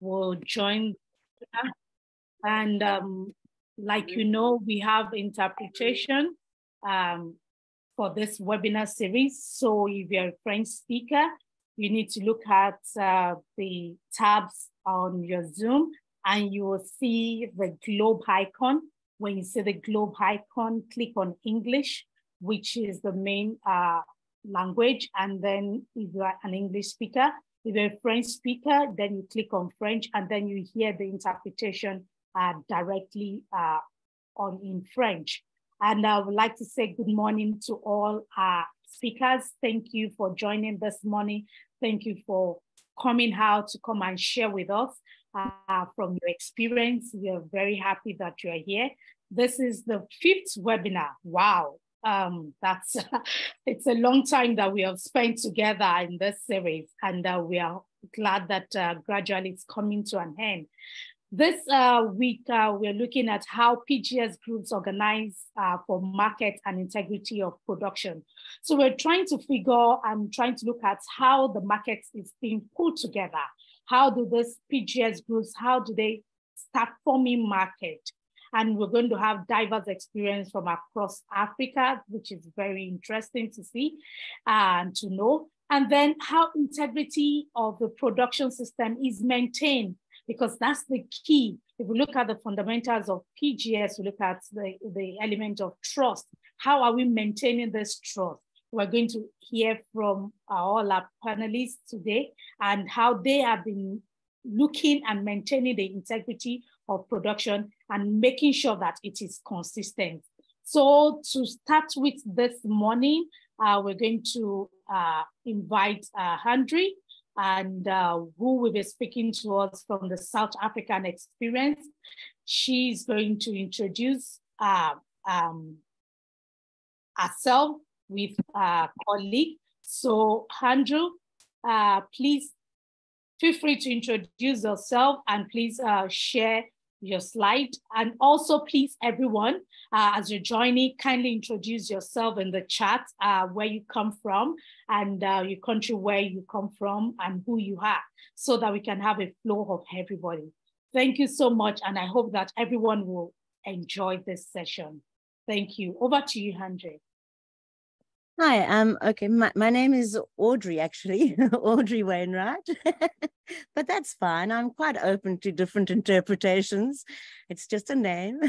will join. And um, like you know, we have interpretation um, for this webinar series. So if you're a French speaker, you need to look at uh, the tabs on your Zoom and you will see the globe icon. When you see the globe icon, click on English, which is the main uh, language. And then if you are an English speaker, if you're a French speaker, then you click on French and then you hear the interpretation uh, directly uh, on in French. And I would like to say good morning to all our speakers. Thank you for joining this morning. Thank you for coming out to come and share with us uh, from your experience. We are very happy that you are here. This is the fifth webinar. Wow, um, that's it's a long time that we have spent together in this series, and uh, we are glad that uh, gradually it's coming to an end. This uh, week, uh, we're looking at how PGS groups organize uh, for market and integrity of production. So we're trying to figure and trying to look at how the market is being put together. How do these PGS groups, how do they start forming market? And we're going to have diverse experience from across Africa, which is very interesting to see and to know. And then how integrity of the production system is maintained because that's the key. If we look at the fundamentals of PGS, we look at the, the element of trust. How are we maintaining this trust? We're going to hear from all our panelists today and how they have been looking and maintaining the integrity of production and making sure that it is consistent. So to start with this morning, uh, we're going to uh, invite uh, and uh, who will be speaking to us from the South African experience. She's going to introduce uh, um, herself with a colleague. So Andrew, uh, please feel free to introduce yourself and please uh, share your slide. And also please everyone, uh, as you're joining, kindly introduce yourself in the chat, uh, where you come from and uh, your country where you come from and who you are, so that we can have a flow of everybody. Thank you so much. And I hope that everyone will enjoy this session. Thank you. Over to you, Andre. Hi, um, okay, my, my name is Audrey, actually, Audrey Wainwright, but that's fine. I'm quite open to different interpretations. It's just a name.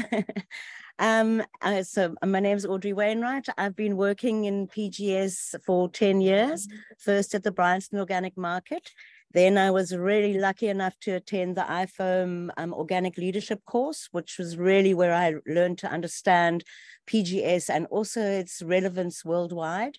um, uh, so my name is Audrey Wainwright. I've been working in PGS for 10 years, first at the Bryanston Organic Market, then I was really lucky enough to attend the IFOAM um, organic leadership course, which was really where I learned to understand PGS and also its relevance worldwide.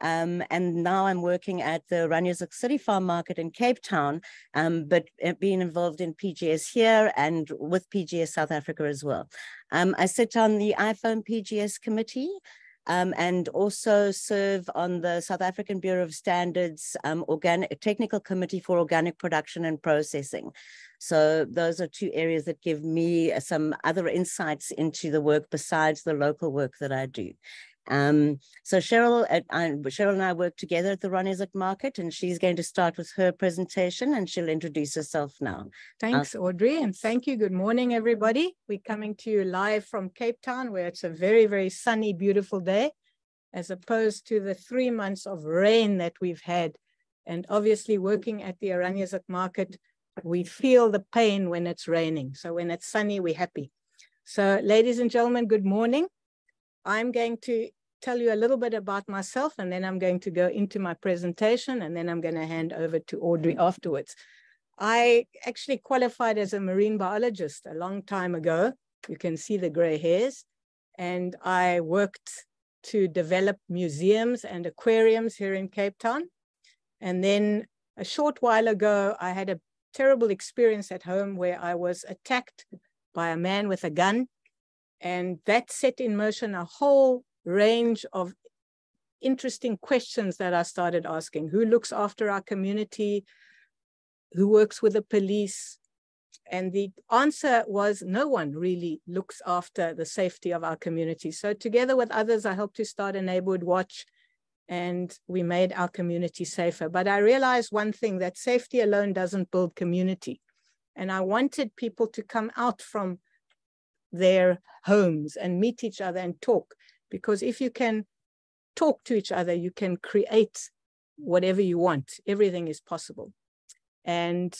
Um, and now I'm working at the Oranjezicht City Farm Market in Cape Town, um, but uh, being involved in PGS here and with PGS South Africa as well. Um, I sit on the IFOAM PGS committee, um, and also serve on the South African Bureau of Standards um, organic, Technical Committee for Organic Production and Processing. So those are two areas that give me some other insights into the work besides the local work that I do. Um, so Cheryl, uh, Cheryl and I work together at the Oranjezicht Market, and she's going to start with her presentation, and she'll introduce herself now. Thanks, uh, Audrey, and thank you. Good morning, everybody. We're coming to you live from Cape Town, where it's a very, very sunny, beautiful day, as opposed to the three months of rain that we've had. And obviously, working at the Oranjezicht Market, we feel the pain when it's raining. So when it's sunny, we're happy. So, ladies and gentlemen, good morning. I'm going to tell you a little bit about myself and then I'm going to go into my presentation and then I'm going to hand over to Audrey afterwards. I actually qualified as a marine biologist a long time ago. You can see the gray hairs. And I worked to develop museums and aquariums here in Cape Town. And then a short while ago, I had a terrible experience at home where I was attacked by a man with a gun and that set in motion a whole range of interesting questions that I started asking. Who looks after our community? Who works with the police? And the answer was no one really looks after the safety of our community. So together with others, I helped to start a neighborhood watch and we made our community safer. But I realized one thing, that safety alone doesn't build community. And I wanted people to come out from their homes and meet each other and talk. Because if you can talk to each other, you can create whatever you want. Everything is possible. And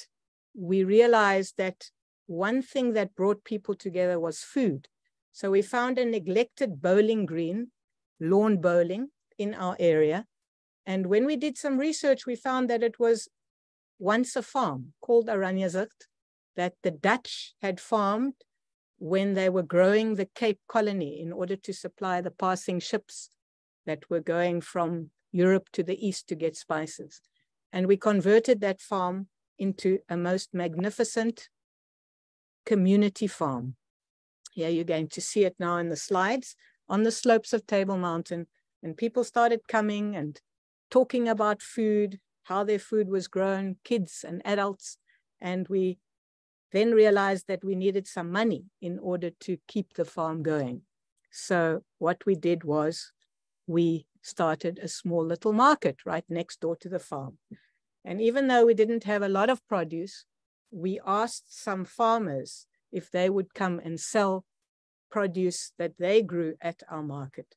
we realized that one thing that brought people together was food. So we found a neglected bowling green, lawn bowling in our area. And when we did some research, we found that it was once a farm called Oranjezicht that the Dutch had farmed when they were growing the Cape Colony in order to supply the passing ships that were going from Europe to the east to get spices. And we converted that farm into a most magnificent community farm. Here you're going to see it now in the slides on the slopes of Table Mountain. And people started coming and talking about food, how their food was grown, kids and adults. And we then realized that we needed some money in order to keep the farm going. So what we did was we started a small little market right next door to the farm. And even though we didn't have a lot of produce, we asked some farmers if they would come and sell produce that they grew at our market.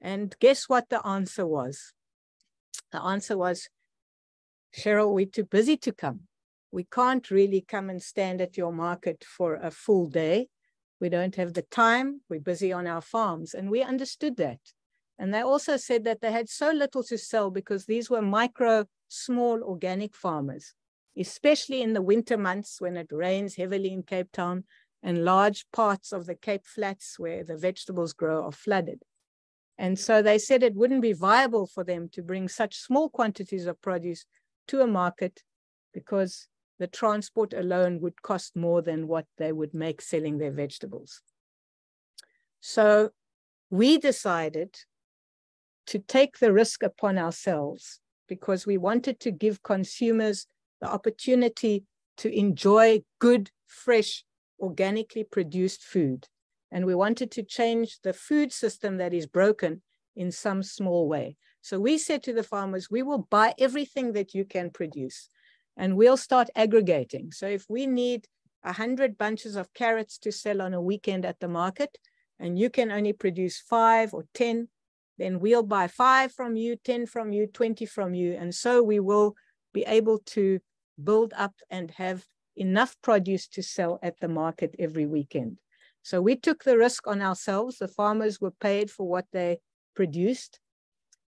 And guess what the answer was? The answer was, Cheryl, we're too busy to come. We can't really come and stand at your market for a full day. We don't have the time. We're busy on our farms. And we understood that. And they also said that they had so little to sell because these were micro, small organic farmers, especially in the winter months when it rains heavily in Cape Town and large parts of the Cape Flats where the vegetables grow are flooded. And so they said it wouldn't be viable for them to bring such small quantities of produce to a market because the transport alone would cost more than what they would make selling their vegetables. So we decided to take the risk upon ourselves because we wanted to give consumers the opportunity to enjoy good, fresh, organically produced food. And we wanted to change the food system that is broken in some small way. So we said to the farmers, we will buy everything that you can produce and we'll start aggregating. So if we need 100 bunches of carrots to sell on a weekend at the market, and you can only produce five or 10, then we'll buy five from you, 10 from you, 20 from you. And so we will be able to build up and have enough produce to sell at the market every weekend. So we took the risk on ourselves. The farmers were paid for what they produced.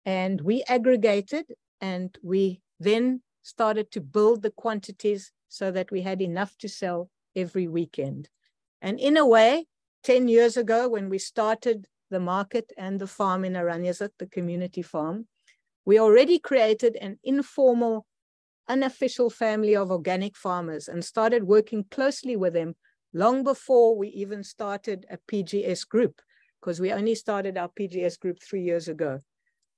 And we aggregated and we then started to build the quantities so that we had enough to sell every weekend. And in a way, 10 years ago, when we started the market and the farm in Oranjezicht, the community farm, we already created an informal, unofficial family of organic farmers and started working closely with them long before we even started a PGS group, because we only started our PGS group three years ago.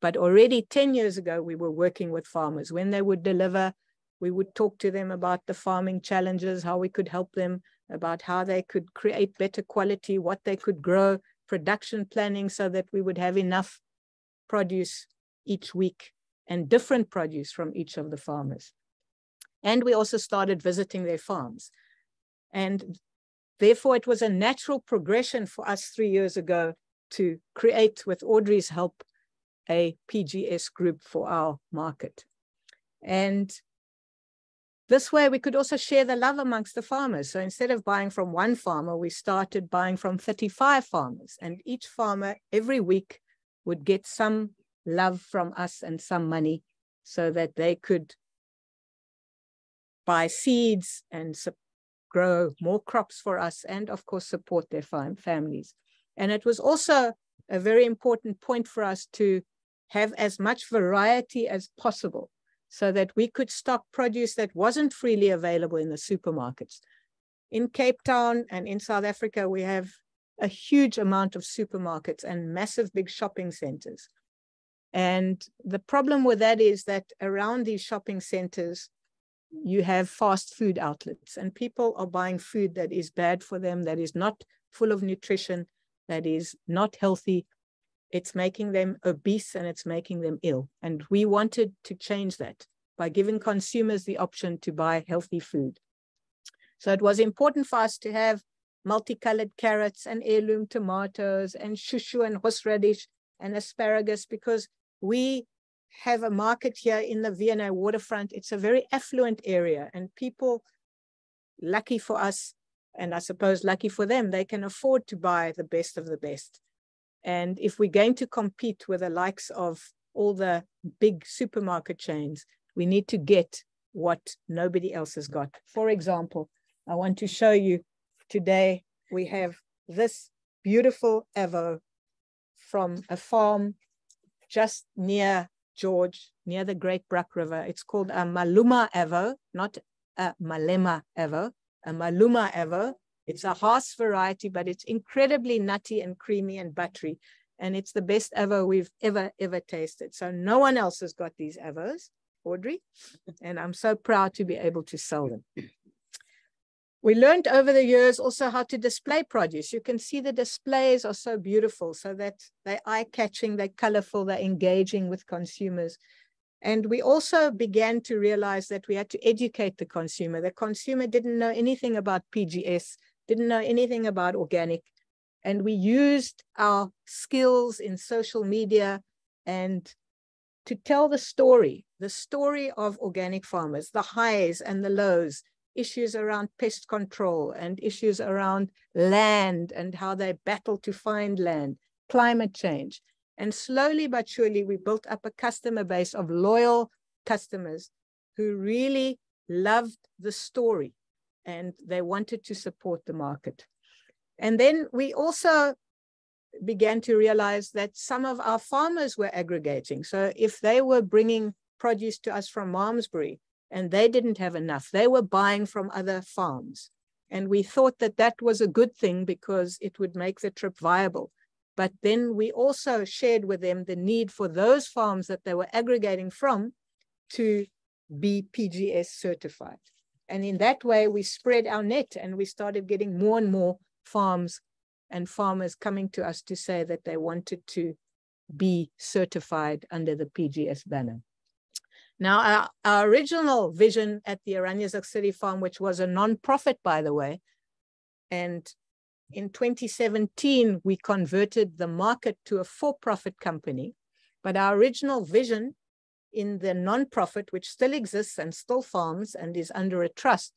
But already 10 years ago, we were working with farmers. When they would deliver, we would talk to them about the farming challenges, how we could help them, about how they could create better quality, what they could grow, production planning so that we would have enough produce each week and different produce from each of the farmers. And we also started visiting their farms. And therefore, it was a natural progression for us three years ago to create, with Audrey's help, a PGS group for our market. And this way, we could also share the love amongst the farmers. So instead of buying from one farmer, we started buying from 35 farmers. And each farmer every week would get some love from us and some money so that they could buy seeds and grow more crops for us and, of course, support their fam families. And it was also a very important point for us to have as much variety as possible so that we could stock produce that wasn't freely available in the supermarkets. In Cape Town and in South Africa, we have a huge amount of supermarkets and massive big shopping centers. And the problem with that is that around these shopping centers, you have fast food outlets, and people are buying food that is bad for them, that is not full of nutrition, that is not healthy, it's making them obese and it's making them ill. And we wanted to change that by giving consumers the option to buy healthy food. So it was important for us to have multicolored carrots and heirloom tomatoes and shushu and horseradish and asparagus because we have a market here in the V&A waterfront. It's a very affluent area and people, lucky for us, and I suppose lucky for them, they can afford to buy the best of the best. And if we're going to compete with the likes of all the big supermarket chains, we need to get what nobody else has got. For example, I want to show you today we have this beautiful avo from a farm just near George, near the Great Brak River. It's called a Maluma avo, not a Malema avo, a Maluma avo. It's a Hass variety, but it's incredibly nutty and creamy and buttery. And it's the best avo we've ever, ever tasted. So no one else has got these avos, Audrey. And I'm so proud to be able to sell them. We learned over the years also how to display produce. You can see the displays are so beautiful, so that they're eye-catching, they're colorful, they're engaging with consumers. And we also began to realize that we had to educate the consumer. The consumer didn't know anything about PGS, didn't know anything about organic. And we used our skills in social media and to tell the story, the story of organic farmers, the highs and the lows, issues around pest control and issues around land and how they battle to find land, climate change. And slowly but surely, we built up a customer base of loyal customers who really loved the story and they wanted to support the market. And then we also began to realize that some of our farmers were aggregating. So if they were bringing produce to us from Malmesbury, and they didn't have enough. They were buying from other farms. And we thought that that was a good thing because it would make the trip viable. But then we also shared with them the need for those farms that they were aggregating from to be PGS certified. And in that way, we spread our net and we started getting more and more farms and farmers coming to us to say that they wanted to be certified under the PGS banner. Now, our, our original vision at the Oranjezicht City Farm, which was a non-profit, by the way, and in 2017, we converted the market to a for-profit company. But our original vision in the non-profit, which still exists and still farms and is under a trust,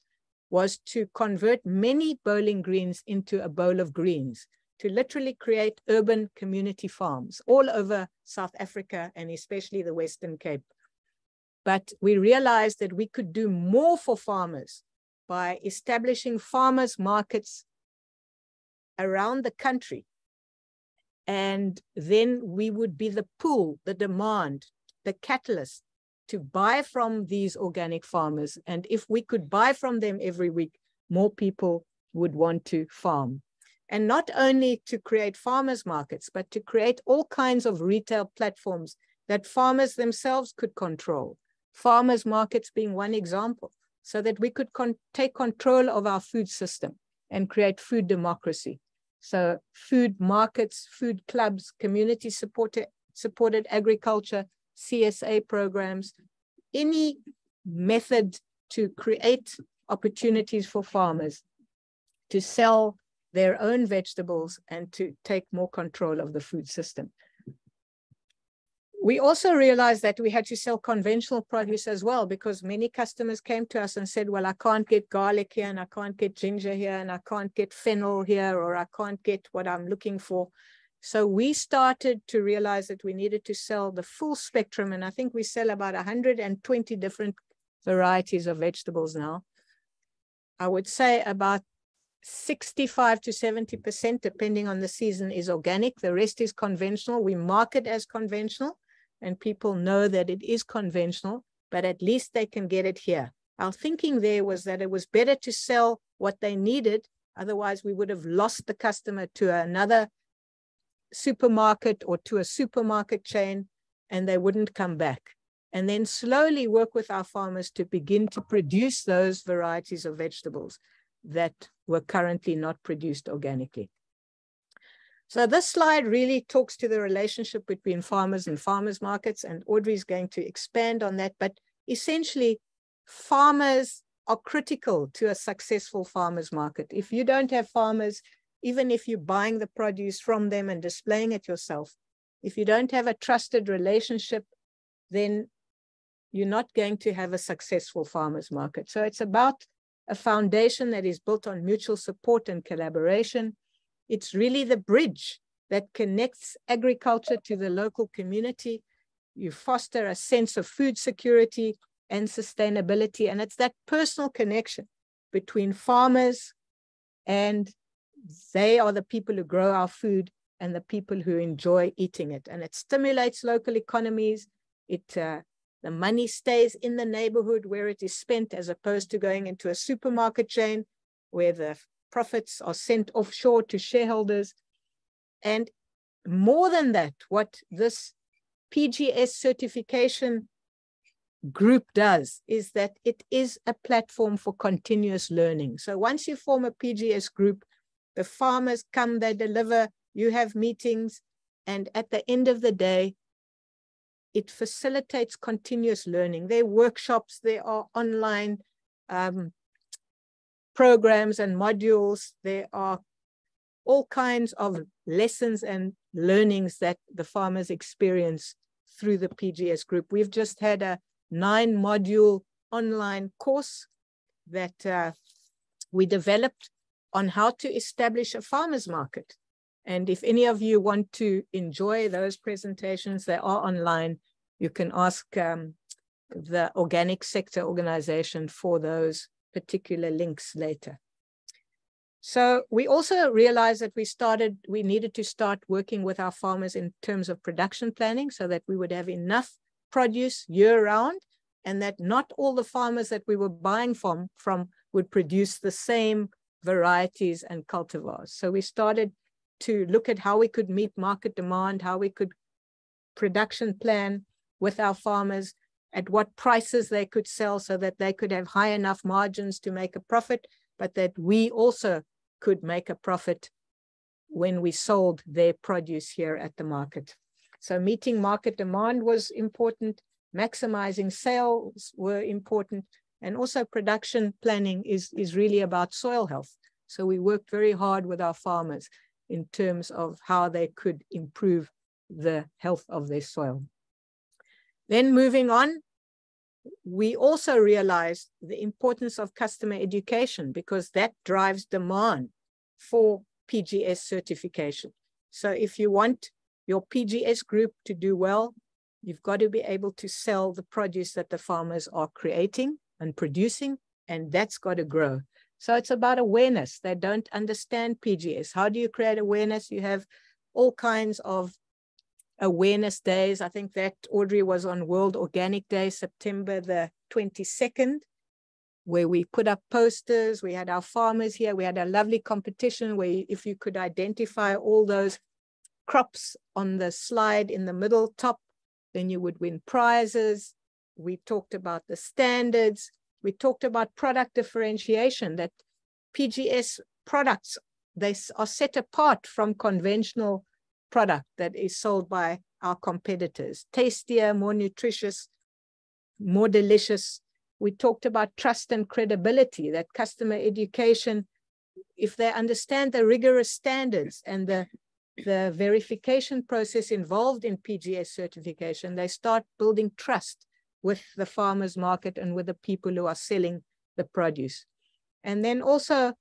was to convert many bowling greens into a bowl of greens, to literally create urban community farms all over South Africa and especially the Western Cape. But we realized that we could do more for farmers by establishing farmers markets around the country. And then we would be the pull, the demand, the catalyst to buy from these organic farmers. And if we could buy from them every week, more people would want to farm. And not only to create farmers markets, but to create all kinds of retail platforms that farmers themselves could control farmers markets being one example, so that we could con take control of our food system and create food democracy. So food markets, food clubs, community supported, supported agriculture, CSA programs, any method to create opportunities for farmers to sell their own vegetables and to take more control of the food system we also realized that we had to sell conventional produce as well because many customers came to us and said, well, I can't get garlic here and I can't get ginger here and I can't get fennel here or I can't get what I'm looking for. So we started to realize that we needed to sell the full spectrum. And I think we sell about 120 different varieties of vegetables now. I would say about 65 to 70%, depending on the season, is organic. The rest is conventional. We market as conventional and people know that it is conventional, but at least they can get it here. Our thinking there was that it was better to sell what they needed. Otherwise, we would have lost the customer to another supermarket or to a supermarket chain, and they wouldn't come back. And then slowly work with our farmers to begin to produce those varieties of vegetables that were currently not produced organically. So this slide really talks to the relationship between farmers and farmers markets, and Audrey is going to expand on that. But essentially, farmers are critical to a successful farmers market. If you don't have farmers, even if you're buying the produce from them and displaying it yourself, if you don't have a trusted relationship, then you're not going to have a successful farmers market. So it's about a foundation that is built on mutual support and collaboration. It's really the bridge that connects agriculture to the local community. You foster a sense of food security and sustainability. And it's that personal connection between farmers and they are the people who grow our food and the people who enjoy eating it. And it stimulates local economies. It uh, the money stays in the neighborhood where it is spent, as opposed to going into a supermarket chain where the profits are sent offshore to shareholders. And more than that, what this PGS certification group does is that it is a platform for continuous learning. So once you form a PGS group, the farmers come, they deliver, you have meetings, and at the end of the day, it facilitates continuous learning. There are workshops, there are online um, programs and modules, there are all kinds of lessons and learnings that the farmers experience through the PGS group. We've just had a nine module online course that uh, we developed on how to establish a farmer's market. And if any of you want to enjoy those presentations, they are online. You can ask um, the organic sector organization for those particular links later. So we also realized that we started, we needed to start working with our farmers in terms of production planning so that we would have enough produce year round and that not all the farmers that we were buying from, from would produce the same varieties and cultivars. So we started to look at how we could meet market demand, how we could production plan with our farmers, at what prices they could sell so that they could have high enough margins to make a profit, but that we also could make a profit when we sold their produce here at the market. So meeting market demand was important, maximizing sales were important, and also production planning is, is really about soil health. So we worked very hard with our farmers in terms of how they could improve the health of their soil. Then moving on, we also realized the importance of customer education because that drives demand for PGS certification. So if you want your PGS group to do well, you've got to be able to sell the produce that the farmers are creating and producing, and that's got to grow. So it's about awareness. They don't understand PGS. How do you create awareness? You have all kinds of awareness days. I think that Audrey was on World Organic Day, September the 22nd, where we put up posters. We had our farmers here. We had a lovely competition where if you could identify all those crops on the slide in the middle top, then you would win prizes. We talked about the standards. We talked about product differentiation, that PGS products, they are set apart from conventional product that is sold by our competitors. Tastier, more nutritious, more delicious. We talked about trust and credibility, that customer education, if they understand the rigorous standards and the, the verification process involved in PGS certification, they start building trust with the farmers market and with the people who are selling the produce. And then also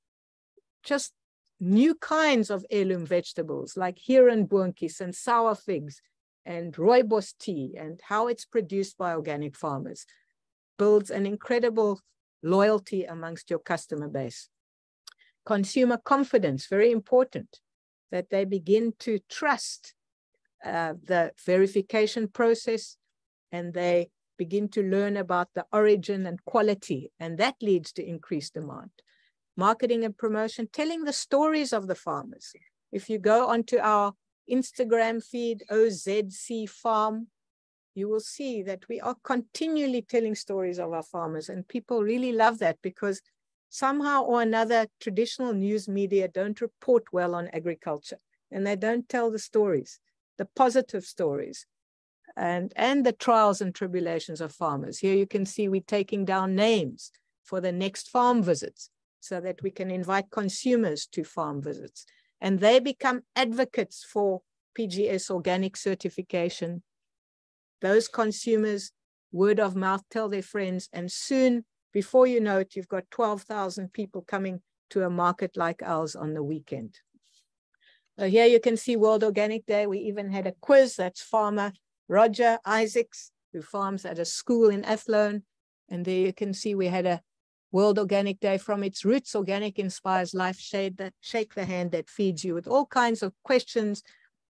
just new kinds of heirloom vegetables like herenboontjies and sour figs and rooibos tea and how it's produced by organic farmers builds an incredible loyalty amongst your customer base. Consumer confidence, very important, that they begin to trust uh, the verification process and they begin to learn about the origin and quality, and that leads to increased demand. Marketing and promotion, telling the stories of the farmers. If you go onto our Instagram feed, OZC Farm, you will see that we are continually telling stories of our farmers, and people really love that because somehow or another, traditional news media don't report well on agriculture and they don't tell the stories, the positive stories, and, and the trials and tribulations of farmers. Here you can see we're taking down names for the next farm visits so that we can invite consumers to farm visits. And they become advocates for PGS organic certification. Those consumers, word of mouth, tell their friends, and soon, before you know it, you've got 12,000 people coming to a market like ours on the weekend. So here you can see World Organic Day. We even had a quiz. That's farmer Roger Isaacs, who farms at a school in Athlone. And there you can see we had a World Organic Day from its roots. Organic inspires life. Shade that, shake the hand that feeds you with all kinds of questions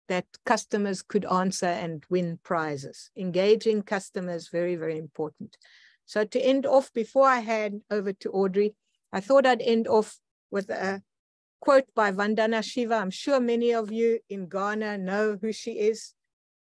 that customers could answer and win prizes. Engaging customers, very, very important. So to end off, before I hand over to Audrey, I thought I'd end off with a quote by Vandana Shiva. I'm sure many of you in Ghana know who she is,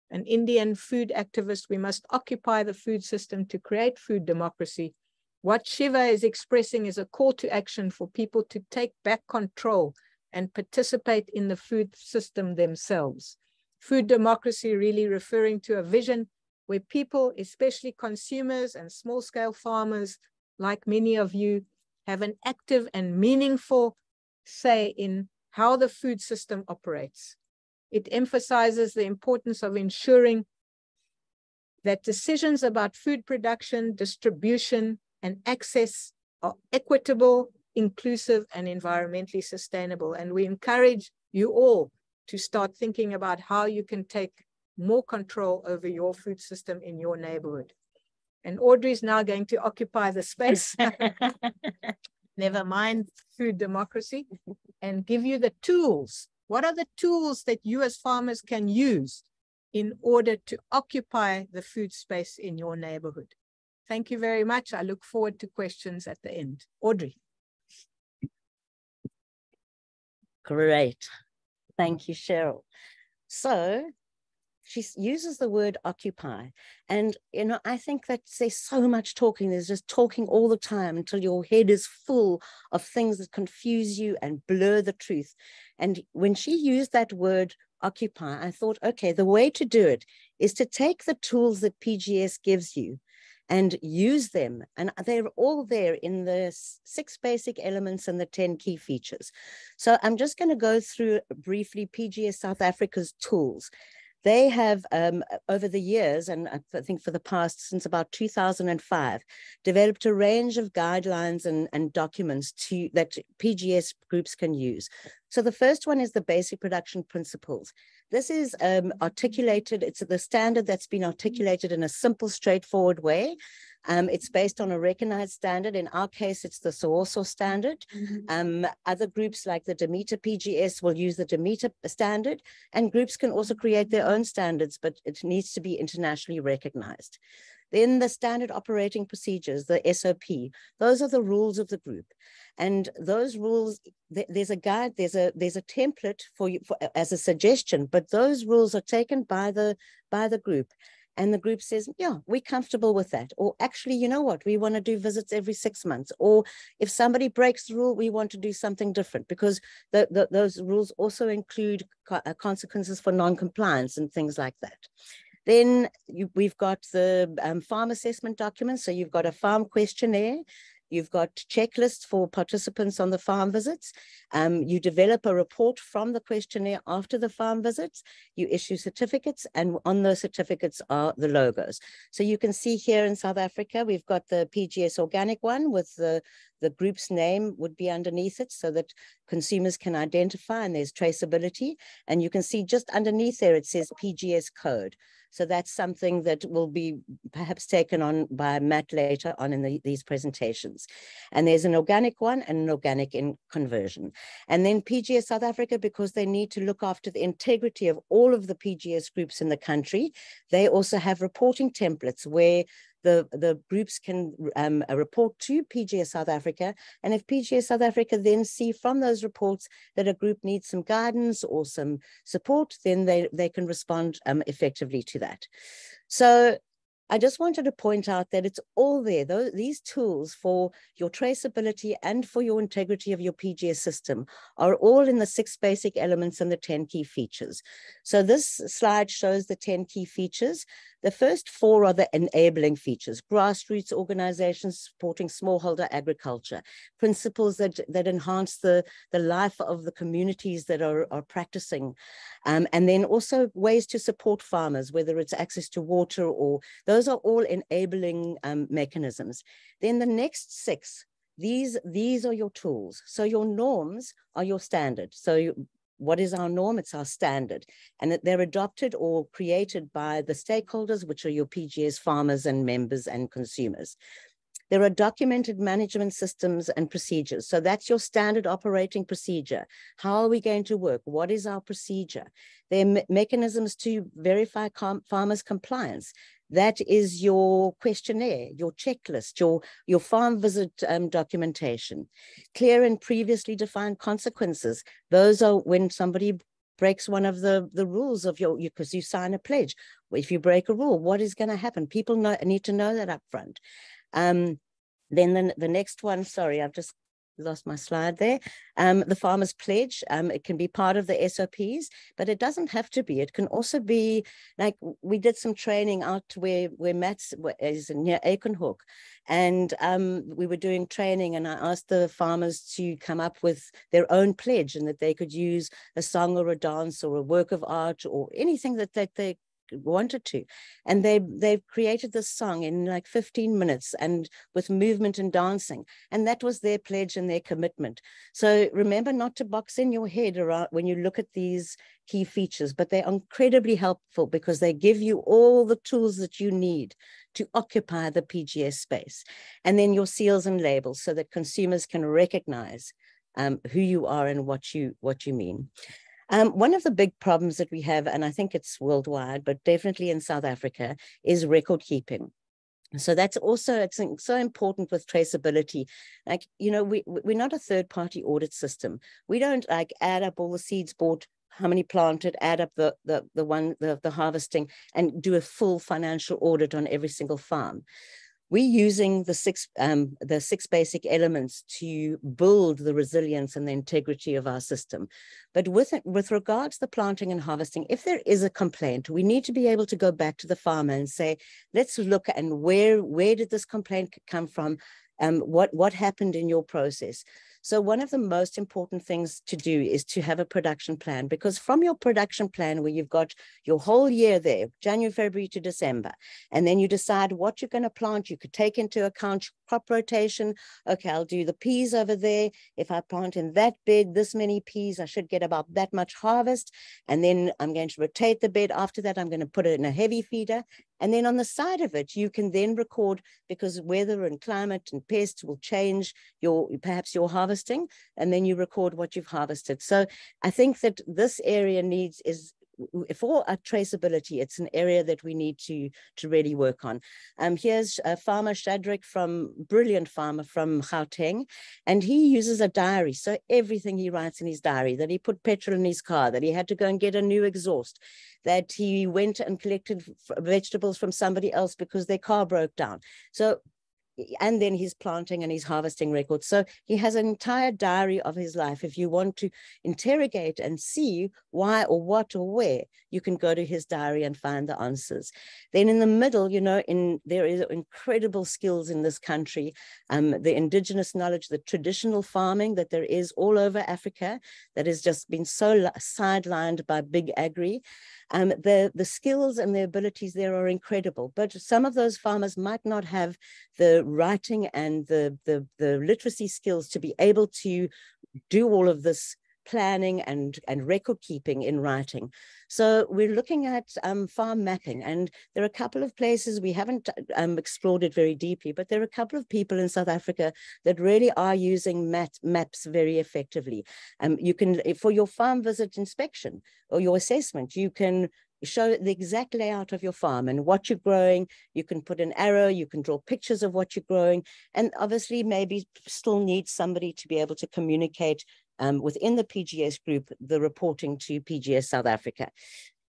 an Indian food activist. We must occupy the food system to create food democracy. What Shiva is expressing is a call to action for people to take back control and participate in the food system themselves. Food democracy really referring to a vision where people, especially consumers and small scale farmers, like many of you, have an active and meaningful say in how the food system operates. It emphasizes the importance of ensuring that decisions about food production, distribution, and access are equitable, inclusive, and environmentally sustainable. And we encourage you all to start thinking about how you can take more control over your food system in your neighborhood. And Audrey's now going to occupy the space. Never mind food democracy and give you the tools. What are the tools that you as farmers can use in order to occupy the food space in your neighborhood? Thank you very much. I look forward to questions at the end. Audrey. Great. Thank you, Cheryl. So she uses the word occupy. And, you know, I think that there's so much talking. There's just talking all the time until your head is full of things that confuse you and blur the truth. And when she used that word occupy, I thought, okay, the way to do it is to take the tools that PGS gives you and use them. And they're all there in the six basic elements and the 10 key features. So I'm just going to go through briefly PGS South Africa's tools. They have, um, over the years, and I think for the past, since about 2005, developed a range of guidelines and, and documents to, that PGS groups can use. So the first one is the basic production principles. This is um, articulated, it's the standard that's been articulated in a simple, straightforward way. Um, it's based on a recognized standard. In our case, it's the SAOSO standard. Mm-hmm. Um, other groups like the Demeter PGS will use the Demeter standard, and groups can also create their own standards, but it needs to be internationally recognized. Then the standard operating procedures, the SOP, those are the rules of the group. And those rules, th there's a guide, there's a there's a template for you for, as a suggestion, but those rules are taken by the by the group. And the group says, yeah, we're comfortable with that. Or actually, you know what, we want to do visits every six months. Or if somebody breaks the rule, we want to do something different because the, the, those rules also include co uh, consequences for non-compliance and things like that. Then you, we've got the um, farm assessment documents. So you've got a farm questionnaire. You've got checklists for participants on the farm visits. Um, you develop a report from the questionnaire after the farm visits. You issue certificates, and on those certificates are the logos. So you can see here in South Africa, we've got the PGS organic one with the, the group's name would be underneath it so that consumers can identify and there's traceability. And you can see just underneath there, it says PGS code. So that's something that will be perhaps taken on by Matt later on in the, these presentations. And there's an organic one and an organic in conversion. And then PGS South Africa, because they need to look after the integrity of all of the PGS groups in the country, they also have reporting templates where the, the groups can um, report to PGS South Africa. And if PGS South Africa then see from those reports that a group needs some guidance or some support, then they, they can respond um, effectively to that. So I just wanted to point out that it's all there. Those, these tools for your traceability and for your integrity of your PGS system are all in the six basic elements and the 10 key features. So this slide shows the 10 key features. The first four are the enabling features, grassroots organizations supporting smallholder agriculture, principles that, that enhance the, the life of the communities that are, are practicing, um, and then also ways to support farmers, whether it's access to water or those are all enabling um, mechanisms. Then the next six these these are your tools so your norms are your standard so you, what is our norm? It's our standard. And that they're adopted or created by the stakeholders, which are your PGS farmers and members and consumers. There are documented management systems and procedures. So that's your standard operating procedure. How are we going to work? What is our procedure? There are me mechanisms to verify farmers' compliance. That is your questionnaire, your checklist, your, your farm visit um, documentation. Clear and previously defined consequences. Those are when somebody breaks one of the, the rules of your, because you, you sign a pledge. If you break a rule, what is going to happen? People know, need to know that up front. Um, then the, the next one, sorry, I've just lost my slide there. Um, the farmer's pledge, um, it can be part of the SOPs, but it doesn't have to be. It can also be like we did some training out where where Matt's is near Aikenhoek, and um, we were doing training, and I asked the farmers to come up with their own pledge, and that they could use a song or a dance or a work of art or anything that that they wanted to. And they they've created this song in like 15 minutes and with movement and dancing. And that was their pledge and their commitment. So remember not to box in your head around when you look at these key features but they're incredibly helpful because they give you all the tools that you need to occupy the pgs space. And then your seals and labels so that consumers can recognize um, who you are and what you what you mean um, one of the big problems that we have, and I think it's worldwide, but definitely in South Africa, is record keeping. So that's also it's so important with traceability. Like you know, we we're not a third party audit system. We don't like add up all the seeds bought, how many planted, add up the the the one the the harvesting, and do a full financial audit on every single farm we're using the six um, the six basic elements to build the resilience and the integrity of our system. But with with regards to the planting and harvesting, if there is a complaint, we need to be able to go back to the farmer and say, let's look and where where did this complaint come from? Um, what what happened in your process? So one of the most important things to do is to have a production plan because from your production plan where you've got your whole year there, January, February to December, and then you decide what you're going to plant, you could take into account crop rotation. Okay, I'll do the peas over there. If I plant in that bed, this many peas, I should get about that much harvest. And then I'm going to rotate the bed. After that, I'm going to put it in a heavy feeder. And then on the side of it, you can then record because weather and climate and pests will change your perhaps your harvesting, and then you record what you've harvested. So I think that this area needs is for traceability, it's an area that we need to, to really work on. Um, here's a farmer Shadrach from, brilliant farmer from Gauteng, and he uses a diary. So everything he writes in his diary, that he put petrol in his car, that he had to go and get a new exhaust, that he went and collected vegetables from somebody else because their car broke down. So and then his planting and his harvesting records. So he has an entire diary of his life. If you want to interrogate and see why or what or where, you can go to his diary and find the answers. Then in the middle, you know, in there is incredible skills in this country, um, the indigenous knowledge, the traditional farming that there is all over Africa that has just been so sidelined by big agri. Um, the, the skills and the abilities there are incredible, but some of those farmers might not have the writing and the, the, the literacy skills to be able to do all of this planning and, and record keeping in writing. So we're looking at um, farm mapping and there are a couple of places we haven't um, explored it very deeply, but there are a couple of people in South Africa that really are using mat maps very effectively. Um, you can, for your farm visit inspection or your assessment, you can show the exact layout of your farm and what you're growing. You can put an arrow, you can draw pictures of what you're growing, and obviously maybe still need somebody to be able to communicate um, within the PGS group, the reporting to PGS South Africa.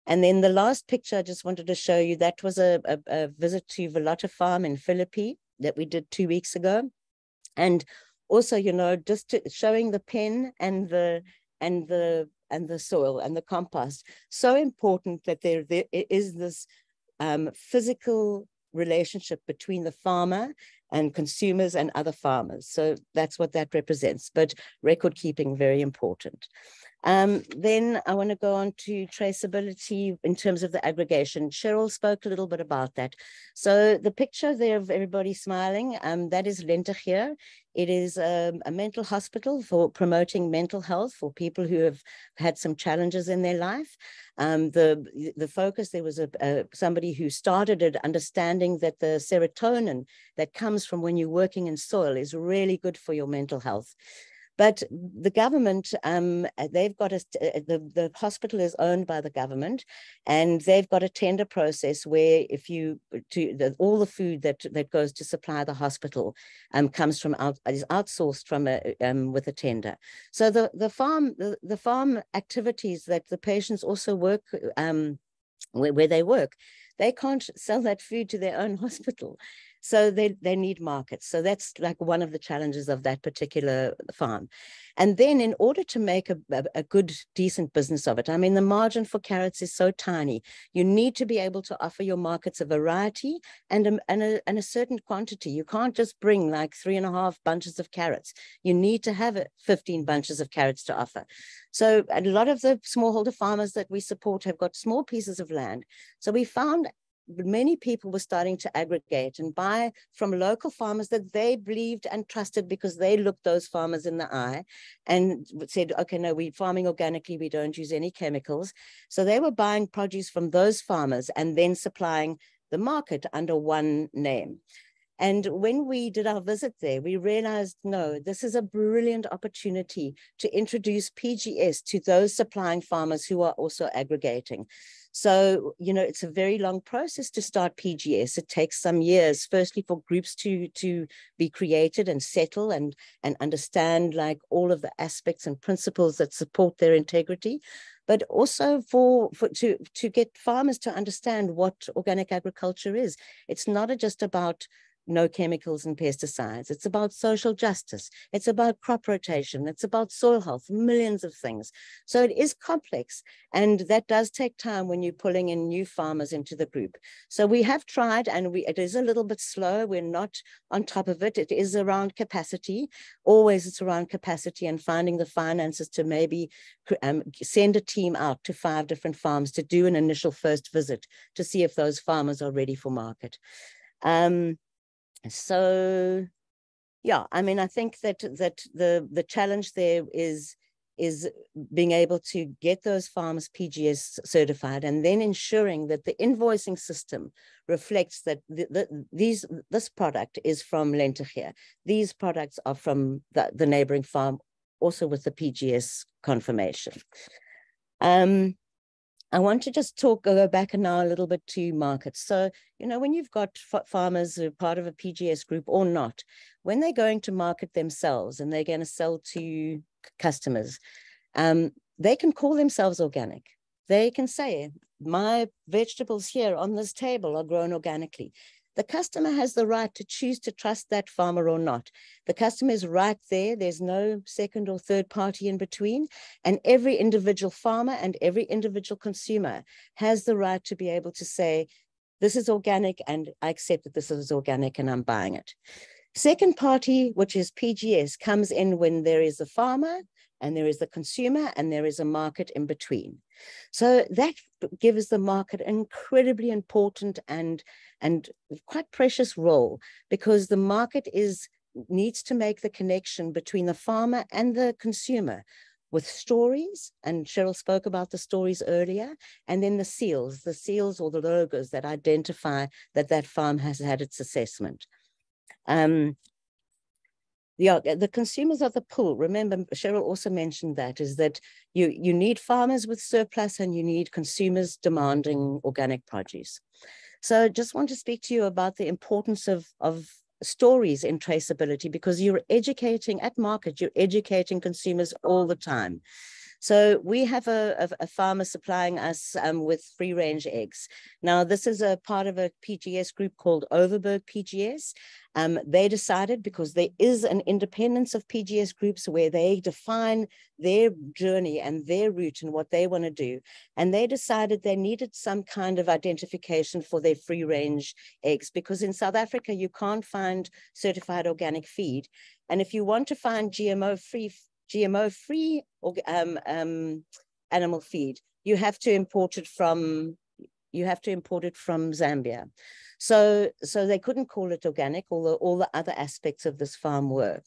And then the last picture I just wanted to show you, that was a, a, a visit to Velota Farm in Philippi that we did two weeks ago. And also, you know, just to, showing the pen and the and the and the soil and the compost. So important that there, there is this um, physical relationship between the farmer and consumers and other farmers. So that's what that represents. But record keeping, very important. Um, then I want to go on to traceability in terms of the aggregation. Cheryl spoke a little bit about that. So the picture there of everybody smiling, um, that is Lentegeur. It is um, a mental hospital for promoting mental health for people who have had some challenges in their life. Um, the, the focus, there was a, a, somebody who started it understanding that the serotonin that comes from when you're working in soil is really good for your mental health. But the government, um, uh, they've got a, uh, the, the hospital is owned by the government and they've got a tender process where if you, to the, all the food that, that goes to supply the hospital um, comes from, out, is outsourced from a, um, with a tender. So the, the farm, the, the farm activities that the patients also work, um, where, where they work, they can't sell that food to their own hospital. So they, they need markets. So that's like one of the challenges of that particular farm. And then in order to make a, a, a, good, decent business of it, I mean, the margin for carrots is so tiny. You need to be able to offer your markets a variety and a, and a, and a certain quantity. You can't just bring like three and a half bunches of carrots. You need to have 15 bunches of carrots to offer. So a lot of the smallholder farmers that we support have got small pieces of land. So we found many people were starting to aggregate and buy from local farmers that they believed and trusted because they looked those farmers in the eye and said, okay, no, we're farming organically, we don't use any chemicals. So they were buying produce from those farmers and then supplying the market under one name. And when we did our visit there, we realized no, this is a brilliant opportunity to introduce PGS to those supplying farmers who are also aggregating. So, you know, it's a very long process to start PGS. It takes some years, firstly, for groups to, to be created and settle and, and understand like all of the aspects and principles that support their integrity but also for, for to, to get farmers to understand what organic agriculture is. It's not just about no chemicals and pesticides. It's about social justice. It's about crop rotation. It's about soil health, millions of things. So it is complex. And that does take time when you're pulling in new farmers into the group. So we have tried and we it is a little bit slow. We're not on top of it. It is around capacity. Always it's around capacity and finding the finances to maybe um, send a team out to five different farms to do an initial first visit to see if those farmers are ready for market. Um, so yeah i mean i think that that the the challenge there is is being able to get those farmers pgs certified and then ensuring that the invoicing system reflects that the, the, these this product is from Lentegeur. these products are from the, the neighboring farm also with the pgs confirmation um, I want to just talk, go back and now a little bit to markets. So, you know, when you've got farmers who are part of a PGS group or not, when they're going to market themselves and they're going to sell to customers, um, they can call themselves organic. They can say, my vegetables here on this table are grown organically. The customer has the right to choose to trust that farmer or not. The customer is right there. There's no second or third party in between. And every individual farmer and every individual consumer has the right to be able to say, this is organic and I accept that this is organic and I'm buying it. Second party, which is PGS, comes in when there is a farmer and there is the consumer and there is a market in between. So that gives the market an incredibly important and, and quite precious role because the market is needs to make the connection between the farmer and the consumer with stories, and Cheryl spoke about the stories earlier, and then the seals, the seals or the logos that identify that that farm has had its assessment. Um, the, uh, the consumers of the pool, remember, Cheryl also mentioned that, is that you, you need farmers with surplus and you need consumers demanding organic produce. So I just want to speak to you about the importance of, of stories in traceability because you're educating at market, you're educating consumers all the time. So we have a, a, a farmer supplying us um, with free range eggs. Now, this is a part of a PGS group called Overberg PGS. Um, they decided because there is an independence of PGS groups where they define their journey and their route and what they want to do. And they decided they needed some kind of identification for their free range eggs because in South Africa, you can't find certified organic feed. And if you want to find GMO free GMO free um, um, animal feed, you have to import it from you have to import it from Zambia. So so they couldn't call it organic, although all the other aspects of this farm were.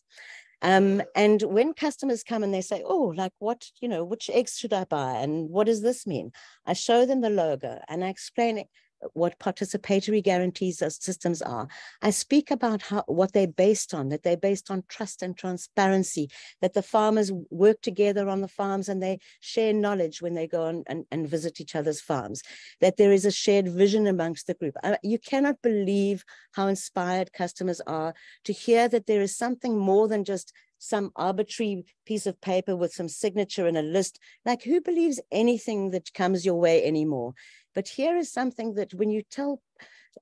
Um, and when customers come and they say, oh, like what, you know, which eggs should I buy? And what does this mean? I show them the logo and I explain it, what participatory guarantees those systems are. I speak about how what they're based on, that they're based on trust and transparency, that the farmers work together on the farms and they share knowledge when they go on and, and visit each other's farms, that there is a shared vision amongst the group. I, you cannot believe how inspired customers are to hear that there is something more than just some arbitrary piece of paper with some signature and a list. Like, who believes anything that comes your way anymore? But here is something that when you tell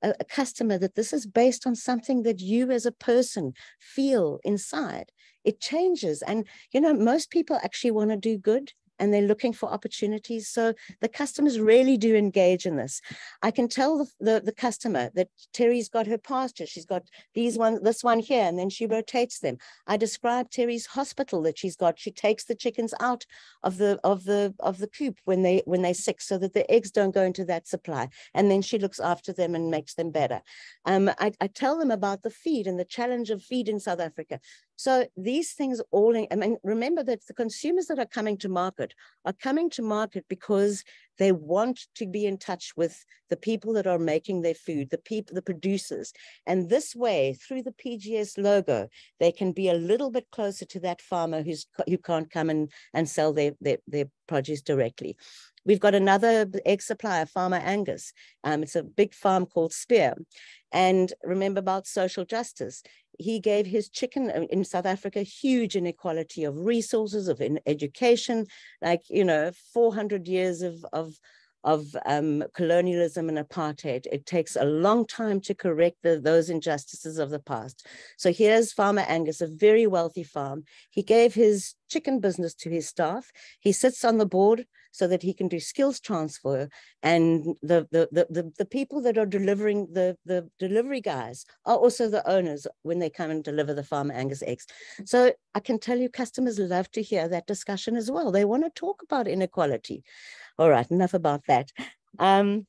a, a customer that this is based on something that you as a person feel inside, it changes. And, you know, most people actually want to do good and they're looking for opportunities. So the customers really do engage in this. I can tell the, the, the, customer that Terry's got her pasture. She's got these one, this one here, and then she rotates them. I describe Terry's hospital that she's got. She takes the chickens out of the of the of the coop when they when they're sick, so that the eggs don't go into that supply. And then she looks after them and makes them better. Um, I, I tell them about the feed and the challenge of feed in South Africa. So these things all, I mean, remember that the consumers that are coming to market are coming to market because they want to be in touch with the people that are making their food, the people, the producers. And this way, through the PGS logo, they can be a little bit closer to that farmer who's who can't come and, and sell their, their, their produce directly. We've got another egg supplier, Farmer Angus. Um, it's a big farm called Spier. And remember about social justice. He gave his chicken uh, in South Africa huge inequality of resources, of education, like, you know, 400 years of, of, of um, colonialism and apartheid. It takes a long time to correct the, those injustices of the past. So here's Farmer Angus, a very wealthy farm. He gave his chicken business to his staff. He sits on the board so that he can do skills transfer. And the, the, the, the, the people that are delivering, the, the delivery guys are also the owners when they come and deliver the Farmer Angus eggs. So I can tell you customers love to hear that discussion as well. They want to talk about inequality. All right, enough about that. Um,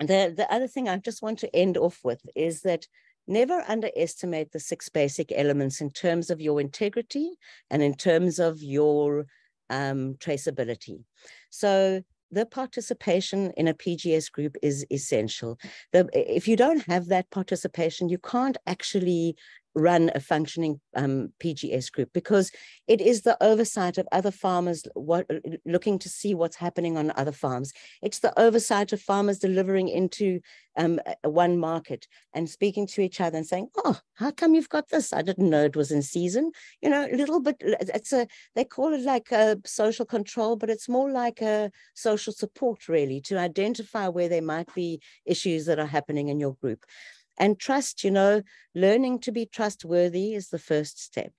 the, the other thing I just want to end off with is that never underestimate the six basic elements in terms of your integrity and in terms of your um, traceability. So the participation in a PGS group is essential. The, if you don't have that participation, you can't actually run a functioning um, PGS group because it is the oversight of other farmers what, looking to see what's happening on other farms. It's the oversight of farmers delivering into um, one market and speaking to each other and saying, "Oh, how come you've got this? I didn't know it was in season." You know, a little bit. It's a they call it like a social control, but it's more like a social support, really, to identify where there might be issues that are happening in your group. And trust, you know, learning to be trustworthy is the first step.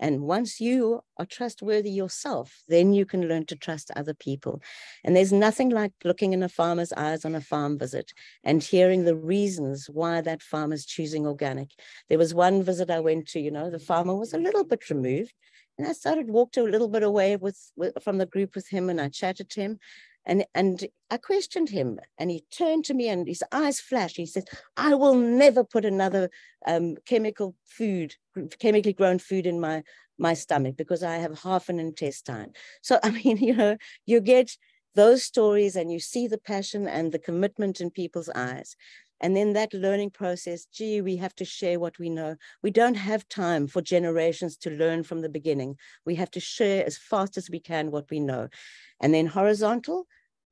And once you are trustworthy yourself, then you can learn to trust other people. And there's nothing like looking in a farmer's eyes on a farm visit and hearing the reasons why that farmer's choosing organic. There was one visit I went to, you know, the farmer was a little bit removed. And I started walked a little bit away with, with from the group with him and I chatted to him. And, and I questioned him and he turned to me and his eyes flashed. He said, I will never put another um, chemical food, chemically grown food in my, my stomach because I have half an intestine. So, I mean, you know, you get those stories and you see the passion and the commitment in people's eyes. And then that learning process, gee, we have to share what we know. We don't have time for generations to learn from the beginning. We have to share as fast as we can what we know. And then horizontal,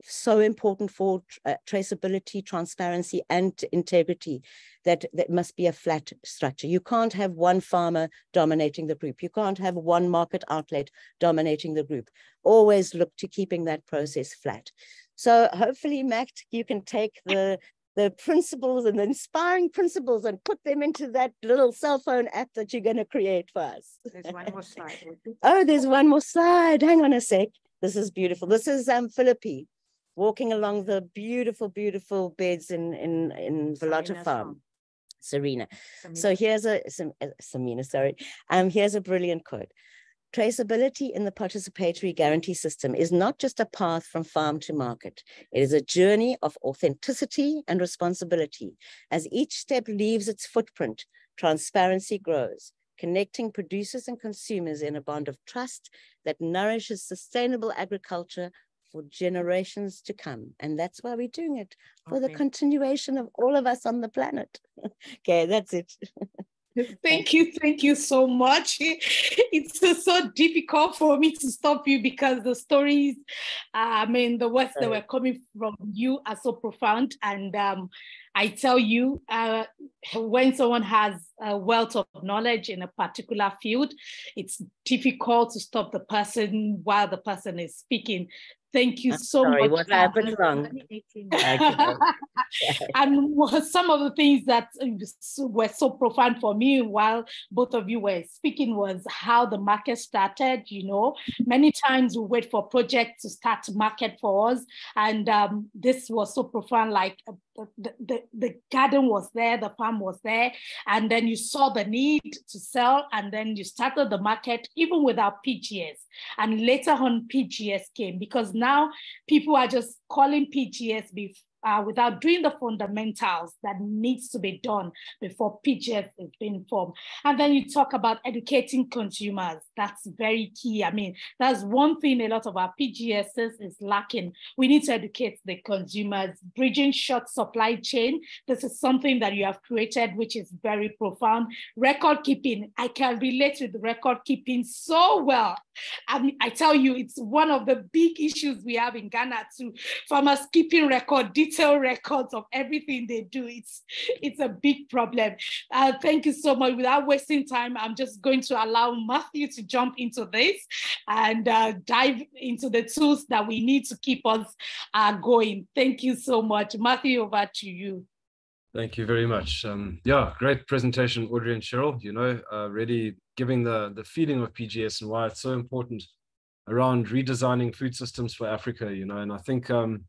so important for uh, traceability, transparency, and integrity that that must be a flat structure. You can't have one farmer dominating the group. You can't have one market outlet dominating the group. Always look to keeping that process flat. So hopefully, Mac, you can take the the principles and the inspiring principles and put them into that little cell phone app that you're going to create for us. There's one more slide. oh, there's one more slide. Hang on a sec. This is beautiful. This is um, Philippi walking along the beautiful, beautiful beds in in in Velata Farm. Serena. Samina. So here's a some, uh, Samina, sorry. Um, here's a brilliant quote. Traceability in the participatory guarantee system is not just a path from farm to market. It is a journey of authenticity and responsibility. As each step leaves its footprint, transparency grows, connecting producers and consumers in a bond of trust that nourishes sustainable agriculture for generations to come. And that's why we're doing it for okay. the continuation of all of us on the planet. okay, that's it. Thank you, thank you so much. It's so, so difficult for me to stop you because the stories, uh, I mean, the words that were coming from you are so profound. And um, I tell you, uh, when someone has a wealth of knowledge in a particular field, it's difficult to stop the person while the person is speaking. Thank you I'm so sorry, much. What happened wrong? and some of the things that were so profound for me while both of you were speaking was how the market started. You know, many times we wait for projects to start to market for us, and um, this was so profound. Like uh, the, the, the garden was there, the farm was there, and then you saw the need to sell, and then you started the market even without PGS. And later on, PGS came because now people are just calling PGS uh, without doing the fundamentals that needs to be done before PGS is being formed. And then you talk about educating consumers. That's very key. I mean, that's one thing a lot of our PGSs is lacking. We need to educate the consumers, bridging short supply chain. This is something that you have created, which is very profound. Record keeping, I can relate with record keeping so well. I I tell you, it's one of the big issues we have in Ghana too. Farmers keeping record detailed records of everything they do. It's it's a big problem. Uh, thank you so much. Without wasting time, I'm just going to allow Matthew to jump into this and uh, dive into the tools that we need to keep us uh, going. Thank you so much. Matthew, over to you. Thank you very much. Um, yeah, great presentation, Audrey and Cheryl. You know, uh, really giving the, the feeling of PGS and why it's so important around redesigning food systems for Africa, you know, and I think um,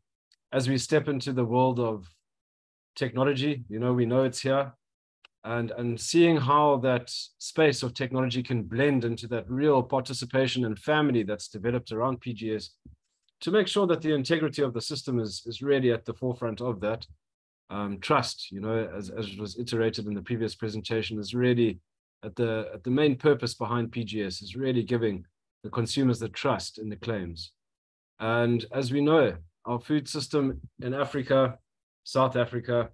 as we step into the world of technology, you know, we know it's here, and and seeing how that space of technology can blend into that real participation and family that's developed around PGS to make sure that the integrity of the system is is really at the forefront of that. Um, trust, you know, as, as was iterated in the previous presentation, is really at the at the main purpose behind PGS is really giving the consumers the trust in the claims. And as we know, our food system in Africa, South Africa,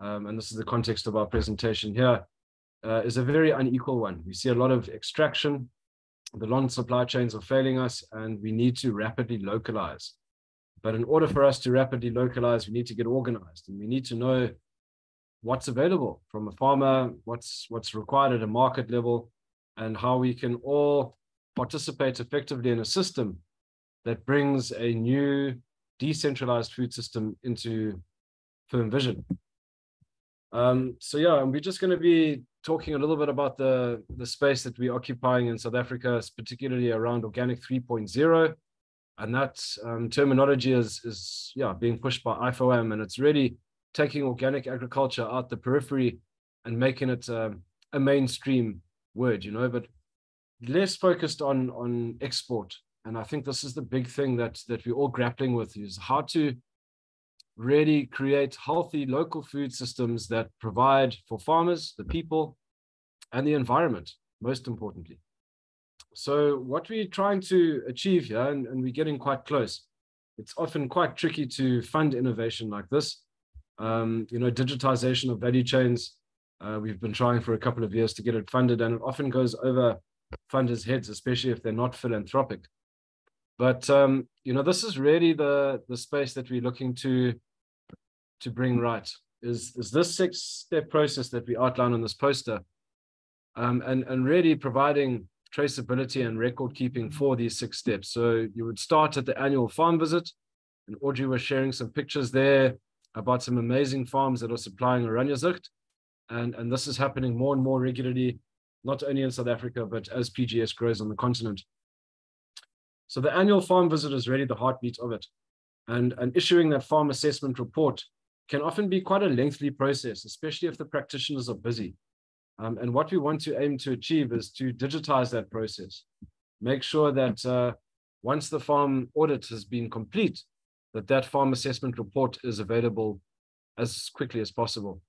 um, and this is the context of our presentation here, uh, is a very unequal one. We see a lot of extraction, the long supply chains are failing us, and we need to rapidly localize. But in order for us to rapidly localize, we need to get organized and we need to know what's available from a farmer, what's what's required at a market level, and how we can all participate effectively in a system that brings a new decentralized food system into firm vision. Um, so yeah, we're just going to be talking a little bit about the, the space that we're occupying in South Africa, particularly around organic 3.0. And that um, terminology is, is yeah being pushed by IFOAM, and it's really taking organic agriculture out the periphery and making it um, a mainstream word, you know, but less focused on on export. And I think this is the big thing that that we're all grappling with is how to really create healthy local food systems that provide for farmers, the people, and the environment, most importantly. So what we're trying to achieve here, and, and we're getting quite close, it's often quite tricky to fund innovation like this. Um, you know, digitization of value chains, uh, we've been trying for a couple of years to get it funded, and it often goes over funders' heads, especially if they're not philanthropic. But um, you know, this is really the the space that we're looking to to bring right. Is is this six step process that we outline on this poster, um, and and really providing traceability and record keeping for these six steps. So you would start at the annual farm visit, and Audrey was sharing some pictures there about some amazing farms that are supplying Oranjezicht. And, and this is happening more and more regularly, not only in South Africa, but as PGS grows on the continent. So the annual farm visit is really the heartbeat of it. And, and issuing that farm assessment report can often be quite a lengthy process, especially if the practitioners are busy. Um, and what we want to aim to achieve is to digitize that process. Make sure that uh, once the farm audit has been complete, that that farm assessment report is available as quickly as possible.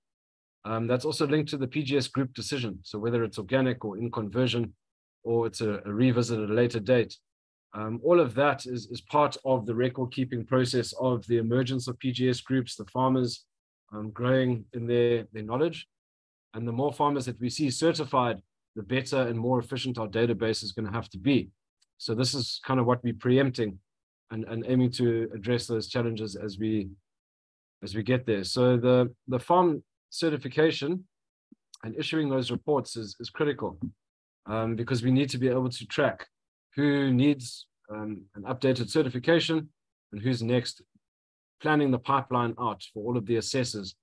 Um, that's also linked to the PGS group decision. So whether it's organic or in conversion, or it's a, a revisit at a later date, um, all of that is, is part of the record keeping process of the emergence of PGS groups, the farmers um, growing in their, their knowledge. And the more farmers that we see certified, the better and more efficient our database is going to have to be. So this is kind of what we're preempting and, and aiming to address those challenges as we as we get there. So the, the farm certification and issuing those reports is, is critical um, because we need to be able to track who needs um, an updated certification and who's next, planning the pipeline out for all of the assessors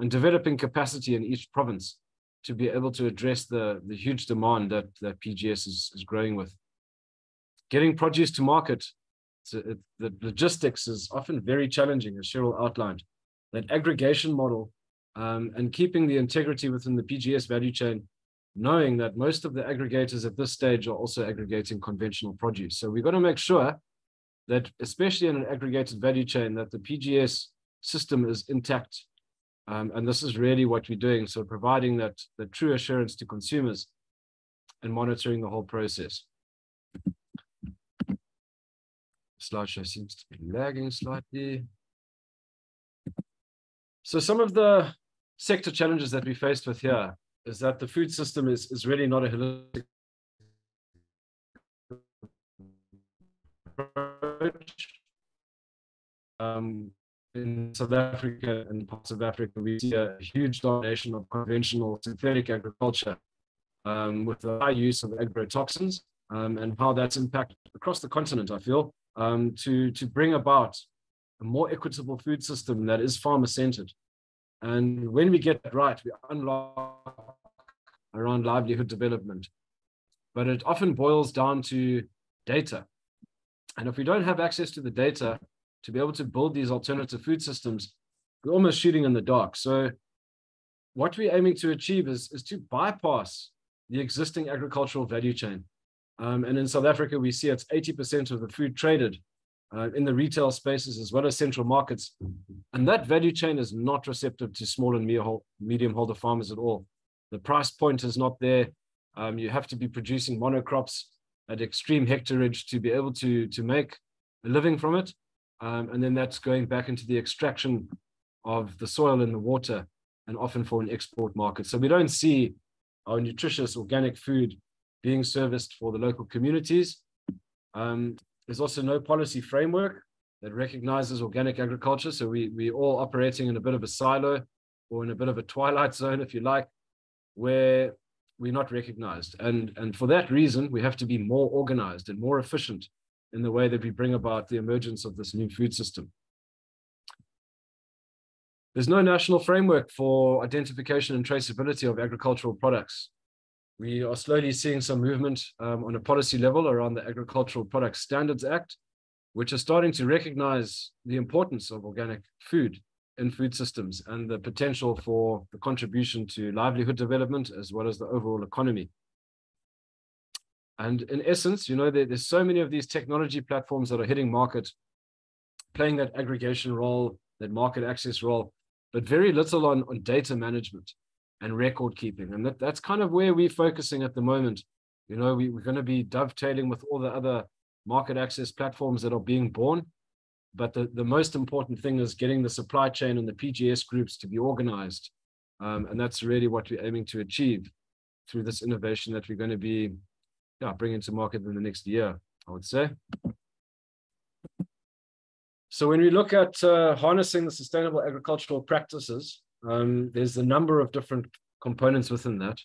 and developing capacity in each province to be able to address the, the huge demand that, that PGS is, is growing with. Getting produce to market, it, the logistics is often very challenging, as Cheryl outlined. That aggregation model um, and keeping the integrity within the PGS value chain, knowing that most of the aggregators at this stage are also aggregating conventional produce. So we've got to make sure that, especially in an aggregated value chain, that the PGS system is intact um, and this is really what we're doing. So providing that, the true assurance to consumers and monitoring the whole process. Slideshow seems to be lagging slightly. So some of the sector challenges that we faced with here is that the food system is, is really not a holistic approach. Um, in South Africa and parts of Africa, we see a huge domination of conventional synthetic agriculture um, with the high use of agrotoxins um, and how that's impacted across the continent, I feel, um, to, to bring about a more equitable food system that is farmer centered. And when we get that right, we unlock around livelihood development. But it often boils down to data. And if we don't have access to the data, to be able to build these alternative food systems, we're almost shooting in the dark. So what we're aiming to achieve is, is to bypass the existing agricultural value chain. Um, and in South Africa, we see it's 80% of the food traded uh, in the retail spaces as well as central markets. And that value chain is not receptive to small and medium holder farmers at all. The price point is not there. Um, you have to be producing monocrops at extreme hectarage to be able to, to make a living from it. Um, and then that's going back into the extraction of the soil and the water, and often for an export market. So we don't see our nutritious organic food being serviced for the local communities. Um, there's also no policy framework that recognizes organic agriculture. So we, we're all operating in a bit of a silo or in a bit of a twilight zone, if you like, where we're not recognized. And, and for that reason, we have to be more organized and more efficient in the way that we bring about the emergence of this new food system. There's no national framework for identification and traceability of agricultural products. We are slowly seeing some movement um, on a policy level around the Agricultural Products Standards Act, which is starting to recognize the importance of organic food in food systems and the potential for the contribution to livelihood development as well as the overall economy. And in essence, you know, there, there's so many of these technology platforms that are hitting market, playing that aggregation role, that market access role, but very little on, on data management and record keeping. And that, that's kind of where we're focusing at the moment. You know, we, we're going to be dovetailing with all the other market access platforms that are being born. But the, the most important thing is getting the supply chain and the PGS groups to be organized. Um, and that's really what we're aiming to achieve through this innovation that we're going to be yeah, bring into market in the next year, I would say. So when we look at uh, harnessing the sustainable agricultural practices, um, there's a number of different components within that.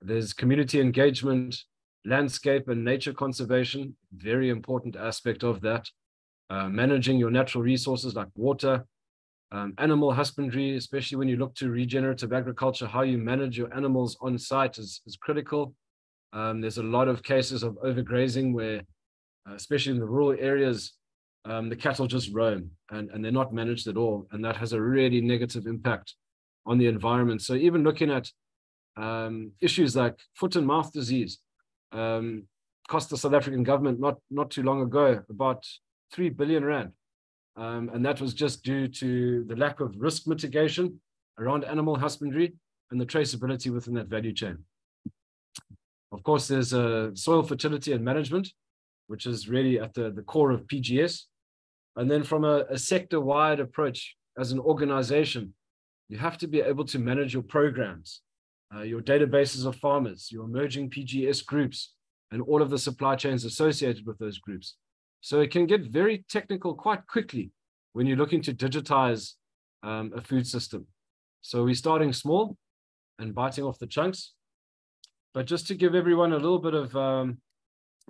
There's community engagement, landscape and nature conservation, very important aspect of that. Uh, managing your natural resources like water, um, animal husbandry, especially when you look to regenerative agriculture, how you manage your animals on site is, is critical. Um, there's a lot of cases of overgrazing where, uh, especially in the rural areas, um, the cattle just roam and, and they're not managed at all. And that has a really negative impact on the environment. So even looking at um, issues like foot and mouth disease, um, cost the South African government not, not too long ago about 3 billion rand. Um, and that was just due to the lack of risk mitigation around animal husbandry and the traceability within that value chain. Of course, there's uh, soil fertility and management, which is really at the, the core of PGS. And then from a, a sector-wide approach as an organization, you have to be able to manage your programs, uh, your databases of farmers, your emerging PGS groups, and all of the supply chains associated with those groups. So it can get very technical quite quickly when you're looking to digitize um, a food system. So we're starting small and biting off the chunks. But just to give everyone a little bit of um,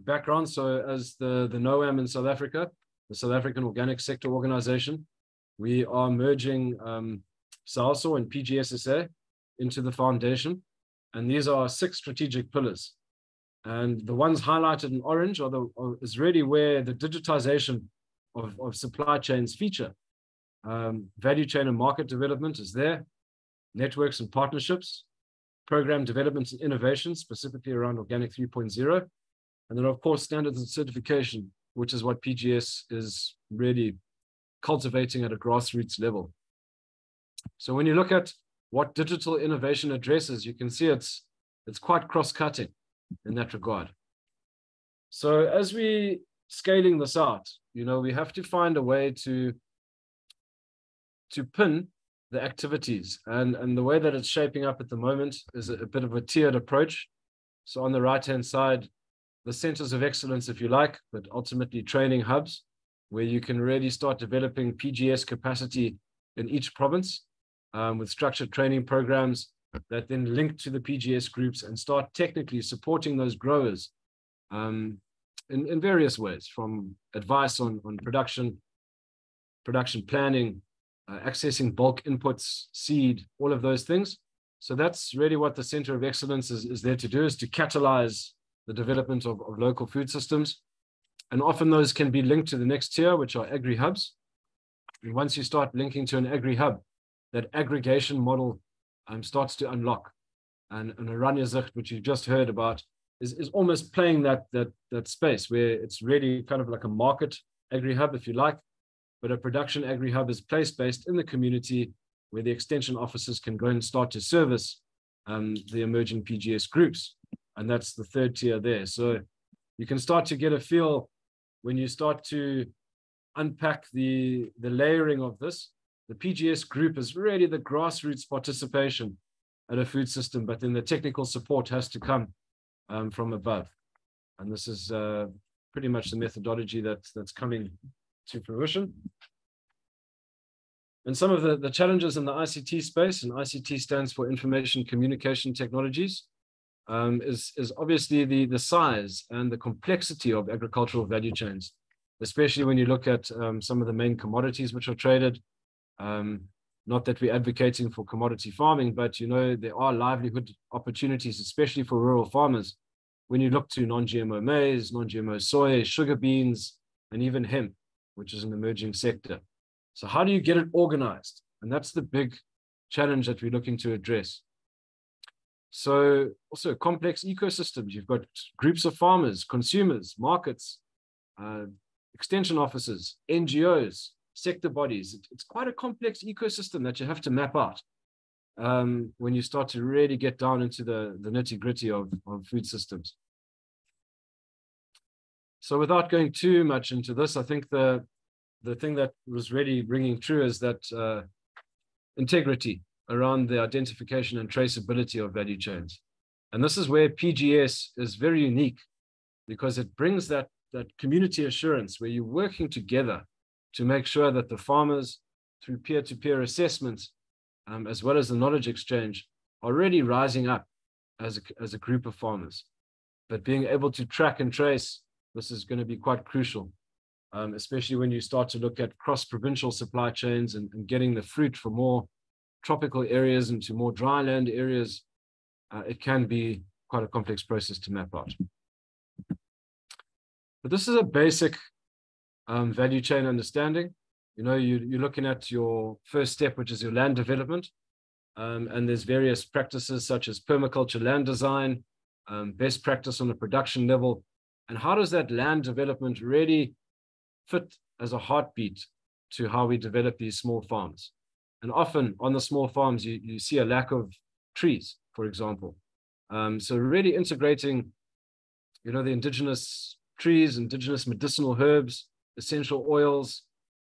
background, so as the, the NOAM in South Africa, the South African Organic Sector Organization, we are merging um, SAOSO and PGSSA into the foundation. And these are six strategic pillars. And the ones highlighted in orange are the, are, is really where the digitization of, of supply chains feature. Um, value chain and market development is there, networks and partnerships, program development and innovation, specifically around Organic 3.0, and then, of course, standards and certification, which is what PGS is really cultivating at a grassroots level. So when you look at what digital innovation addresses, you can see it's, it's quite cross-cutting in that regard. So as we scaling this out, you know, we have to find a way to, to pin the activities. And, and the way that it's shaping up at the moment is a, a bit of a tiered approach. So on the right-hand side, the centers of excellence, if you like, but ultimately training hubs, where you can really start developing PGS capacity in each province um, with structured training programs that then link to the PGS groups and start technically supporting those growers um, in, in various ways, from advice on, on production, production planning, uh, accessing bulk inputs, seed, all of those things. So that's really what the Center of Excellence is, is there to do, is to catalyze the development of, of local food systems. And often those can be linked to the next tier, which are agri-hubs. And once you start linking to an agri-hub, that aggregation model um, starts to unlock. And, and Oranjezicht, which you just heard about, is, is almost playing that, that, that space where it's really kind of like a market agri-hub, if you like, but a production agri-hub is place-based in the community where the extension officers can go and start to service um, the emerging PGS groups. And that's the third tier there. So you can start to get a feel when you start to unpack the, the layering of this the PGS group is really the grassroots participation at a food system, but then the technical support has to come um, from above. And this is uh, pretty much the methodology that's, that's coming to fruition. And some of the, the challenges in the ICT space, and ICT stands for Information Communication Technologies, um, is, is obviously the, the size and the complexity of agricultural value chains, especially when you look at um, some of the main commodities which are traded, um, not that we're advocating for commodity farming, but you know there are livelihood opportunities, especially for rural farmers. When you look to non-GMO maize, non-GMO soy, sugar beans, and even hemp, which is an emerging sector. So how do you get it organized? And that's the big challenge that we're looking to address. So also complex ecosystems. You've got groups of farmers, consumers, markets, uh, extension officers, NGOs, sector bodies. It's quite a complex ecosystem that you have to map out um, when you start to really get down into the, the nitty gritty of, of food systems. So without going too much into this, I think the, the thing that was really ringing true is that uh, integrity around the identification and traceability of value chains. And this is where PGS is very unique because it brings that, that community assurance where you're working together to make sure that the farmers, through peer-to-peer assessments, um, as well as the knowledge exchange, are really rising up as a, as a group of farmers. But being able to track and trace, this is going to be quite crucial, um, especially when you start to look at cross-provincial supply chains and, and, getting the fruit from more tropical areas into more dry land areas. Uh, it can be quite a complex process to map out. But this is a basic um, value chain understanding. You know, you, you're looking at your first step, which is your land development. Um, and there's various practices such as permaculture land design, um, best practice on the production level. And how does that land development really fit as a heartbeat to how we develop these small farms? And often on the small farms, you, you see a lack of trees, for example. Um, so really integrating, you know, the indigenous trees, indigenous medicinal herbs, essential oils,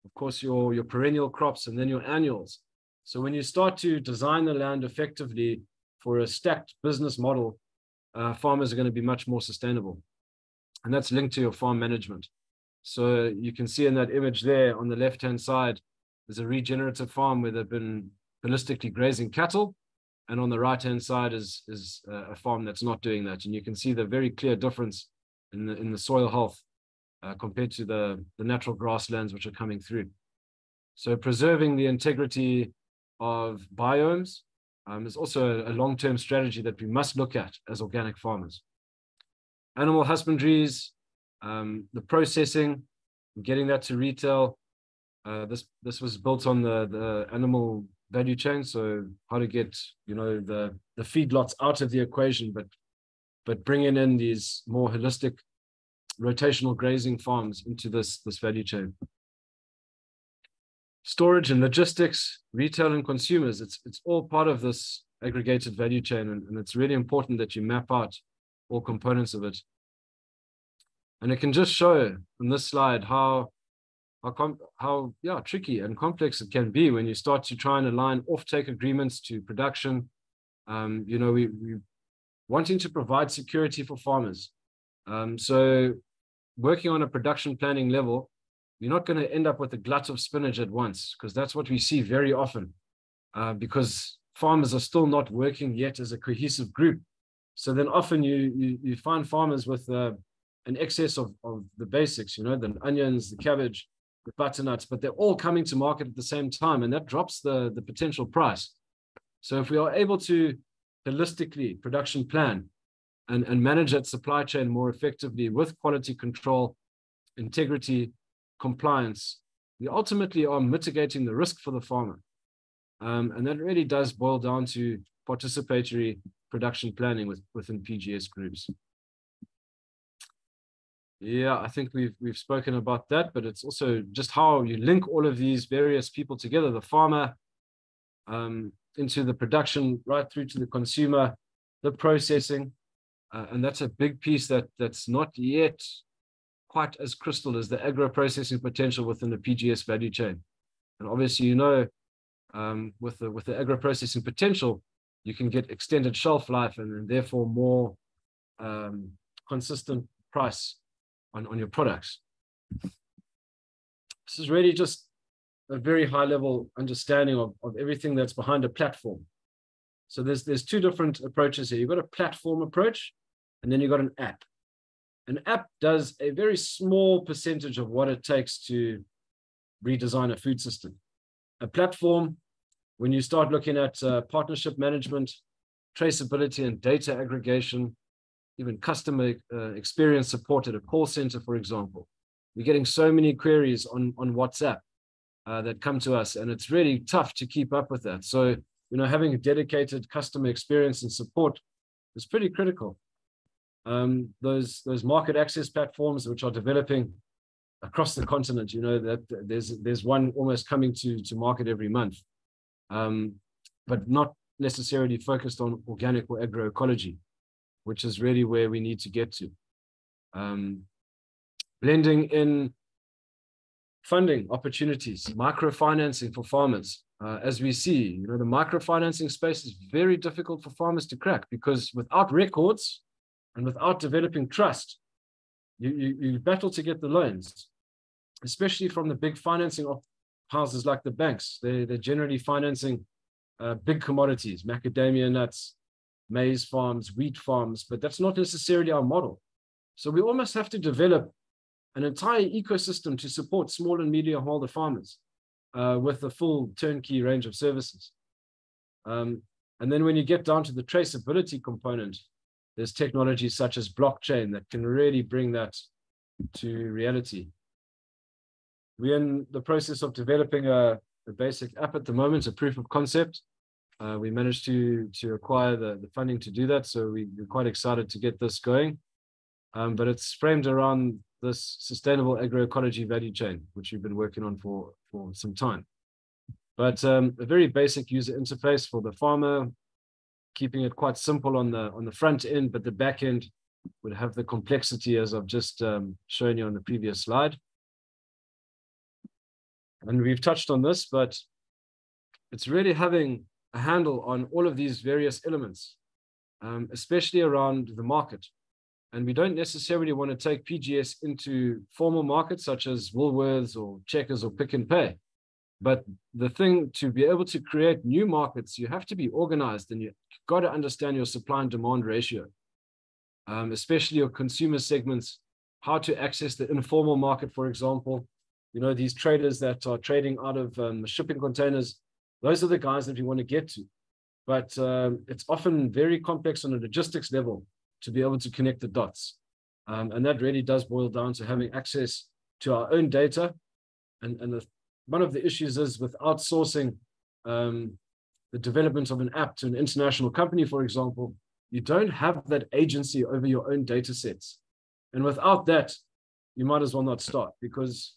of course, your, your perennial crops, and then your annuals. So when you start to design the land effectively for a stacked business model, uh, farmers are going to be much more sustainable. And that's linked to your farm management. So you can see in that image there on the left-hand side, there's a regenerative farm where they've been ballistically grazing cattle. And on the right-hand side is, is a farm that's not doing that. And you can see the very clear difference in the, in the soil health uh, compared to the, the natural grasslands which are coming through. So preserving the integrity of biomes um, is also a long-term strategy that we must look at as organic farmers. Animal husbandries, um, the processing, getting that to retail. Uh, this this was built on the the animal value chain, so how to get you know the the feedlots out of the equation, but but bringing in these more holistic rotational grazing farms into this, this value chain. Storage and logistics, retail and consumers, it's, it's all part of this aggregated value chain. And, and it's really important that you map out all components of it. And it can just show in this slide how how, how yeah tricky and complex it can be when you start to try and align offtake agreements to production. Um, you know, we, we wanting to provide security for farmers. Um, so working on a production planning level, you're not going to end up with a glut of spinach at once because that's what we see very often uh, because farmers are still not working yet as a cohesive group. So then often you you, you find farmers with uh, an excess of, of the basics, you know, the onions, the cabbage, the butternuts, but they're all coming to market at the same time, and that drops the, the potential price. So if we are able to holistically production plan and, and manage that supply chain more effectively with quality control, integrity, compliance, we ultimately are mitigating the risk for the farmer. Um, and that really does boil down to participatory production planning with, within PGS groups. Yeah, I think we've we've spoken about that, but it's also just how you link all of these various people together, the farmer um, into the production, right through to the consumer, the processing, uh, and that's a big piece that that's not yet quite as crystal as the agro processing potential within the PGS value chain. And obviously, you know, um, with the with the agro processing potential, you can get extended shelf life and, and therefore more um, consistent price on, on your products. This is really just a very high level understanding of, of everything that's behind a platform. So there's there's two different approaches here. You've got a platform approach, and then you've got an app. An app does a very small percentage of what it takes to redesign a food system. A platform, when you start looking at uh, partnership management, traceability and data aggregation, even customer uh, experience support at a call center, for example. We're getting so many queries on, on WhatsApp uh, that come to us, and it's really tough to keep up with that. So, you know, having a dedicated customer experience and support is pretty critical um, those those market access platforms which are developing across the continent. You know that there's there's one almost coming to to market every month, um, but not necessarily focused on organic or agroecology, which is really where we need to get to. Um, blending in funding opportunities, microfinancing for farmers. Uh, as we see, you know, the microfinancing space is very difficult for farmers to crack because without records, and without developing trust, you, you, you battle to get the loans. especially from the big financing houses like the banks. They, they're generally financing uh, big commodities, macadamia nuts, maize farms, wheat farms, but that's not necessarily our model. So we almost have to develop an entire ecosystem to support small and medium holder farmers uh, with a full turnkey range of services. Um, and then when you get down to the traceability component, there's technologies such as blockchain that can really bring that to reality. We're in the process of developing a, a basic app at the moment, a proof of concept. Uh, we managed to, to acquire the, the funding to do that, so we, are quite excited to get this going. Um, but it's framed around this sustainable agroecology value chain, which we've been working on for, for some time. But um, a very basic user interface for the farmer, keeping it quite simple on the on the front end, but the back end would have the complexity as I've just um, shown you on the previous slide. And we've touched on this, but it's really having a handle on all of these various elements, um, especially around the market. And we don't necessarily want to take PGS into formal markets such as Woolworths or Checkers or Pick n Pay. But the thing to be able to create new markets, you have to be organized and you've got to understand your supply and demand ratio, um, especially your consumer segments, how to access the informal market, for example. You know, these traders that are trading out of um, shipping containers, those are the guys that we want to get to. But um, it's often very complex on a logistics level to be able to connect the dots. Um, and that really does boil down to having access to our own data. And, and the, one of the issues is with outsourcing um, the development of an app to an international company, for example, you don't have that agency over your own data sets. And without that, you might as well not start because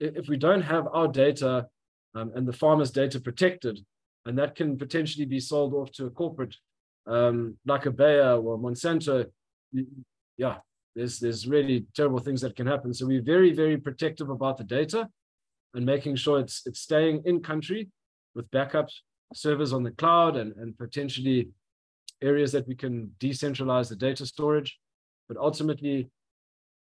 if we don't have our data um, and the farmer's data protected, and that can potentially be sold off to a corporate um, like a Bayer or Monsanto, yeah, there's there's really terrible things that can happen. So we're very very protective about the data, and making sure it's it's staying in country with backup servers on the cloud and and potentially areas that we can decentralize the data storage. But ultimately,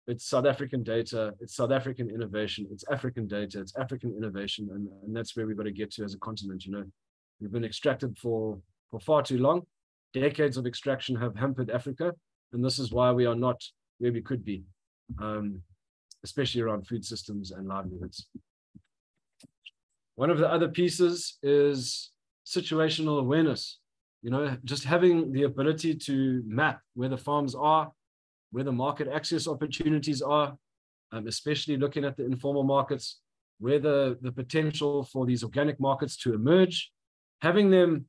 it's South African data, it's South African innovation, it's African data, it's African innovation, and, and that's where we've got to get to as a continent. You know, we've been extracted for for far too long, decades of extraction have hampered Africa, and this is why we are not where we could be, um, especially around food systems and livelihoods. One of the other pieces is situational awareness. You know, just having the ability to map where the farms are, where the market access opportunities are, um, especially looking at the informal markets, where the, the potential for these organic markets to emerge, having them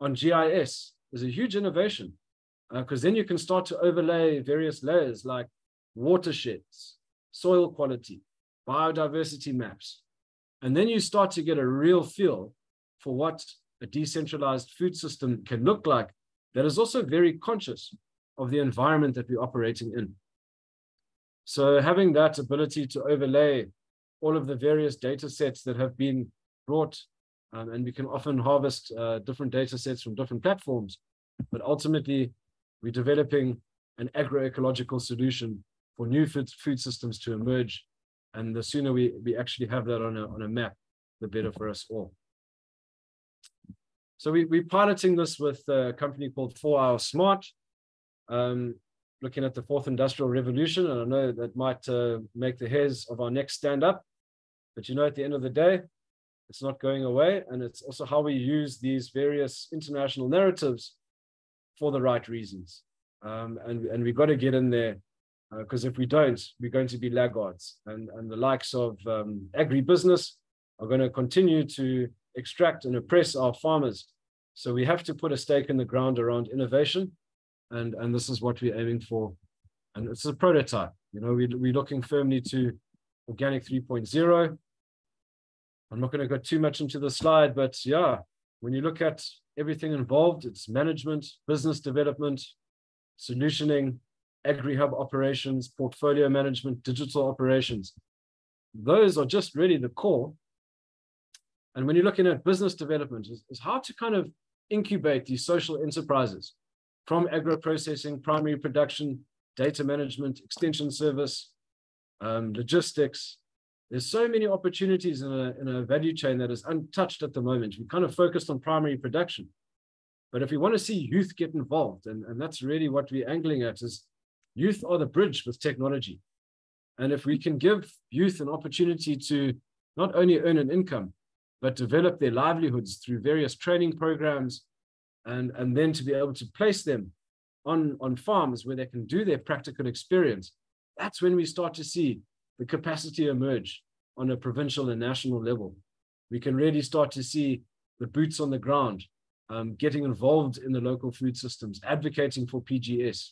on GIS is a huge innovation because uh, then you can start to overlay various layers like watersheds, soil quality, biodiversity maps. And then you start to get a real feel for what a decentralized food system can look like that is also very conscious of the environment that we're operating in. So having that ability to overlay all of the various data sets that have been brought um, and we can often harvest uh, different data sets from different platforms. But ultimately, we're developing an agroecological solution for new food, food systems to emerge. And the sooner we, we actually have that on a, on a map, the better for us all. So we, we're piloting this with a company called 4 Hour Smart, um, looking at the fourth industrial revolution. And I know that might uh, make the hairs of our neck stand up. But you know, at the end of the day, it's not going away. And it's also how we use these various international narratives for the right reasons. Um, and, and we've got to get in there because uh, if we don't, we're going to be laggards. And, and the likes of um, agribusiness are going to continue to extract and oppress our farmers. So we have to put a stake in the ground around innovation. And, and this is what we're aiming for. And it's a prototype. You know, we, we're looking firmly to organic 3.0 I'm not going to go too much into the slide, but yeah, when you look at everything involved, it's management, business development, solutioning, agri-hub operations, portfolio management, digital operations. Those are just really the core. And when you're looking at business development, it's, it's how to kind of incubate these social enterprises from agro processing, primary production, data management, extension service, um, logistics, There's so many opportunities in a, in a value chain that is untouched at the moment. We're kind of focused on primary production. But if we want to see youth get involved, and, and that's really what we're angling at, is youth are the bridge with technology. And if we can give youth an opportunity to not only earn an income, but develop their livelihoods through various training programs, and, and then to be able to place them on, on farms where they can do their practical experience, that's when we start to see the capacity emerge on a provincial and national level. We can really start to see the boots on the ground, um, getting involved in the local food systems, advocating for PGS.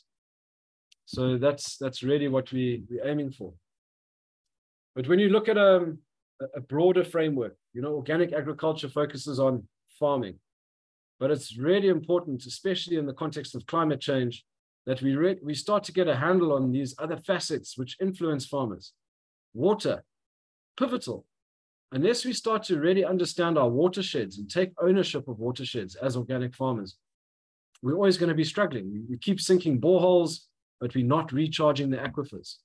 So that's that's really what we, we're aiming for. But when you look at um, a, a broader framework, you know, organic agriculture focuses on farming. But it's really important, especially in the context of climate change, that we, we start to get a handle on these other facets which influence farmers water, pivotal. Unless we start to really understand our watersheds and take ownership of watersheds as organic farmers, we're always going to be struggling. We, keep sinking boreholes, but we're not recharging the aquifers.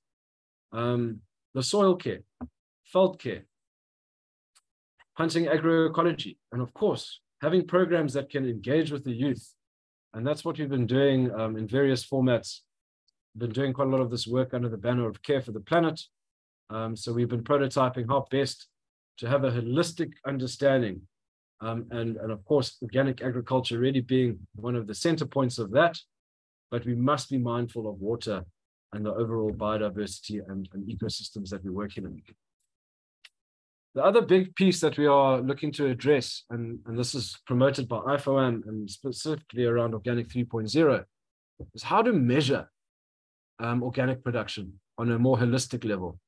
Um, the soil care, veld care, hunting agroecology, and of course, having programs that can engage with the youth. And that's what we've been doing um, in various formats. Been doing quite a lot of this work under the banner of Care for the Planet, um, so we've been prototyping how best to have a holistic understanding. Um, and, and of course, organic agriculture really being one of the center points of that. But we must be mindful of water and the overall biodiversity and, and ecosystems that we're working in. The other big piece that we are looking to address, and, and this is promoted by IFOAM and specifically around Organic 3.0, is how to measure um, organic production on a more holistic level.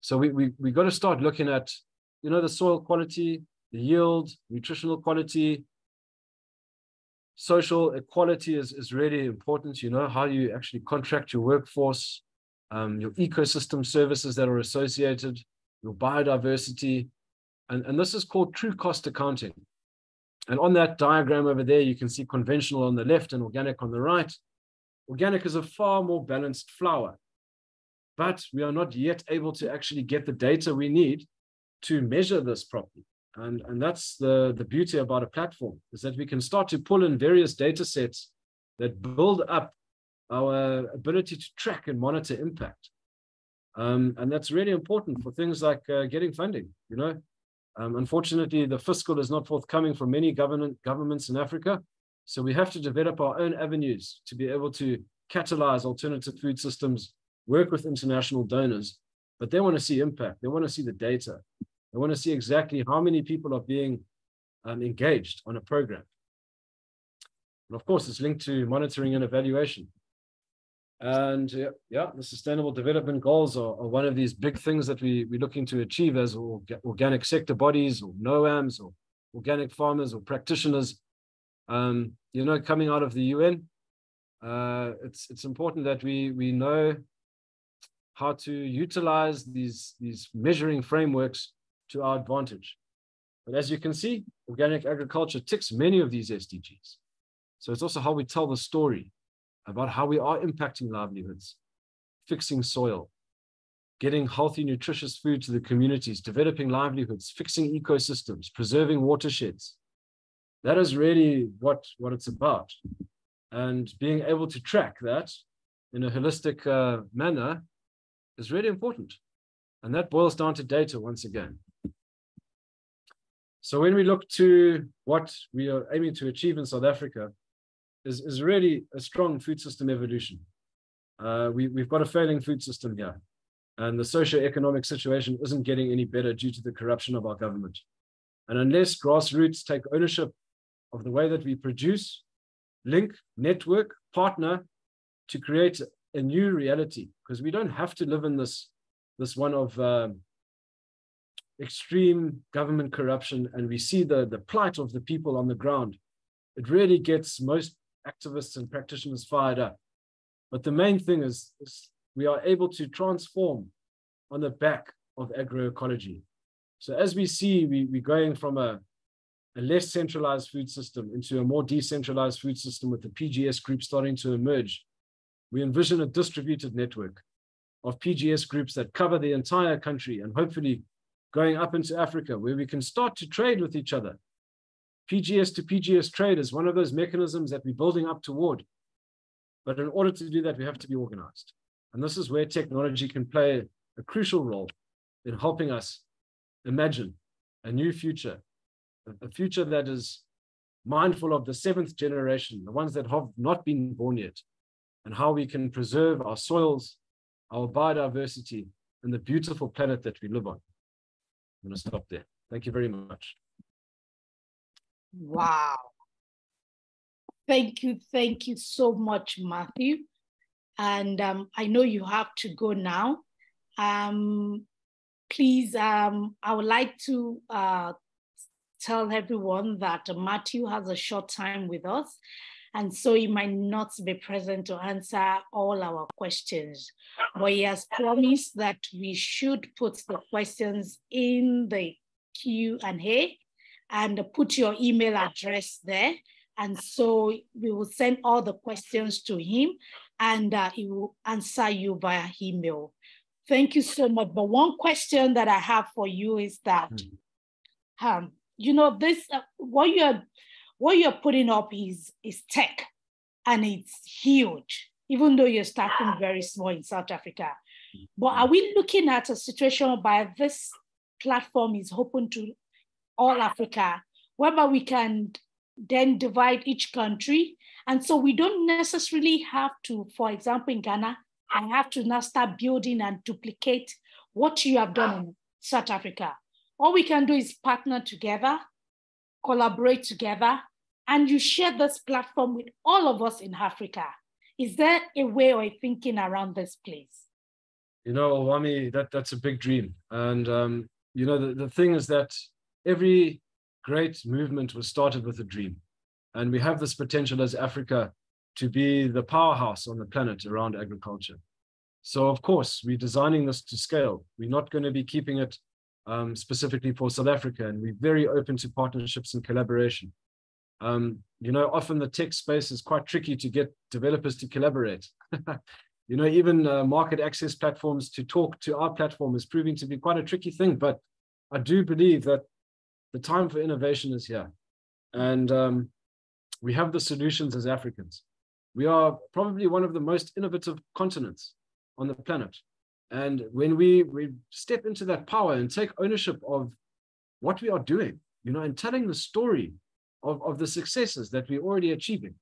So we we we got to start looking at, you know, the soil quality, the yield, nutritional quality, social equality is, is really important. You know, how you actually contract your workforce, um, your ecosystem services that are associated, your biodiversity. And, and this is called true cost accounting. And on that diagram over there, you can see conventional on the left and organic on the right. Organic is a far more balanced flower, but we are not yet able to actually get the data we need to measure this properly. And, and that's the, the beauty about a platform is that we can start to pull in various data sets that build up our ability to track and monitor impact. Um, and that's really important for things like uh, getting funding. You know, um, unfortunately, the fiscal is not forthcoming for many government governments in Africa. So we have to develop our own avenues to be able to catalyze alternative food systems work with international donors, but they want to see impact. They want to see the data. They want to see exactly how many people are being um, engaged on a program. And of course, it's linked to monitoring and evaluation. And yeah, yeah the sustainable development goals are, are, one of these big things that we, we're looking to achieve as organic sector bodies or NOAMs or organic farmers or practitioners. Um, you know, coming out of the UN, uh, it's it's important that we we know how to utilize these, these measuring frameworks to our advantage. But as you can see, organic agriculture ticks many of these SDGs. So it's also how we tell the story about how we are impacting livelihoods, fixing soil, getting healthy, nutritious food to the communities, developing livelihoods, fixing ecosystems, preserving watersheds. That is really what, what it's about. And being able to track that in a holistic uh, manner is really important. And that boils down to data once again. So when we look to what we are aiming to achieve in South Africa, is, is really a strong food system evolution. Uh, we, we've got a failing food system here, and the socio-economic situation isn't getting any better due to the corruption of our government. And unless grassroots take ownership of the way that we produce, link, network, partner to create a new reality because we don't have to live in this this one of um, extreme government corruption and we see the the plight of the people on the ground it really gets most activists and practitioners fired up but the main thing is, is we are able to transform on the back of agroecology so as we see we, we're going from a a less centralized food system into a more decentralized food system with the PGS group starting to emerge we envision a distributed network of PGS groups that cover the entire country and hopefully going up into Africa where we can start to trade with each other. PGS to PGS trade is one of those mechanisms that we're building up toward. But in order to do that, we have to be organized. And this is where technology can play a crucial role in helping us imagine a new future, a future that is mindful of the seventh generation, the ones that have not been born yet, and how we can preserve our soils, our biodiversity, and the beautiful planet that we live on. I'm going to stop there. Thank you very much. Wow. Thank you. Thank you so much, Matthew. And um, I know you have to go now. Um, please, um, I would like to uh, tell everyone that Matthew has a short time with us. And so he might not be present to answer all our questions, but he has promised that we should put the questions in the Q&A and put your email address there. And so we will send all the questions to him and uh, he will answer you via email. Thank you so much. But one question that I have for you is that, mm. um, you know, this uh, what you're what you're putting up is is tech, and it's huge. Even though you're starting very small in South Africa, but are we looking at a situation where this platform is open to all Africa, whereby we can then divide each country. And so we don't necessarily have to, for example, in Ghana, I have to now start building and duplicate what you have done in South Africa. All we can do is partner together, collaborate together, and you share this platform with all of us in Africa. Is there a way or a thinking around this place? You know, Wami, that, that's a big dream. And, um, you know, the, the thing is that every great movement was started with a dream. And we have this potential as Africa to be the powerhouse on the planet around agriculture. So, of course, we're designing this to scale. We're not going to be keeping it um, specifically for South Africa, and we're very open to partnerships and collaboration. Um, you know, often the tech space is quite tricky to get developers to collaborate. you know, even uh, market access platforms to talk to our platform is proving to be quite a tricky thing. But I do believe that the time for innovation is here. And um, we have the solutions as Africans. We are probably one of the most innovative continents on the planet. And when we, we step into that power and take ownership of what we are doing, you know, and telling the story of, of the successes that we're already achieving,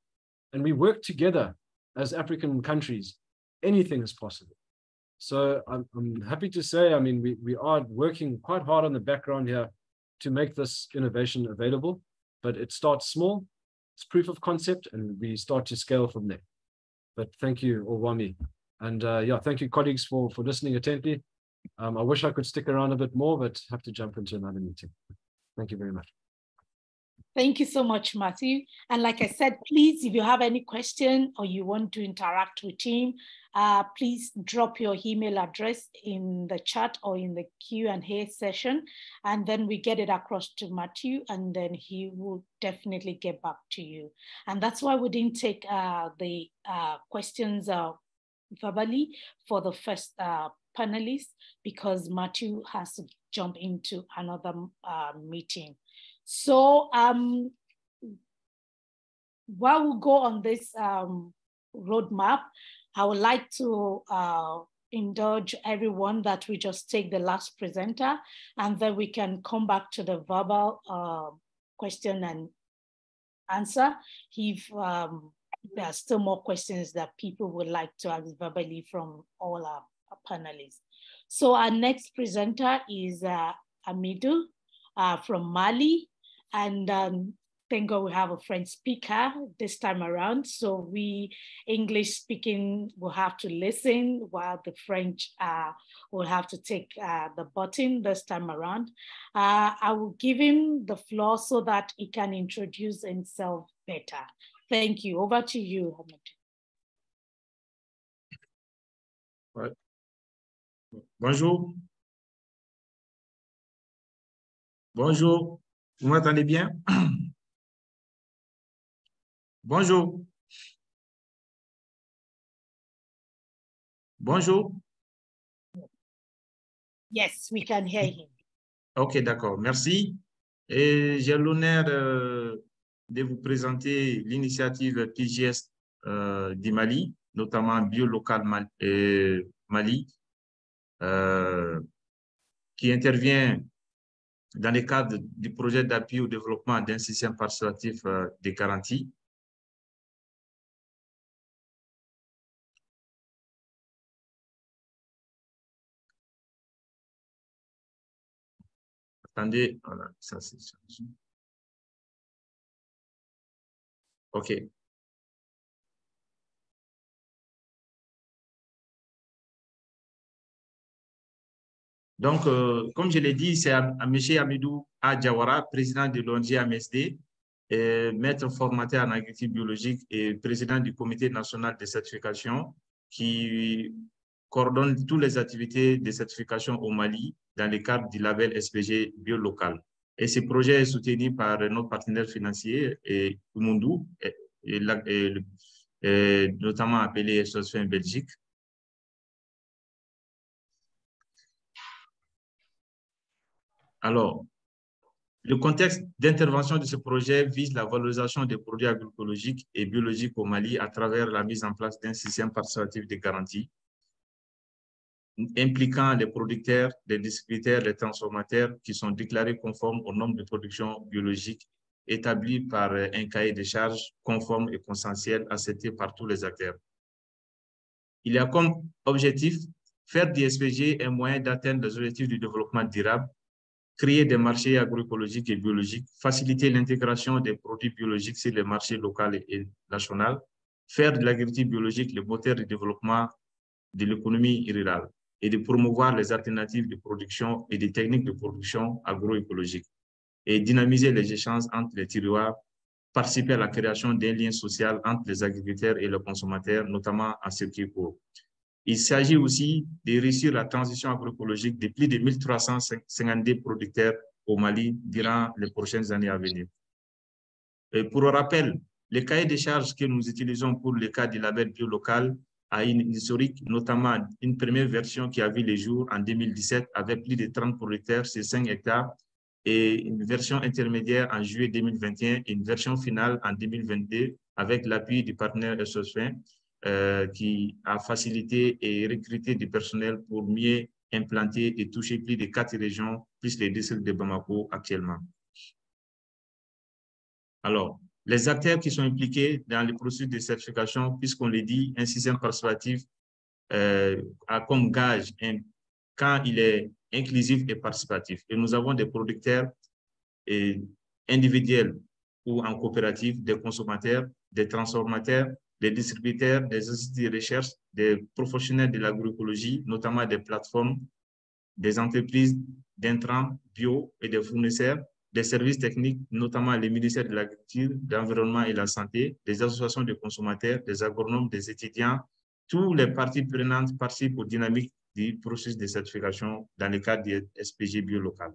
and we work together as African countries, anything is possible. So I'm, I'm happy to say, I mean, we, we are working quite hard on the background here to make this innovation available, but it starts small, it's proof of concept, and we start to scale from there. But thank you, Owami. And uh, yeah, thank you, colleagues, for, for listening attentively. Um, I wish I could stick around a bit more, but have to jump into another meeting. Thank you very much. Thank you so much, Matthew. And like I said, please, if you have any question or you want to interact with him, uh, please drop your email address in the chat or in the Q&A session, and then we get it across to Matthew, and then he will definitely get back to you. And that's why we didn't take uh, the uh, questions uh, verbally for the first uh, panelist, because Matthew has to jump into another uh, meeting. So um, while we go on this um, roadmap, I would like to uh, indulge everyone that we just take the last presenter and then we can come back to the verbal uh, question and answer if um, there are still more questions that people would like to ask verbally from all our, our panelists. So our next presenter is uh, Amidou uh, from Mali. And um, thank God we have a French speaker this time around. So we English speaking will have to listen while the French uh, will have to take uh, the button this time around. Uh, I will give him the floor so that he can introduce himself better. Thank you. Over to you, Hamid. Ouais. Bonjour. Bonjour. Vous m'entendez bien? Bonjour. Bonjour. Yes, we can hear him. Ok, d'accord. Merci. Et j'ai l'honneur euh, de vous présenter l'initiative PGS euh, du Mali, notamment Biolocal Mali, euh, qui intervient dans le cadre du projet d'appui au développement d'un système participatif de garantie. Attendez, voilà, ça c'est OK. Donc, euh, comme je l'ai dit, c'est M. Amidou Adjawara, président de l'ONG AMSD, et maître formateur en agriculture biologique et président du comité national de certification qui coordonne toutes les activités de certification au Mali dans le cadre du label SPG biolocal. Et ce projet est soutenu par notre partenaire financier, et et, notamment appelé Sosfin Belgique. Alors, le contexte d'intervention de ce projet vise la valorisation des produits agroécologiques et biologiques au Mali à travers la mise en place d'un système participatif de garantie impliquant les producteurs, les distributeurs, les transformateurs qui sont déclarés conformes aux normes de production biologique établi par un cahier de charges conforme et consensuel accepté par tous les acteurs. Il y a comme objectif faire du SPG un moyen d'atteindre les objectifs du développement durable, créer des marchés agroécologiques et biologiques, faciliter l'intégration des produits biologiques sur les marchés locaux et nationaux, faire de l'agriculture biologique le moteur de développement de l'économie rurale et de promouvoir les alternatives de production et des techniques de production agroécologique et dynamiser les échanges entre les territoires, participer à la création d'un lien social entre les agriculteurs et les consommateurs, notamment en circuit court. Il s'agit aussi de réussir la transition agroécologique de plus de 1352 producteurs au Mali durant les prochaines années à venir. Pour rappel, le cahier des charges que nous utilisons pour le cas du label bio local a une historique, notamment une première version qui a vu les jours en 2017 avec plus de 30 producteurs sur 5 hectares et une version intermédiaire en juillet 2021 et une version finale en 2022 avec l'appui du partenaire SOSFIN euh, qui a facilité et recruté du personnel pour mieux implanter et toucher plus de quatre régions, plus les districts de Bamako actuellement. Alors, les acteurs qui sont impliqués dans le processus de certification, puisqu'on le dit, un système participatif euh, a comme gage, quand il est inclusif et participatif. Et nous avons des producteurs individuels ou en coopérative, des consommateurs, des transformateurs, des distributeurs, des instituts de recherche, des professionnels de l'agroécologie, notamment des plateformes, des entreprises d'intrants bio et des fournisseurs, des services techniques, notamment les ministères de l'Agriculture, de l'Environnement et de la Santé, des associations de consommateurs, des agronomes, des étudiants, tous les parties prenantes participent aux dynamiques du processus de certification dans le cadre du SPG bio local.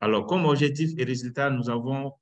Alors, comme objectif et résultat, nous avons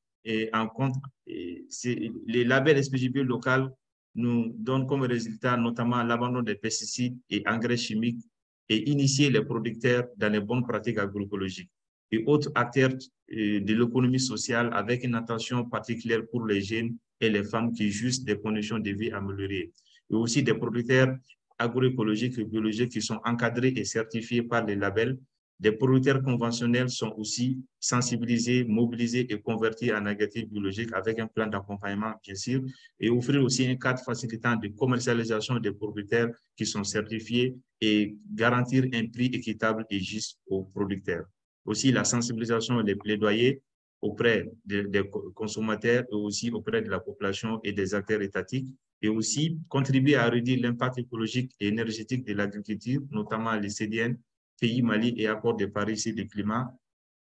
en compte les labels SPG bio local nous donnent comme résultat notamment l'abandon des pesticides et engrais chimiques et initier les producteurs dans les bonnes pratiques agroécologiques et autres acteurs de l'économie sociale avec une attention particulière pour les jeunes et les femmes qui jouissent des conditions de vie améliorées. Et aussi des producteurs agroécologiques et biologiques qui sont encadrés et certifiés par les labels. Des producteurs conventionnels sont aussi sensibilisés, mobilisés et convertis en agriculture biologique avec un plan d'accompagnement, bien sûr, et offrir aussi un cadre facilitant de commercialisation des producteurs qui sont certifiés et garantir un prix équitable et juste aux producteurs. Aussi, la sensibilisation et les plaidoyers auprès des, consommateurs et aussi auprès de la population et des acteurs étatiques et aussi contribuer à réduire l'impact écologique et énergétique de l'agriculture, notamment les CDN, pays Mali et accord de Paris sur le climat,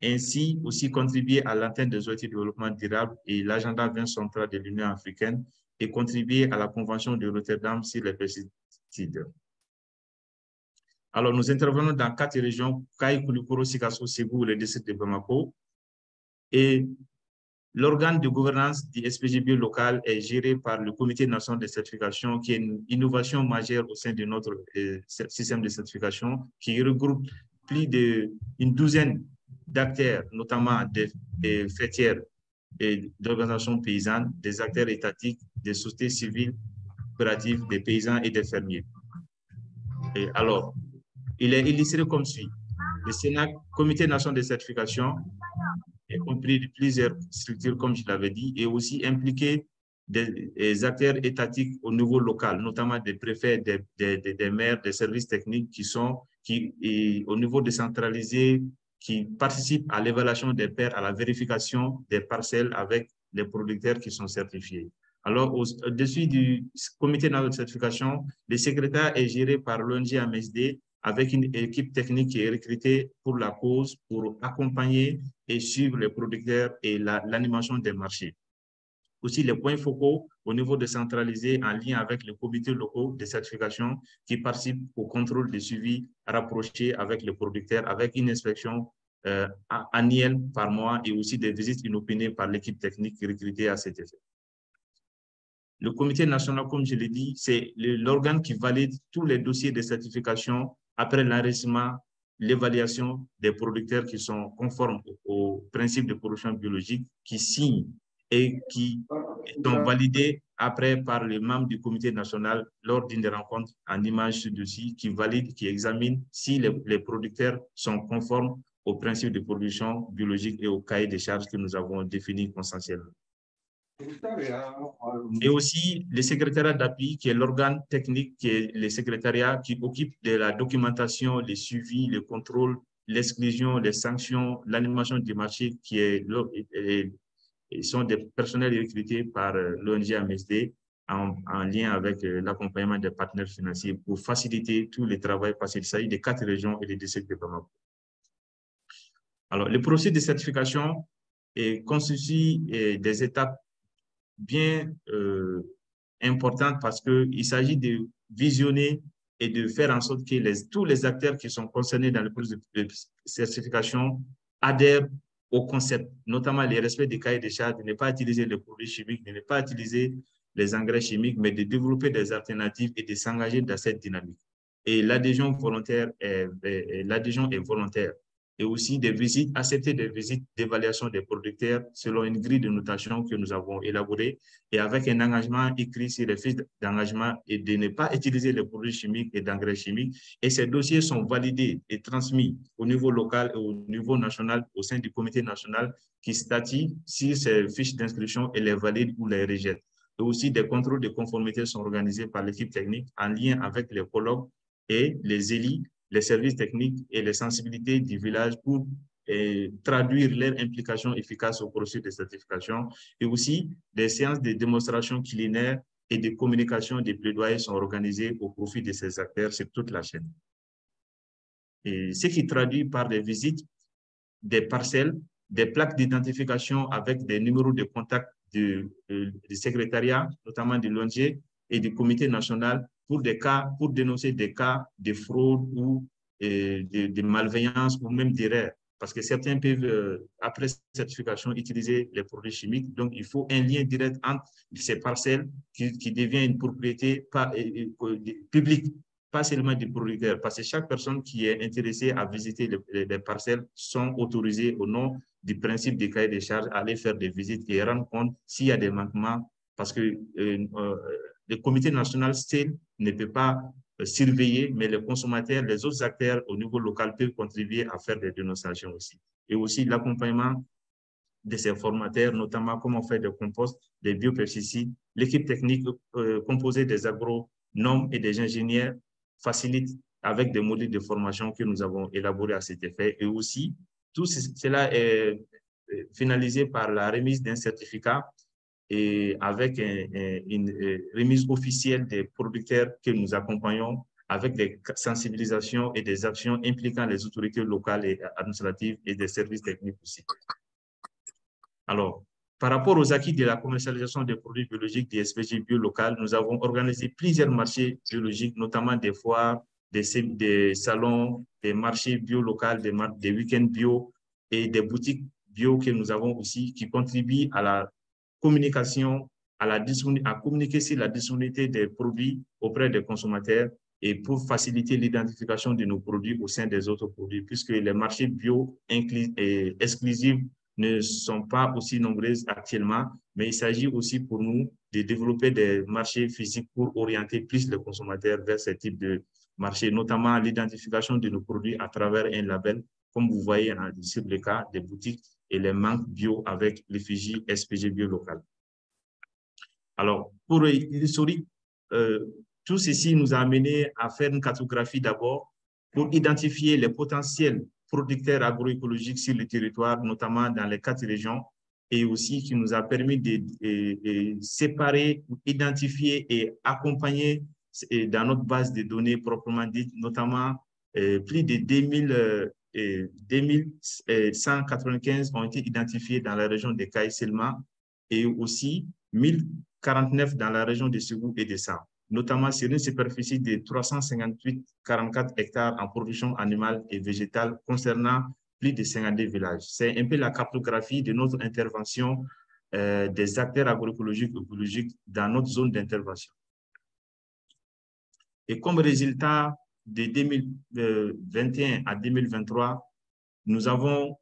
ainsi aussi contribuer à l'atteinte des objectifs de développement durable et l'agenda 20 central de l'Union africaine et contribuer à la Convention de Rotterdam sur les pesticides. Alors, nous intervenons dans quatre régions, Kaï, Koulikoro, Sikasso, Ségou, le district de Bamako. Et l'organe de gouvernance du SPGB local est géré par le Comité national de certification, qui est une innovation majeure au sein de notre euh, système de certification, qui regroupe plus d'une douzaine d'acteurs, notamment des, des fêtières et d'organisations paysannes, des acteurs étatiques, des sociétés civiles, opératives, des paysans et des fermiers. Alors, il est illustré comme suit. Le Sénat, Comité national de certification, est compris de plusieurs structures, comme je l'avais dit, et aussi impliqué des, acteurs étatiques au niveau local, notamment des préfets, des, des, des maires, des services techniques qui sont qui, et au niveau décentralisé, qui participent à l'évaluation des pertes, à la vérification des parcelles avec les producteurs qui sont certifiés. Alors, au-dessus du comité de certification, le secrétaire est géré par l'ONG AMSD avec une équipe technique qui est recrutée pour la cause, pour accompagner et suivre les producteurs et l'animation des marchés. Aussi, les points focaux au niveau décentralisé en lien avec les comités locaux de certification qui participent au contrôle des suivis rapprochés avec les producteurs, avec une inspection euh, annuelle par mois et aussi des visites inopinées par l'équipe technique recrutée à cet effet. Le comité national, comme je l'ai dit, c'est l'organe qui valide tous les dossiers de certification après l'enregistrement, l'évaluation des producteurs qui sont conformes aux principes de production biologique, qui signent et qui sont validés après par les membres du comité national lors d'une rencontre en image de dossier qui valide, qui examine si les, les, producteurs sont conformes aux principes de production biologique et au cahier des charges que nous avons définis consensuellement. Et aussi le secrétariat d'appui, qui est l'organe technique, qui est le secrétariat qui occupe de la documentation, le suivi, le contrôle, l'exclusion, les sanctions, l'animation du marché, qui sont des personnels recrutés par euh, l'ONG AMSD en, en, lien avec euh, l'accompagnement des partenaires financiers pour faciliter tout le travail parce qu'il s'agit des quatre régions et des districts de. Alors, le processus de certification constitue euh, des étapes bien euh, importante parce qu'il s'agit de visionner et de faire en sorte que les, tous les acteurs qui sont concernés dans le processus de certification adhèrent au concept, notamment les respects des cahiers des charges, de ne pas utiliser les produits chimiques, de ne pas utiliser les engrais chimiques, mais de développer des alternatives et de s'engager dans cette dynamique. Et l'adhésion volontaire l'adhésion est volontaire et aussi des visites, accepter des visites d'évaluation des producteurs selon une grille de notation que nous avons élaborée et avec un engagement écrit sur les fiches d'engagement et de ne pas utiliser les produits chimiques et d'engrais chimiques. Et ces dossiers sont validés et transmis au niveau local et au niveau national au sein du comité national qui statue sur ces fiches d'inscription et les valide ou les rejette. Et aussi des contrôles de conformité sont organisés par l'équipe technique en lien avec les colloques et les élus les services techniques et les sensibilités du village pour eh, traduire leur implication efficace au processus de certification et aussi des séances de démonstration culinaire et de communication des plaidoyers sont organisées au profit de ces acteurs sur toute la chaîne. Et ce qui traduit par des visites, des parcelles, des plaques d'identification avec des numéros de contact du, du secrétariat, notamment de l'ONG et du comité national pour des cas, pour dénoncer des cas de fraude ou euh, de, malveillance ou même d'erreur. Parce que certains peuvent, euh, après certification, utiliser les produits chimiques. Donc, il faut un lien direct entre ces parcelles qui, qui devient une propriété pas, euh, publique, pas seulement des producteurs. Parce que chaque personne qui est intéressée à visiter les, les parcelles sont autorisées au nom du principe des cahiers des charges à aller faire des visites et rendre compte s'il y a des manquements. Parce que euh, le comité national STEL ne peut pas euh, surveiller, mais les consommateurs, les autres acteurs au niveau local peuvent contribuer à faire des dénonçations aussi. Et aussi l'accompagnement de ces formateurs, notamment comment faire des composts, des biopesticides. L'équipe technique euh, composée des agronomes et des ingénieurs facilite avec des modules de formation que nous avons élaborés à cet effet. Et aussi, tout cela est euh, finalisé par la remise d'un certificat et avec une remise officielle des producteurs que nous accompagnons avec des sensibilisations et des actions impliquant les autorités locales et administratives et des services techniques aussi. Alors, par rapport aux acquis de la commercialisation des produits biologiques des SPG bio locales, nous avons organisé plusieurs marchés biologiques, notamment des foires, des, salons, des marchés bio locaux, des, des week-ends bio et des boutiques bio que nous avons aussi qui contribuent à la communication, à, la à communiquer sur la disponibilité des produits auprès des consommateurs et pour faciliter l'identification de nos produits au sein des autres produits, puisque les marchés bio exclusifs ne sont pas aussi nombreux actuellement, mais il s'agit aussi pour nous de développer des marchés physiques pour orienter plus les consommateurs vers ce type de marché, notamment l'identification de nos produits à travers un label, comme vous voyez sur le cas des boutiques et les manques bio avec l'effigie SPG bio local. Alors, pour l'historique, euh, tout ceci nous a amené à faire une cartographie d'abord pour identifier les potentiels producteurs agroécologiques sur le territoire, notamment dans les quatre régions, et aussi qui nous a permis de, séparer, identifier et accompagner dans notre base de données proprement dite, notamment euh, plus de 2000, 2195 euh, ont été identifiés dans la région de Kaï-Selma et aussi 1049 dans la région de Ségou et de Sam notamment sur une superficie de 358,44 hectares en production animale et végétale concernant plus de 52 villages. C'est un peu la cartographie de notre intervention euh, des acteurs agroécologiques et biologiques dans notre zone d'intervention. Et comme résultat de 2021 à 2023, nous avons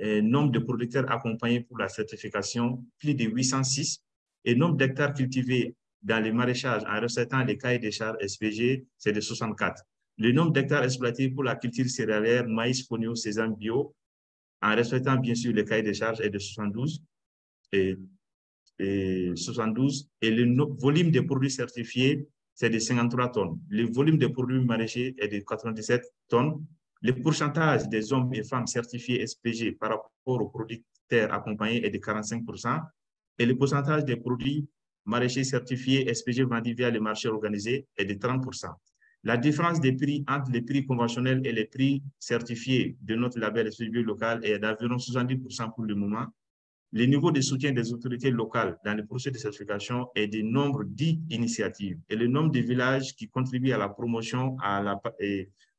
un euh, nombre de producteurs accompagnés pour la certification, plus de 806, et nombre d'hectares cultivés dans les maraîchages en respectant les cahiers des charges SPG, c'est de 64. Le nombre d'hectares exploités pour la culture céréalière, maïs, fonio, sésame bio, en respectant bien sûr les cahiers des charges, est de 72. Et, 72. Et le volume des produits certifiés, c'est de 53 tonnes. Le volume des produits maraîchers est de 97 tonnes. Le pourcentage des hommes et femmes certifiés SPG par rapport aux producteurs accompagnés est de 45% et le pourcentage des produits maraîcher certifié SPG vendu via les marchés organisés est de 30%. La différence des prix entre les prix conventionnels et les prix certifiés de notre label SPG local est d'environ 70% pour le moment. Le niveau de soutien des autorités locales dans le processus de certification est de nombre d'initiatives et le nombre de villages qui contribuent à la promotion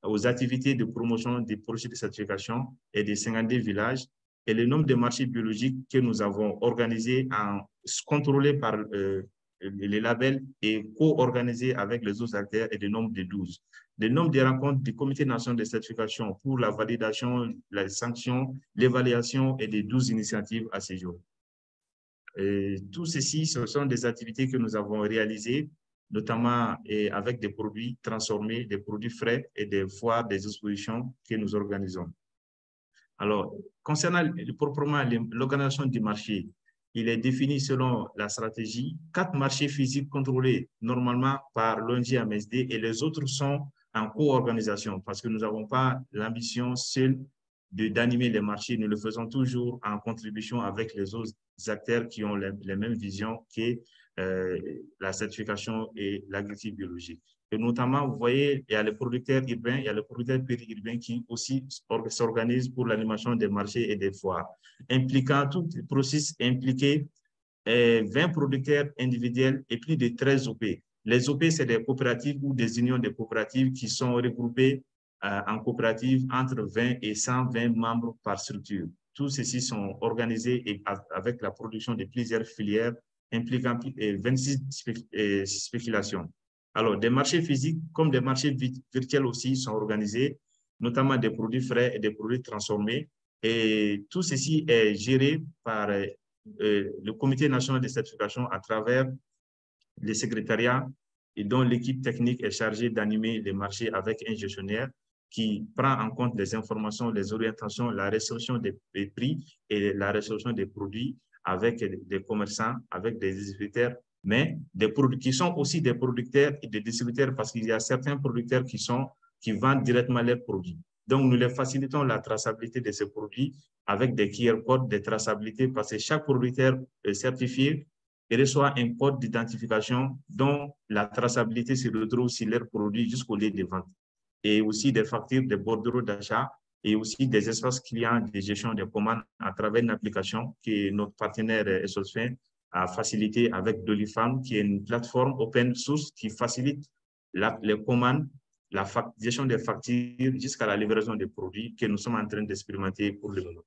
aux activités de promotion des processus de certification est de 52 villages et le nombre de marchés biologiques que nous avons organisés, en, contrôlés par euh, les labels et co-organisés avec les autres acteurs est de nombre de 12. Le nombre de rencontres du Comité national de certification pour la validation, la sanction, l'évaluation et de 12 initiatives à ce jour. Et tout ceci, ce sont des activités que nous avons réalisées, notamment et avec des produits transformés, des produits frais et des foires, des expositions que nous organisons. Alors, concernant proprement l'organisation du marché, il est défini selon la stratégie quatre marchés physiques contrôlés normalement par l'ONG MSD et les autres sont en co-organisation parce que nous n'avons pas l'ambition seule d'animer les marchés. Nous le faisons toujours en contribution avec les autres acteurs qui ont les, mêmes visions que euh, la certification et l'agriculture biologique. Et notamment, vous voyez, il y a les producteurs urbains, il y a les producteurs périurbains qui aussi s'organisent pour l'animation des marchés et des foires, impliquant tout le processus impliqué 20 euh, producteurs individuels et plus de 13 OP. Les OP, c'est des coopératives ou des unions de coopératives qui sont regroupées euh, en coopératives entre 20 et 120 membres par structure. Tous ceux-ci sont organisés avec la production de plusieurs filières impliquant 26 euh, spéculations. Alors, des marchés physiques comme des marchés virtuels aussi sont organisés, notamment des produits frais et des produits transformés. Et tout ceci est géré par euh, le Comité national de certification à travers les secrétariats et dont l'équipe technique est chargée d'animer les marchés avec un gestionnaire qui prend en compte les informations, les orientations, la résolution des prix et la résolution des produits avec des commerçants, avec des distributeurs mais des qui sont aussi des producteurs et des distributeurs parce qu'il y a certains producteurs qui, sont, qui vendent directement leurs produits. Donc, nous les facilitons la traçabilité de ces produits avec des QR codes de traçabilité parce que chaque producteur certifié reçoit un code d'identification dont la traçabilité se retrouve sur leurs produits jusqu'au lieu de vente. Et aussi des factures, des bordereaux d'achat et aussi des espaces clients de gestion des commandes à travers une application que notre partenaire SOSFIN à faciliter avec Dolifam, qui est une plateforme open source qui facilite les commandes, la gestion des factures jusqu'à la livraison des produits que nous sommes en train d'expérimenter pour le moment.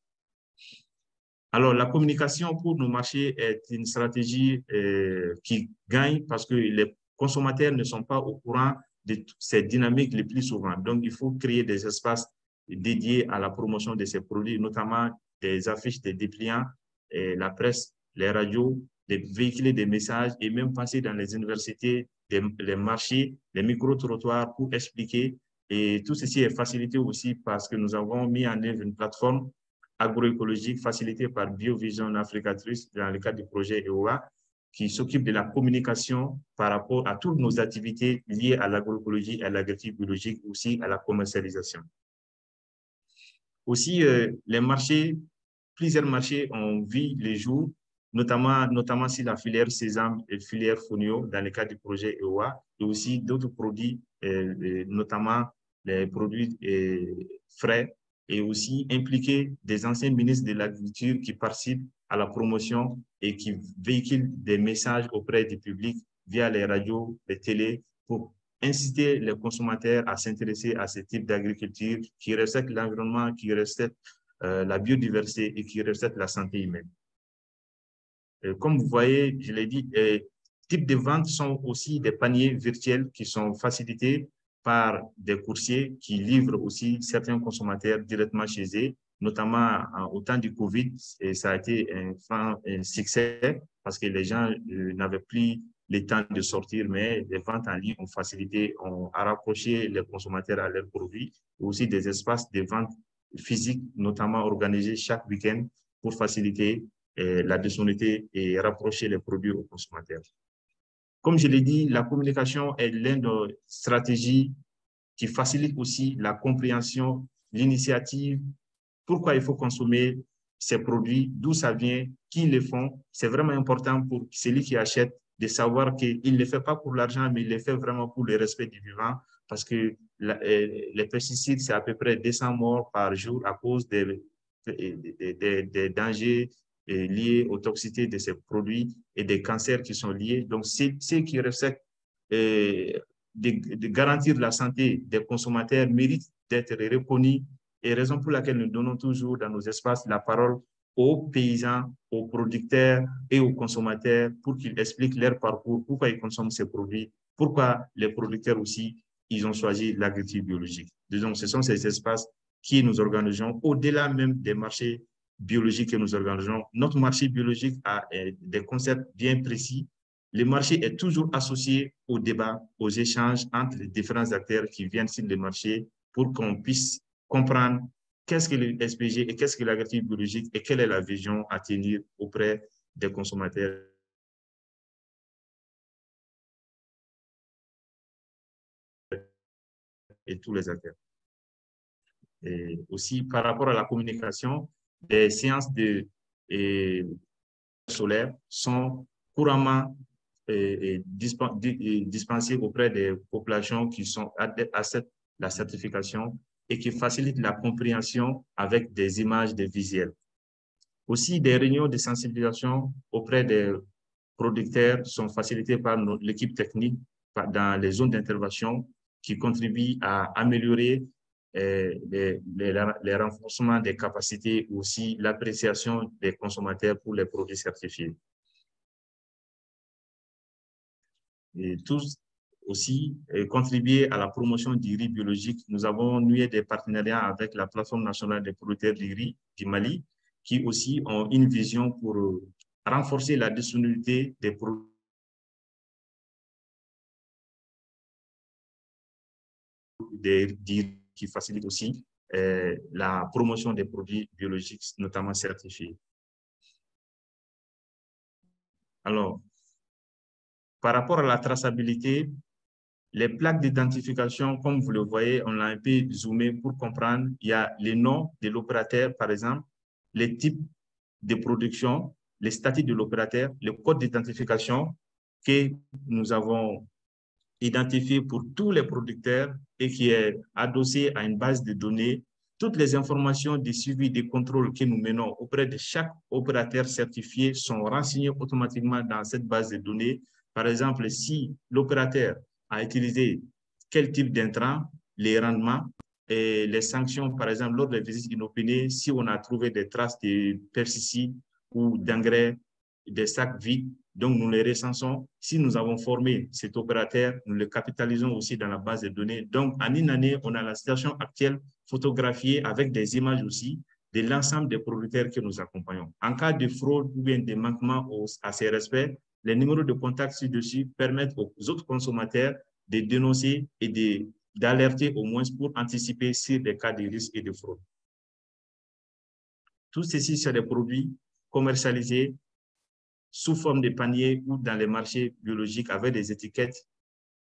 Alors, la communication pour nos marchés est une stratégie euh, qui gagne parce que les consommateurs ne sont pas au courant de ces dynamiques les plus souvent. Donc, il faut créer des espaces dédiés à la promotion de ces produits, notamment des affiches, des dépliants, la presse, les radios, des véhiculer des messages et même passer dans les universités, les marchés, les micro-trottoirs pour expliquer. Et tout ceci est facilité aussi parce que nous avons mis en œuvre une plateforme agroécologique facilitée par Biovision Africatrice dans le cadre du projet EOA qui s'occupe de la communication par rapport à toutes nos activités liées à l'agroécologie, à l'agriculture biologique, aussi à la commercialisation. Aussi, euh, les marchés, plusieurs marchés ont vu les jours, notamment, notamment si la filière sésame et filière fonio dans le cadre du projet EOA, et aussi d'autres produits, euh, euh, notamment les produits frais, et aussi impliquer des anciens ministres de l'Agriculture qui participent à la promotion et qui véhiculent des messages auprès du public via les radios, les télés, pour inciter les consommateurs à s'intéresser à ce type d'agriculture qui respecte l'environnement, qui respecte euh, la biodiversité et qui respecte la santé humaine. Comme vous voyez, je l'ai dit, les types de ventes sont aussi des paniers virtuels qui sont facilités par des coursiers qui livrent aussi certains consommateurs directement chez eux notamment au temps du Covid, et ça a été un, succès parce que les gens euh, n'avaient plus le temps de sortir, mais les ventes en ligne ont facilité, ont rapproché les consommateurs à leurs produits, aussi des espaces de vente physiques, notamment organisés chaque week-end pour faciliter la disponibilité et rapprocher les produits aux consommateurs. Comme je l'ai dit, la communication est l'une des stratégies qui facilite aussi la compréhension, l'initiative pourquoi il faut consommer ces produits, d'où ça vient, qui les font. C'est vraiment important pour celui qui achète de savoir qu'il ne le fait pas pour l'argent, mais il le fait vraiment pour le respect du vivant, parce que euh, les pesticides, c'est à peu près 200 morts par jour à cause des, dangers liés aux toxicités de ces produits et des cancers qui sont liés. Donc, ceux qui respectent euh, de, de, garantir la santé des consommateurs méritent d'être reconnus et raison pour laquelle nous donnons toujours dans nos espaces la parole aux paysans, aux producteurs et aux consommateurs pour qu'ils expliquent leur parcours, pourquoi ils consomment ces produits, pourquoi les producteurs aussi, ils ont choisi l'agriculture biologique. Donc, ce sont ces espaces qui nous organisons au-delà même des marchés biologiques que nous organisons. Notre marché biologique a euh, des concepts bien précis. Le marché est toujours associé au débat, aux échanges entre les différents acteurs qui viennent sur le marché pour qu'on puisse comprendre qu'est-ce que le SPG et qu'est-ce que l'agriculture biologique et quelle est la vision à tenir auprès des consommateurs. et tous les acteurs. Et aussi, par rapport à la communication, des séances de solaire sont couramment dispensées auprès des populations qui sont à, cette, la certification et qui facilite la compréhension avec des images, des visuels. Aussi, des réunions de sensibilisation auprès des producteurs sont facilitées par l'équipe technique dans les zones d'intervention qui contribuent à améliorer les, renforcements des capacités, aussi l'appréciation des consommateurs pour les produits certifiés. Et tous, aussi contribuer à la promotion du riz biologique. Nous avons noué des partenariats avec la plateforme nationale des producteurs du riz du Mali, qui aussi ont une vision pour renforcer la disponibilité des produits qui facilite aussi euh, la promotion des produits biologiques, notamment certifiés. Alors, par rapport à la traçabilité, les plaques d'identification, comme vous le voyez, on l'a un peu zoomé pour comprendre. Il y a les noms de l'opérateur, par exemple, les types de production, les statuts de l'opérateur, le code d'identification que nous avons identifié pour tous les producteurs et qui est adossé à une base de données. Toutes les informations de suivi des contrôles que nous menons auprès de chaque opérateur certifié sont renseignées automatiquement dans cette base de données. Par exemple, si l'opérateur à utiliser quel type d'intrant, les rendements et les sanctions, par exemple, lors des visites inopinées, si on a trouvé des traces de pesticides ou d'engrais, des sacs vides, Donc, nous les recensons. Si nous avons formé cet opérateur, nous le capitalisons aussi dans la base de données. Donc, en une année, on a la situation actuelle photographiée avec des images aussi de l'ensemble des producteurs que nous accompagnons. En cas de fraude ou bien de manquement à ces respects, les numéros de contact ci-dessus permettent aux autres consommateurs de dénoncer et d'alerter au moins pour anticiper sur des cas de risque et de fraude. Tout ceci, c'est des produits commercialisés sous forme de paniers ou dans les marchés biologiques avec des étiquettes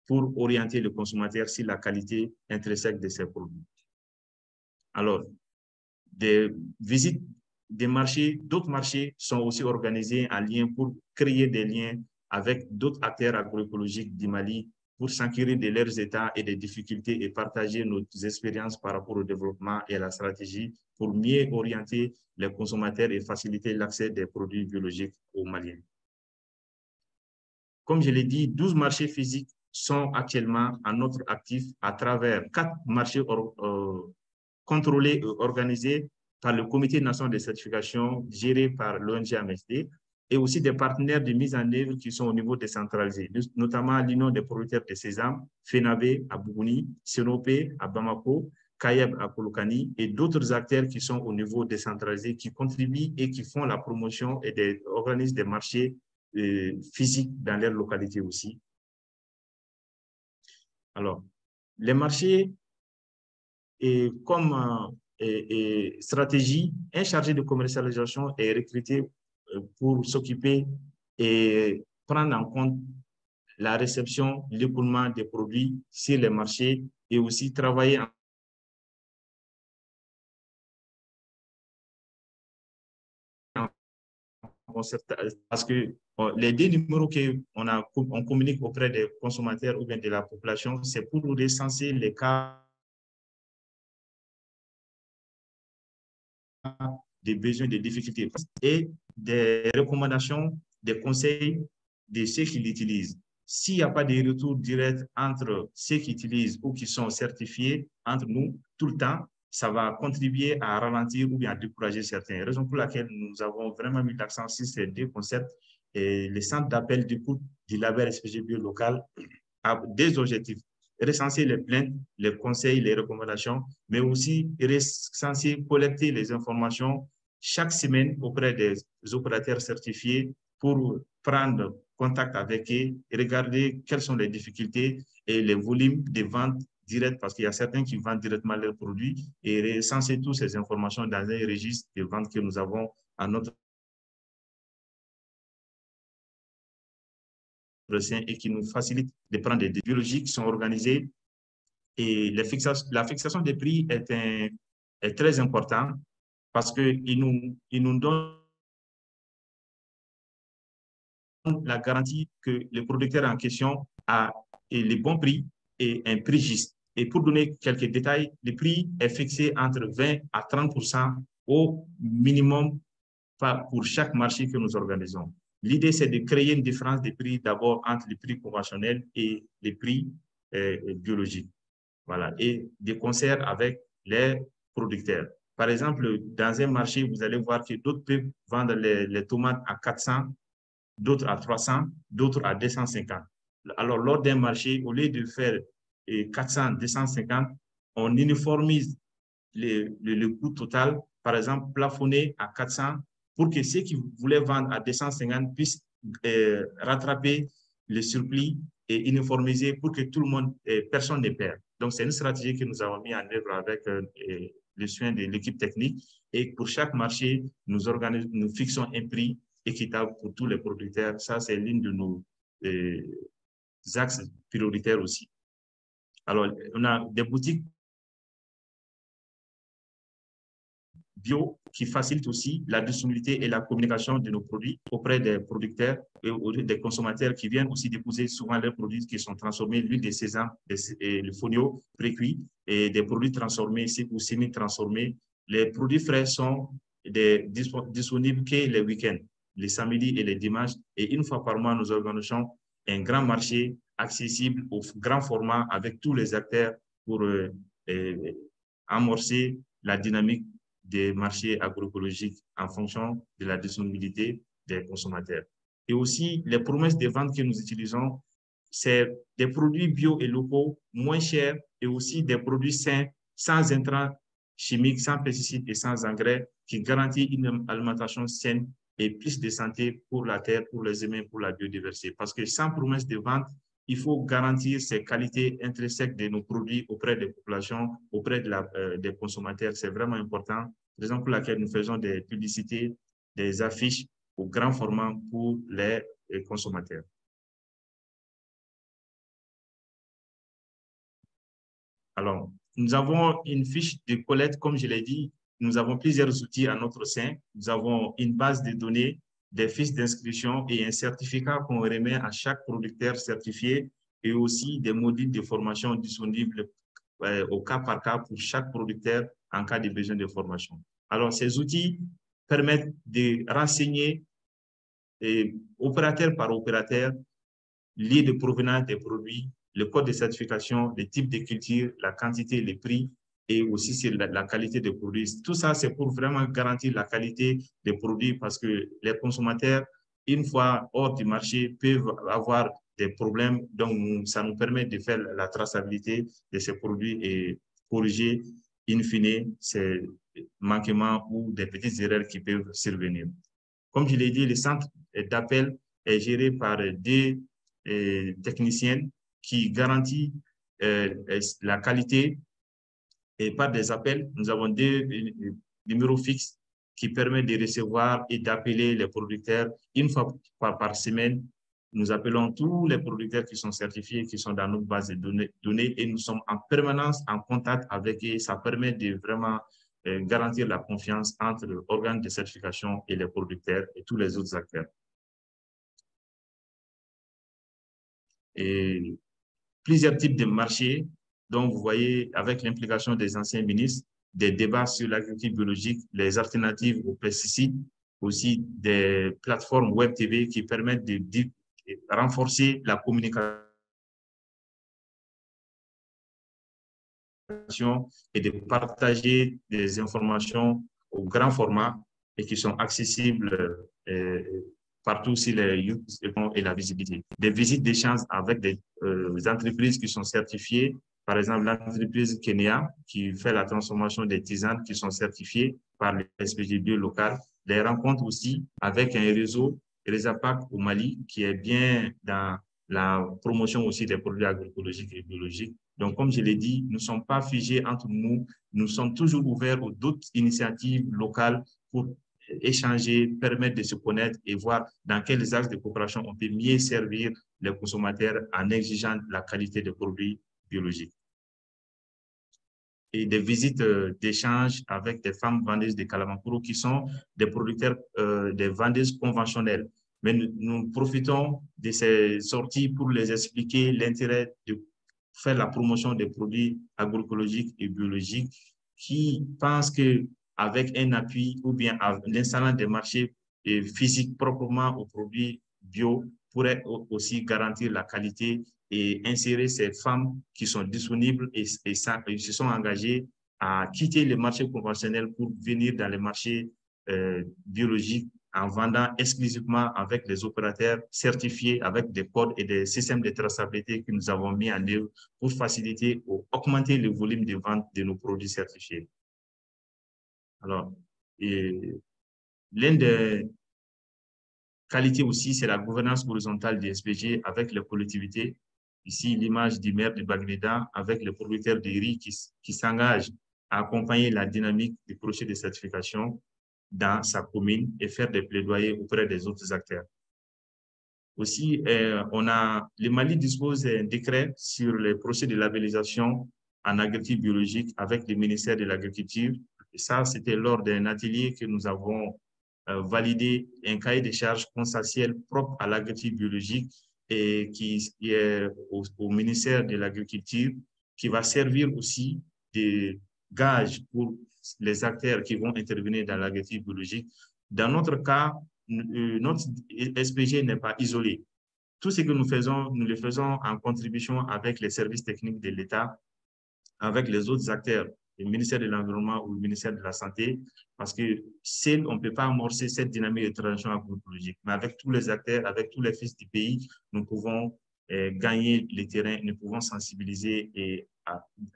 pour orienter le consommateur sur la qualité intrinsèque de ces produits. Alors, des visites des marchés, d'autres marchés sont aussi organisés en lien pour créer des liens avec d'autres acteurs agroécologiques du Mali pour s'inquiéter de leurs états et des difficultés et partager nos expériences par rapport au développement et à la stratégie pour mieux orienter les consommateurs et faciliter l'accès des produits biologiques aux Maliens. Comme je l'ai dit, 12 marchés physiques sont actuellement en notre actif à travers quatre marchés euh, contrôlés et organisés par le Comité national de certification géré par l'ONG AMSD et aussi des partenaires de mise en œuvre qui sont au niveau décentralisé, notamment l'Union des producteurs de sésame, FENAVE à Bougouni, Sénopé à Bamako, Kayeb à Kolokani et d'autres acteurs qui sont au niveau décentralisé, qui contribuent et qui font la promotion et organisent des marchés euh, physiques dans leur localité aussi. Alors, les marchés, et comme euh, stratégie, un chargé de commercialisation est recruté pour s'occuper et prendre en compte la réception, l'écoulement des produits sur les marchés et aussi travailler en parce que les deux numéros qu'on on communique auprès des consommateurs ou bien de la population, c'est pour recenser les cas des besoins, des difficultés et des recommandations, des conseils de ceux qui l'utilisent. S'il n'y a pas de retour direct entre ceux qui utilisent ou qui sont certifiés, entre nous, tout le temps, ça va contribuer à ralentir ou bien à décourager certains. Raison pour laquelle nous avons vraiment mis l'accent sur ces deux concepts. Et les centres d'appel d'écoute du label SPG local a des objectifs recenser les plaintes, les conseils, les recommandations, mais aussi recenser, collecter les informations chaque semaine auprès des opérateurs certifiés pour prendre contact avec eux et regarder quelles sont les difficultés et les volumes de ventes directes, parce qu'il y a certains qui vendent directement leurs produits, et recenser toutes ces informations dans un registre de ventes que nous avons à notre et qui nous facilite de prendre des biologiques qui sont organisées. Et la fixation, des prix est, très important parce qu'il nous, il nous donne la garantie que le producteur en question a les bons prix et un prix juste. Et pour donner quelques détails, le prix est fixé entre 20 à 30% au minimum pour chaque marché que nous organisons. L'idée, c'est de créer une différence de prix d'abord entre les prix conventionnels et les prix euh, biologiques. Voilà. Et des concerts avec les producteurs. Par exemple, dans un marché, vous allez voir que d'autres peuvent vendre les, tomates à 400, d'autres à 300, d'autres à 250. Alors, lors d'un marché, au lieu de faire 400, euh, 250, on uniformise le, coût total, par exemple, plafonné à 400 pour que ceux qui voulaient vendre à 250 puissent euh, rattraper le surplus et uniformiser pour que tout le monde, euh, personne ne perde. Donc, c'est une stratégie que nous avons mis en œuvre avec euh, le soin de l'équipe technique. Et pour chaque marché, nous, nous fixons un prix équitable pour tous les producteurs. Ça, c'est l'une de nos axes prioritaires aussi. Alors, on a des boutiques bio qui facilite aussi la disponibilité et la communication de nos produits auprès des producteurs et des consommateurs qui viennent aussi déposer souvent leurs produits qui sont transformés, l'huile de sésame, et le fonio précuit et des produits transformés ou semi-transformés. Les produits frais sont disponibles que les week-ends, les samedis et les dimanches. Et une fois par mois, nous organisons un grand marché accessible au grand format avec tous les acteurs pour euh, euh, amorcer la dynamique des marchés agroécologiques en fonction de la disponibilité des consommateurs. Et aussi, les promesses de vente que nous utilisons, c'est des produits bio et locaux moins chers et aussi des produits sains, sans intrants chimiques, sans pesticides et sans engrais, qui garantissent une alimentation saine et plus de santé pour la terre, pour les humains, pour la biodiversité. Parce que sans promesse de vente, il faut garantir ces qualités intrinsèques de nos produits auprès des populations, auprès euh, des consommateurs. C'est vraiment important. Raison pour laquelle nous faisons des publicités, des affiches au grand format pour les, les consommateurs. Alors, nous avons une fiche de collecte, comme je l'ai dit, nous avons plusieurs outils à notre sein. Nous avons une base de données des fiches d'inscription et un certificat qu'on remet à chaque producteur certifié et aussi des modules de formation disponibles euh, au cas par cas pour chaque producteur en cas de besoin de formation. Alors, ces outils permettent de renseigner opérateur par opérateur liés de provenance des produits, le code de certification, le type de culture, la quantité, les prix, et aussi sur la, qualité des produits. Tout ça, c'est pour vraiment garantir la qualité des produits parce que les consommateurs, une fois hors du marché, peuvent avoir des problèmes. Donc, ça nous permet de faire la traçabilité de ces produits et corriger, in fine, ces manquements ou des petites erreurs qui peuvent survenir. Comme je l'ai dit, le centre d'appel est géré par des euh, techniciens qui garantissent euh, la qualité et par des appels, nous avons deux numéros fixes qui permettent de recevoir et d'appeler les producteurs une fois par, semaine. Nous appelons tous les producteurs qui sont certifiés, qui sont dans notre base de données, et nous sommes en permanence en contact avec eux. Ça permet de vraiment euh, garantir la confiance entre l'organe de certification et les producteurs et tous les autres acteurs. Et plusieurs types de marchés donc, vous voyez, avec l'implication des anciens ministres, des débats sur l'agriculture biologique, les alternatives aux pesticides, aussi des plateformes web TV qui permettent de, renforcer la communication et de partager des informations au grand format et qui sont accessibles euh, partout sur les YouTube et la visibilité. Des visites d'échange avec des euh, entreprises qui sont certifiées par exemple, l'entreprise Kenya qui fait la transformation des tisanes qui sont certifiées par les SPG bio local, les rencontres aussi avec un réseau Resapac au Mali qui est bien dans la promotion aussi des produits agroécologiques et biologiques. Donc, comme je l'ai dit, nous ne sommes pas figés entre nous. Nous sommes toujours ouverts aux d'autres initiatives locales pour échanger, permettre de se connaître et voir dans quels axes de coopération on peut mieux servir les consommateurs en exigeant la qualité des produits biologiques et des visites euh, d'échange avec des femmes vendeuses de Kalamakuru qui sont des producteurs, euh, des vendeuses conventionnelles. Mais nous, profitons de ces sorties pour les expliquer l'intérêt de faire la promotion des produits agroécologiques et biologiques qui pensent que avec un appui ou bien en installant des marchés physiques proprement aux produits bio pourrait aussi garantir la qualité et insérer ces femmes qui sont disponibles et, et, se sont engagées à quitter le marché conventionnel pour venir dans les marchés euh, biologiques en vendant exclusivement avec des opérateurs certifiés avec des codes et des systèmes de traçabilité que nous avons mis en œuvre pour faciliter ou augmenter le volume de vente de nos produits certifiés. Alors, l'un des qualités aussi, c'est la gouvernance horizontale des SPG avec les collectivités Ici, l'image du maire de Bagnéda avec le producteur de riz qui, qui s'engage à accompagner la dynamique du projet de certification dans sa commune et faire des plaidoyers auprès des autres acteurs. Aussi, euh, on a, le Mali dispose d'un décret sur les projets de labellisation en agriculture biologique avec le ministère de l'Agriculture. Ça, c'était lors d'un atelier que nous avons euh, validé un cahier de charges consensuel propre à l'agriculture biologique et qui, est au, ministère de l'Agriculture, qui va servir aussi de gage pour les acteurs qui vont intervenir dans l'agriculture biologique. Dans notre cas, euh, notre SPG n'est pas isolé. Tout ce que nous faisons, nous le faisons en contribution avec les services techniques de l'État, avec les autres acteurs le ministère de l'Environnement ou le ministère de la Santé, parce que seul, on ne peut pas amorcer cette dynamique de transition agroécologique. Mais avec tous les acteurs, avec tous les fils du pays, nous pouvons euh, gagner le terrain, nous pouvons sensibiliser et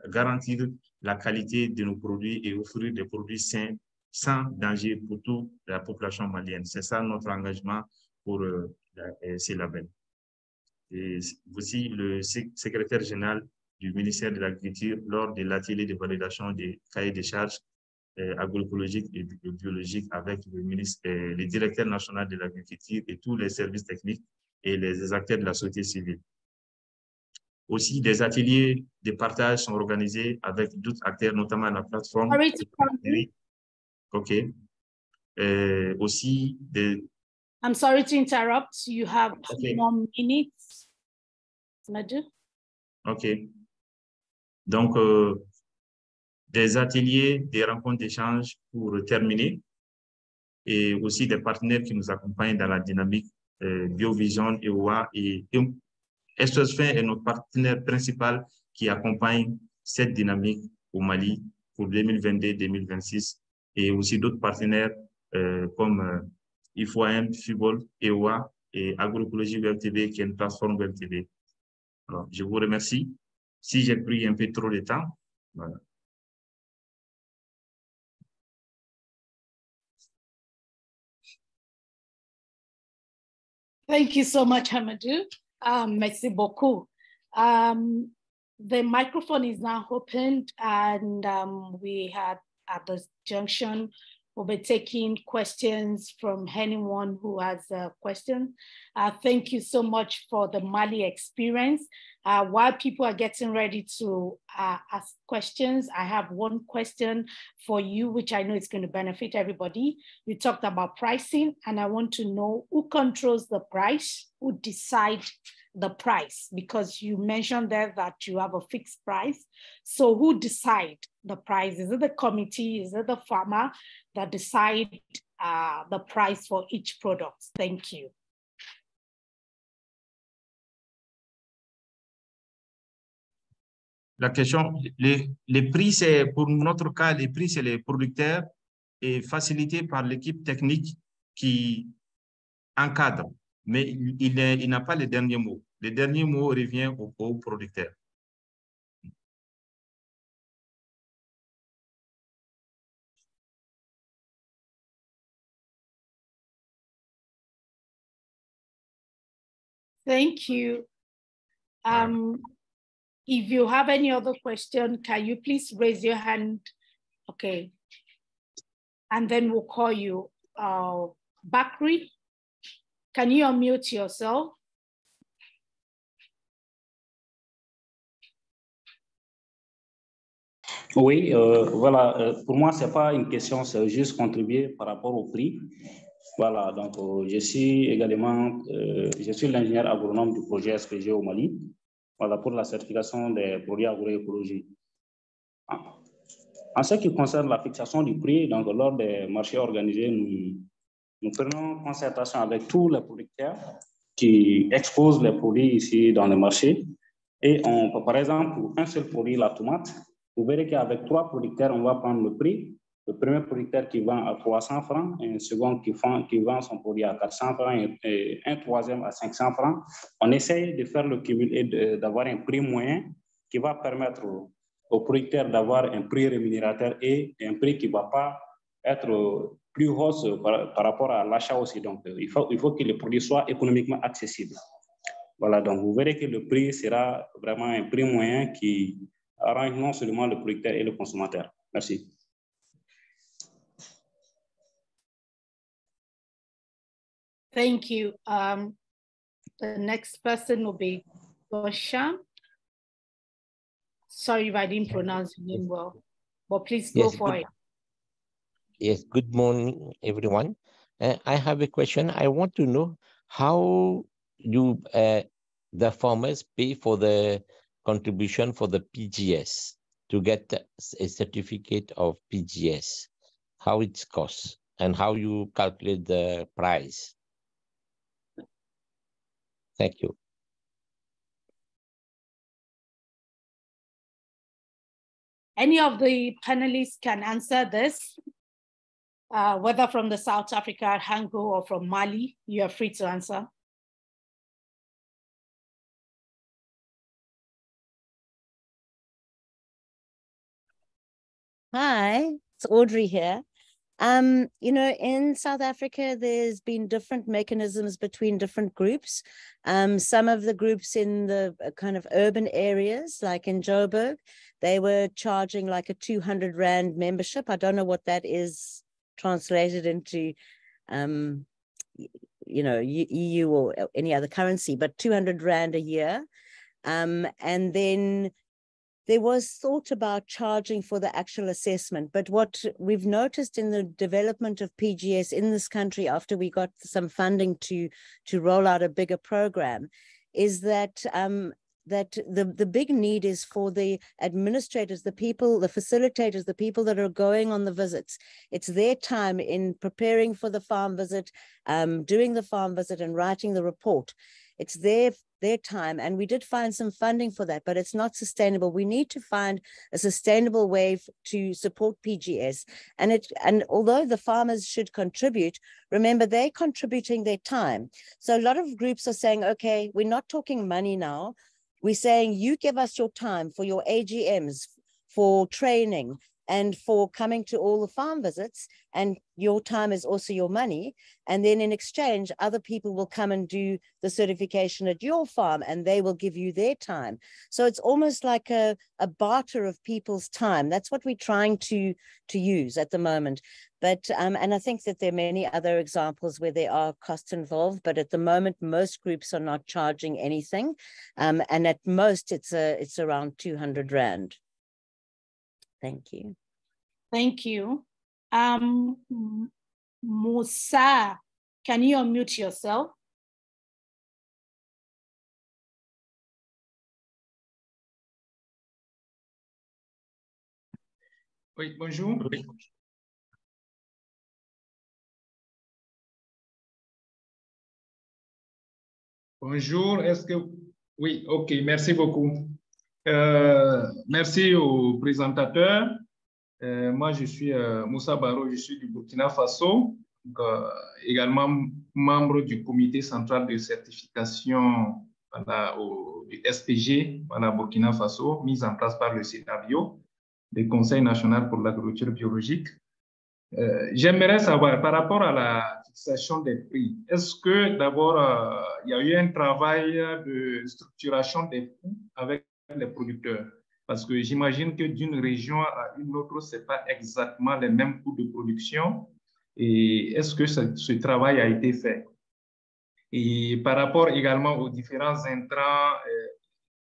garantir la qualité de nos produits et offrir des produits sains, sans danger pour toute la population malienne. C'est ça notre engagement pour euh, euh, ces labels. Et aussi le secrétaire général du ministère de l'Agriculture lors de l'atelier de validation des cahiers de charges euh, agroécologiques et biologiques avec le, ministre, euh, le directeur national de l'agriculture et tous les services techniques et les acteurs de la société civile. Aussi, des ateliers de partage sont organisés avec d'autres acteurs, notamment la plateforme. OK. Euh, aussi, des... I'm sorry to interrupt. You have okay. more minutes. OK. Donc, euh, des ateliers, des rencontres d'échange pour terminer et aussi des partenaires qui nous accompagnent dans la dynamique euh, BioVision, EOA et, et SOSFIN est notre partenaire principal qui accompagne cette dynamique au Mali pour 2022-2026 et aussi d'autres partenaires euh, comme euh, IFOAM, FIBOL, EOA et Agroécologie WebTV qui est une plateforme WebTV. Alors, je vous remercie si j'ai pris un peu trop de temps. Voilà. Thank you so much, Hamadou. Um, merci beaucoup. Um, the microphone is now opened and um, we had at the junction We'll be taking questions from anyone who has a question. Uh, thank you so much for the Mali experience. Uh, while people are getting ready to uh, ask questions, I have one question for you, which I know is going to benefit everybody. You talked about pricing, and I want to know who controls the price, who decide the price, because you mentioned there that you have a fixed price. So who decide the price? Is it the committee? Is it the farmer that decide uh, the price for each product? Thank you. La question, les, les prix, c'est pour notre cas, les prix, c'est les producteurs et facilité par l'équipe technique qui encadre, mais il, n'a pas le dernier mot. Le dernier mot revient au producteur. Thank you. Um, if you have any other question, can you please raise your hand? Okay. And then we'll call you. Uh, Bakri, can you unmute yourself? Oui, euh, voilà. Euh, pour moi, ce n'est pas une question, c'est juste contribuer par rapport au prix. Voilà, donc euh, je suis également, euh, je suis l'ingénieur agronome du projet SPG au Mali, voilà, pour la certification des produits agroécologiques. En ce qui concerne la fixation du prix, donc lors des marchés organisés, nous, prenons concertation avec tous les producteurs qui exposent les produits ici dans les marchés. Et on, par exemple, pour un seul produit, la tomate, vous verrez qu'avec trois producteurs, on va prendre le prix le premier producteur qui vend à 300 francs, un second qui vend, qui vend son produit à 400 francs et, un troisième à 500 francs. On essaye de faire le cumul et d'avoir un prix moyen qui va permettre aux, producteurs d'avoir un prix rémunérateur et un prix qui ne va pas être plus haut par, par rapport à l'achat aussi. Donc, il faut, il faut que le produit soit économiquement accessible. Voilà, donc vous verrez que le prix sera vraiment un prix moyen qui arrange non seulement le producteur et le consommateur. Merci. Thank you. Um, the next person will be Gosha. Sorry if I didn't pronounce your name well, but please go yes, for good, it. Yes, good morning, everyone. Uh, I have a question. I want to know how you, uh, the farmers pay for the contribution for the PGS to get a certificate of PGS, how it costs and how you calculate the price. Thank you. any of the panelists can answer this, uh, whether from the South Africa, Hango, or from Mali, you are free to answer. Hi, it's Audrey here. Um, you know, in South Africa, there's been different mechanisms between different groups. Um, some of the groups in the uh, kind of urban areas, like in Joburg, they were charging like a 200 Rand membership. I don't know what that is translated into, um, you know, EU or uh, any other currency, but 200 Rand a year. Um, and then there was thought about charging for the actual assessment. But what we've noticed in the development of PGS in this country after we got some funding to, to roll out a bigger program is that um, that the, the big need is for the administrators, the people, the facilitators, the people that are going on the visits. It's their time in preparing for the farm visit, um, doing the farm visit and writing the report. It's their their time. And we did find some funding for that, but it's not sustainable. We need to find a sustainable way to support PGS. And it and although the farmers should contribute, remember they're contributing their time. So a lot of groups are saying, okay, we're not talking money now. We're saying you give us your time for your AGMs, for training, and for coming to all the farm visits and your time is also your money. And then in exchange other people will come and do the certification at your farm and they will give you their time. So it's almost like a, a barter of people's time. That's what we're trying to to use at the moment. But um, and i think that there are many other examples where there are costs involved but at the moment most groups are not charging anything. Um, and at most it's a it's around 200 rand. Thank you. Thank you. Um, Musa, can you unmute yourself? Oui, bonjour. Oui. Bonjour, est-ce que... Oui, ok, merci beaucoup. Euh, merci aux présentateurs. Euh, moi, je suis euh, Moussa Baro, je suis du Burkina Faso, également membre du comité central de certification au, du SPG voilà, Burkina Faso, mise en place par le CETABIO, le Conseil national pour l'agriculture biologique. J'aimerais savoir, par rapport à la fixation des prix, est-ce que d'abord, il y a eu un travail de structuration des coûts avec les producteurs? Parce que j'imagine que d'une région à une autre, ce n'est pas exactement les mêmes coûts de production. Et est-ce que ce, travail a été fait? Et par rapport également aux différents intrants euh,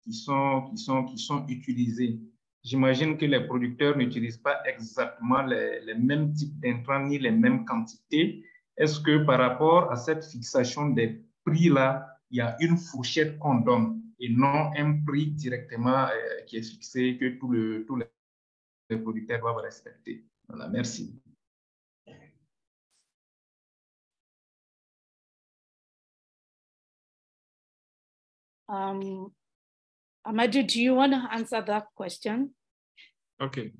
qui, sont, utilisés, j'imagine que les producteurs n'utilisent pas exactement les mêmes types d'intrants ni les mêmes quantités. Est-ce que par rapport à cette fixation des prix-là, il y a une fourchette qu'on donne? Et non un prix directement euh, qui est fixé que le, tous les producteurs doivent respecter. Voilà, merci. Um, Amadou, do you want to answer that question? OK.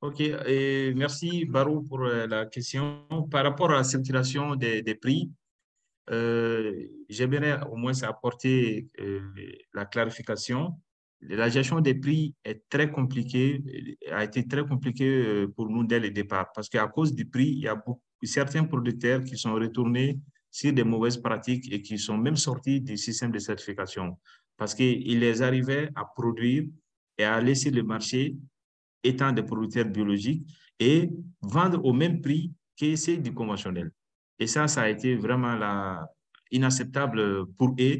OK, et merci Barou pour euh, la question. Par rapport à la circulation des, des prix, euh, j'aimerais au moins apporter euh, la clarification. La gestion des prix est très compliquée, a été très compliquée euh, pour nous dès le départ parce qu'à cause du prix, il y a certains producteurs qui sont retournés sur des mauvaises pratiques et qui sont même sortis du système de certification parce qu'ils les arrivaient à produire et à sur le marché étant des producteurs biologiques et vendre au même prix que ceux du conventionnel. Et ça, ça a été vraiment la, inacceptable pour eux,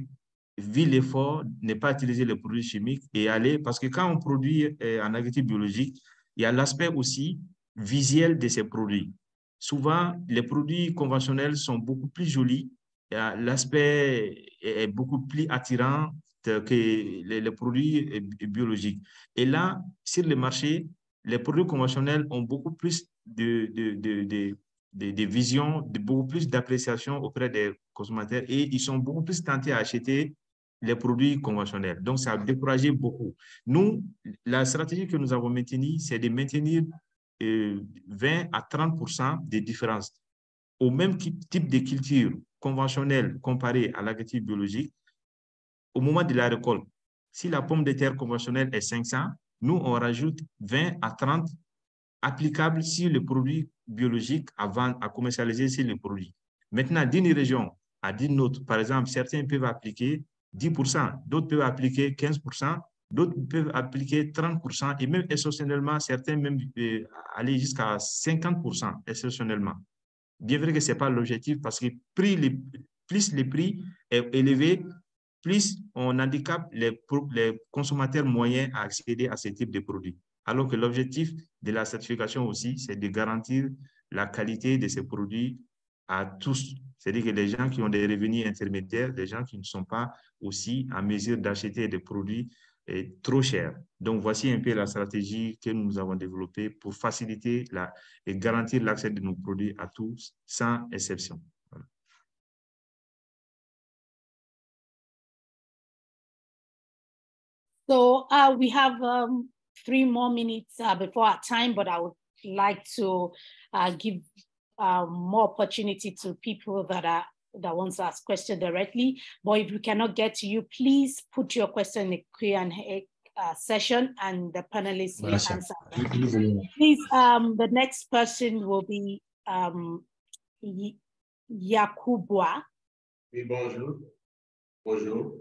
vu l'effort, ne pas utiliser les produits chimiques et aller, parce que quand on produit euh, en agriculture biologique, il y a l'aspect aussi visuel de ces produits. Souvent, les produits conventionnels sont beaucoup plus jolis, l'aspect est beaucoup plus attirant que les, produits euh, biologiques. Et là, sur le marché, les produits conventionnels ont beaucoup plus de, des, visions, de beaucoup plus d'appréciation auprès des consommateurs et ils sont beaucoup plus tentés à acheter les produits conventionnels. Donc, ça a découragé beaucoup. Nous, la stratégie que nous avons maintenue, c'est de maintenir 20 euh, à 30 des différences au même type de culture conventionnelle comparée à l'agriculture biologique au moment de la récolte. Si la pomme de terre conventionnelle est 500, nous, on rajoute 20 à 30 applicables sur le produit biologique avant à commercialiser sur le produit. Maintenant, d'une région à d'une autre, par exemple, certains peuvent appliquer 10%, d'autres peuvent appliquer 15%, d'autres peuvent appliquer 30% et même exceptionnellement, certains même euh, aller jusqu'à 50% exceptionnellement. Bien vrai que ce n'est pas l'objectif parce que plus le prix est élevé, plus on handicape les, les consommateurs moyens à accéder à ce type de produits. Alors que l'objectif de la certification aussi, c'est de garantir la qualité de ces produits à tous. C'est-à-dire que les gens qui ont des revenus intermédiaires, des gens qui ne sont pas aussi en mesure d'acheter des produits eh, trop chers. Donc, voici un peu la stratégie que nous avons développée pour faciliter la, et garantir l'accès de nos produits à tous, sans exception. So uh, we have um, three more minutes uh, before our time, but I would like to uh, give uh, more opportunity to people that are that wants to ask question directly. But if we cannot get to you, please put your question in the Q&A uh, session and the panelists will answer. Please, um, the next person will be um, Yakubwa. Oui, bonjour. Bonjour.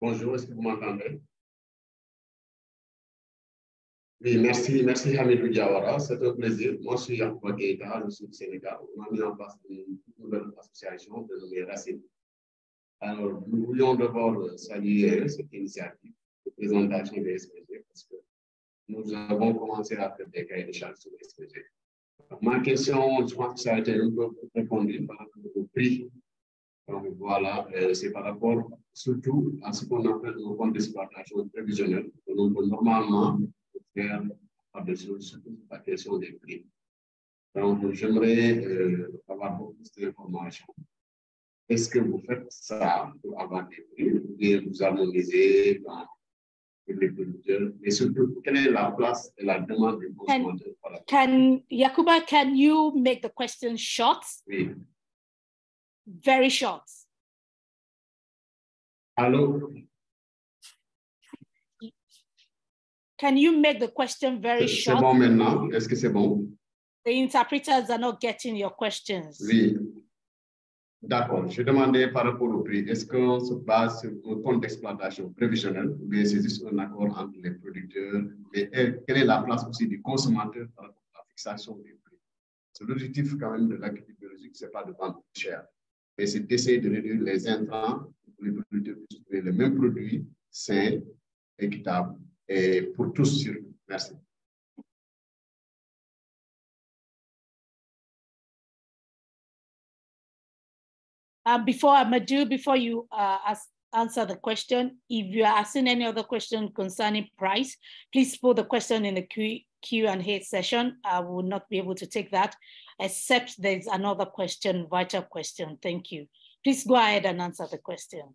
Bonjour, est-ce que vous m'entendez? Oui, merci, merci Hamidou Diawara, c'est un plaisir. Moi, je suis Yacouba Keita, je suis du Sénégal. On a mis en place une nouvelle association dénommée Racine. Alors, nous voulions d'abord saluer cette initiative de présentation des SPG parce que nous avons commencé à faire des cahiers de charges sur les SPG. Ma question, je pense que ça a été un peu répondu par au prix. Donc voilà, euh, c'est par rapport surtout à ce qu'on appelle un compte d'exploitation prévisionnel. Donc normalement, faire question des prix. Donc, j'aimerais euh, avoir beaucoup plus d'informations. Est-ce que vous faites ça pour avoir des prix ou bien vous harmonisez dans les producteurs et surtout, quelle est la place et la demande des consommateurs? Can, Yakuba, can you make the question short? Oui. Very short. Allô? Can you make the question very short? C'est bon maintenant? Est-ce que c'est bon? The interpreters are not getting your questions. Oui. D'accord. Je demandais par rapport au prix, est-ce qu'on se base sur un compte d'exploitation prévisionnel ou bien c'est juste un accord entre les producteurs? Et quelle est la place aussi du consommateur par rapport à la fixation des prix? C'est l'objectif quand même de l'agriculture biologique, ce n'est pas de vendre cher, mais c'est d'essayer de réduire les intrants pour les producteurs puissent trouver le même produit sain, équitable pour tous surtout. Merci. Um, before Amadou, before you uh, ask, answer the question, if you are asking any other question concerning price, please put the question in the Q, Q&A session. I will not be able to take that, except there's another question, vital question. Thank you. Please go ahead and answer the question.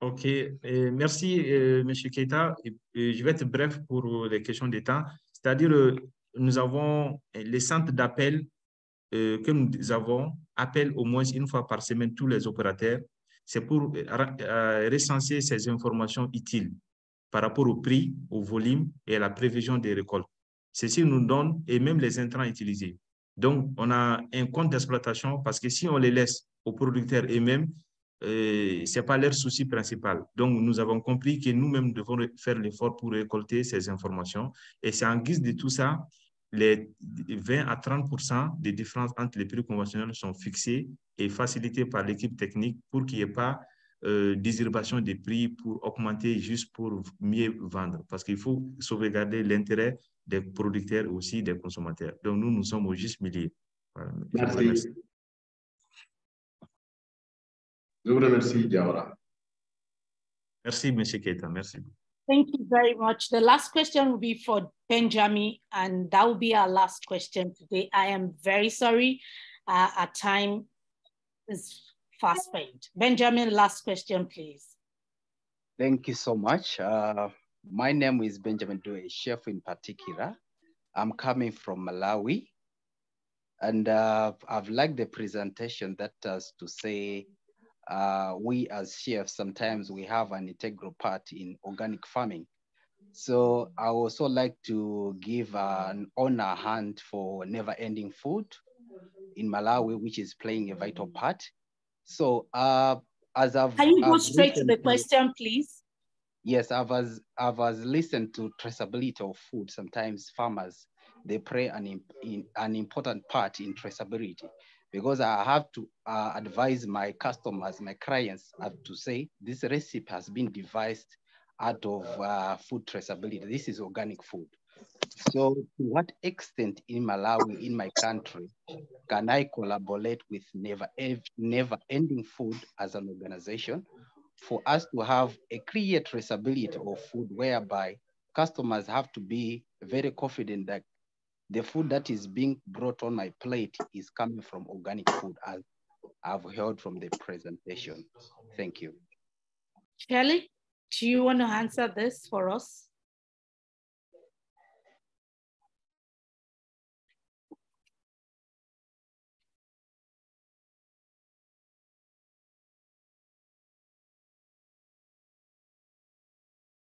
Ok, euh, merci euh, M. Keita. je vais être bref pour les questions temps. C'est-à-dire, euh, nous avons les centres d'appel que nous avons, appellent au moins une fois par semaine tous les opérateurs. C'est pour recenser ces informations utiles par rapport au prix, au volume et à la prévision des récoltes. Ceci nous donne, et même les intrants utilisés. Donc, on a un compte d'exploitation parce que si on les laisse aux producteurs eux-mêmes, ce n'est pas leur souci principal. Donc, nous avons compris que nous-mêmes devons faire l'effort pour récolter ces informations. Et c'est en guise de tout ça, les 20 à 30 des différences entre les prix conventionnels sont fixés et facilités par l'équipe technique pour qu'il n'y ait pas euh, d'usurpation des prix pour augmenter juste pour mieux vendre. Parce qu'il faut sauvegarder l'intérêt des producteurs et aussi des consommateurs. Donc, nous, nous sommes au juste milieu. Merci. Je vous remercie, Diawara. Merci, M. Keita. Merci. Thank you very much. The last question will be for Benjamin, and that will be our last question today. I am very sorry. Uh, our time is fast spent. Benjamin, last question, please. Thank you so much. Uh, my name is Benjamin Due, chef in particular. I'm coming from Malawi. And uh, I've liked the presentation that does to say uh, we as chefs, sometimes we have an integral part in organic farming. So I also like to give an honor hand for Never Ending Food in Malawi, which is playing a vital part. So uh, as I've- Can you go I've straight to the question, please? Yes, I've as, I've as listened to traceability of food. Sometimes farmers, they play an, in, an important part in traceability because I have to uh, advise my customers, my clients have to say, this recipe has been devised out of uh, food traceability. This is organic food. So to what extent in Malawi, in my country, can I collaborate with Never, Ev- Never Ending Food as an organization for us to have a clear traceability of food whereby customers have to be very confident that the food that is being brought on my plate is coming from organic food as I've heard from the presentation. Thank you. Shelley, do you want to answer this for us?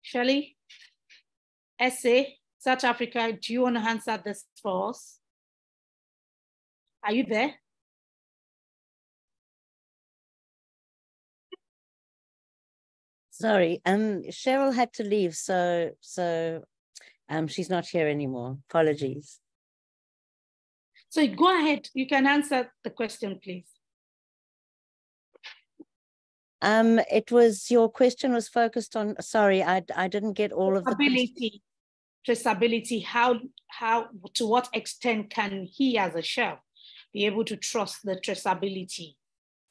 Shelley, SA, South Africa, do you want to answer this for us? Are you there? Sorry, um, Cheryl had to leave, so so um, she's not here anymore. Apologies. So go ahead, you can answer the question, please. Um, it was your question was focused on. Sorry, I I didn't get all of the. question. Traceability, how, how, to what extent can he as a chef be able to trust the traceability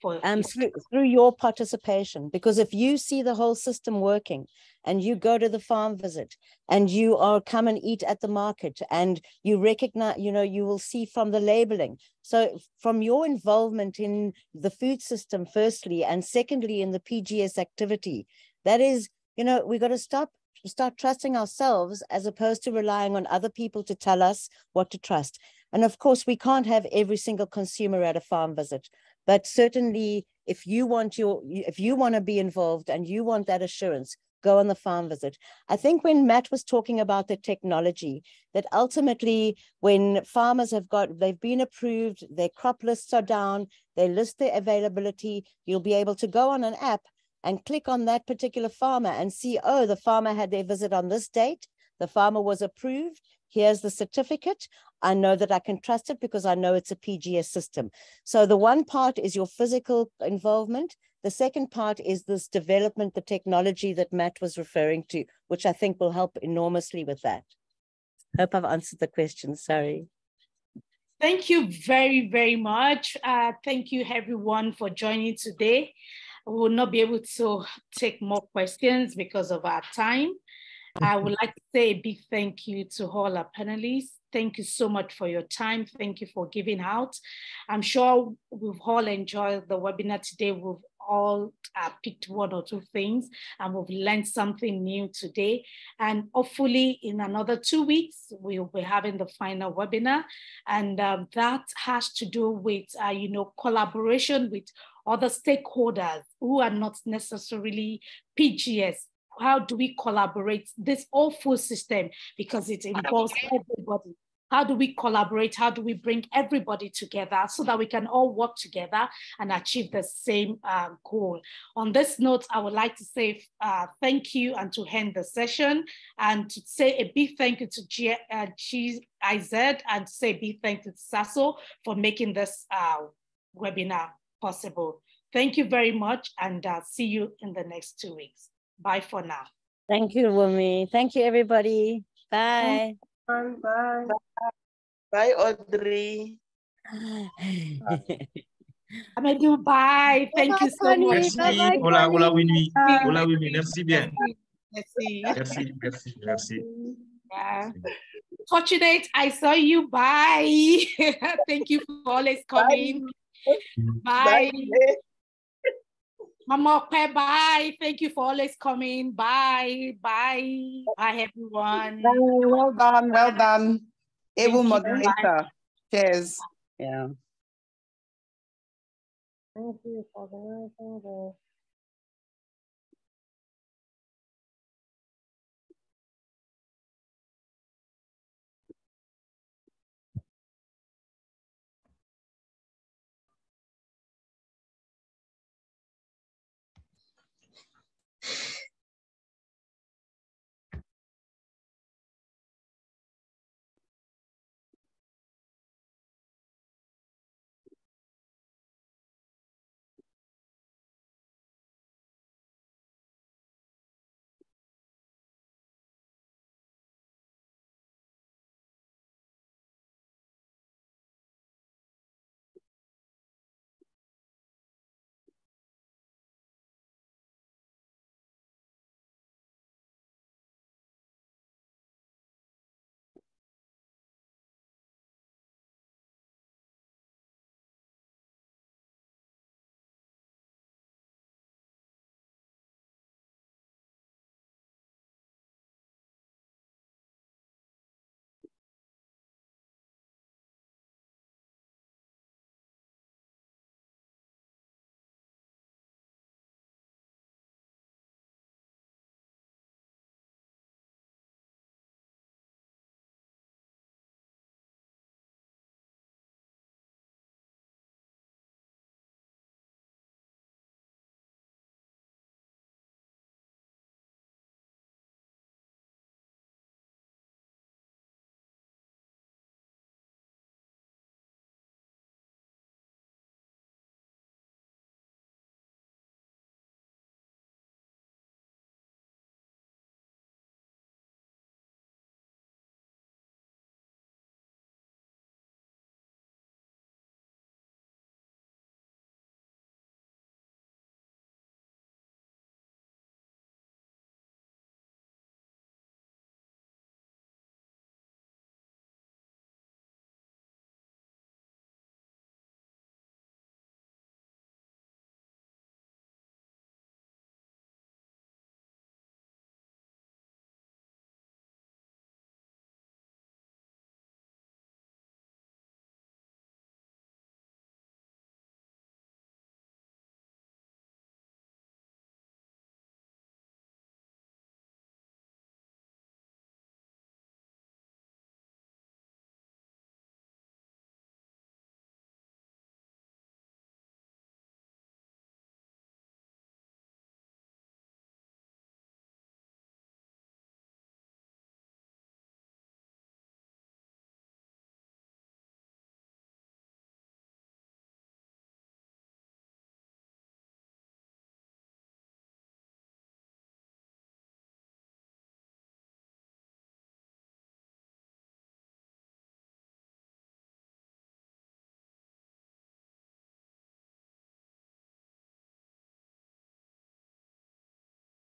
for um, through, through your participation. Because if you see the whole system working and you go to the farm visit and you are come and eat at the market and you recognize, you know, you will see from the labeling. So from your involvement in the food system, firstly, and secondly, in the PGS activity, that is, you know, we got to stop start trusting ourselves as opposed to relying on other people to tell us what to trust. And of course, we can't have every single consumer at a farm visit but certainly if you want your if you want to be involved and you want that assurance go on the farm visit i think when matt was talking about the technology that ultimately when farmers have got they've been approved their crop lists are down they list their availability you'll be able to go on an app and click on that particular farmer and see oh the farmer had their visit on this date the farmer was approved here's the certificate i know that i can trust it because i know it's a pgs system so the one part is your physical involvement. The second part is this development, the technology that Matt was referring to, which I think will help enormously with that. Hope I've answered the question. Sorry. Thank you very, very much. Uh, thank you everyone for joining today. We will not be able to take more questions because of our time. I would like to say a big thank you to all our panelists. Thank you so much for your time. Thank you for giving out. I'm sure we've all enjoyed the webinar today. We've all uh, picked one or two things and we've learned something new today. And hopefully in another two weeks, we'll be having the final webinar. And um, that has to do with, uh, you know, collaboration with other stakeholders who are not necessarily PGS. How do we collaborate this whole food system because it involves everybody? How do we collaborate? How do we bring everybody together so that we can all work together and achieve the same uh, goal? On this note, I would like to say uh, thank you and to end the session and to say a big thank you to G- uh, GIZ and say a big thank you to SAOSO for making this uh, webinar possible. Thank you very much and uh, see you in the next two weeks. Bye for now. Thank you, Wumi. Thank you, everybody. Bye. Bye. Bye, Bye, Audrey. Amadou, bye. Thank you so much. Merci. Hola, hola, Winnie. Hola, Winnie. Merci bien. Merci. Merci, merci, merci. Yeah. Fortunate, I saw you. Bye. Thank you for always coming. Bye. Bye. Mama Okpe, bye. Thank you for always coming. Bye. Bye. Bye, everyone. Well done. Well done. Able moderator. Cheers. Yeah. Thank you for the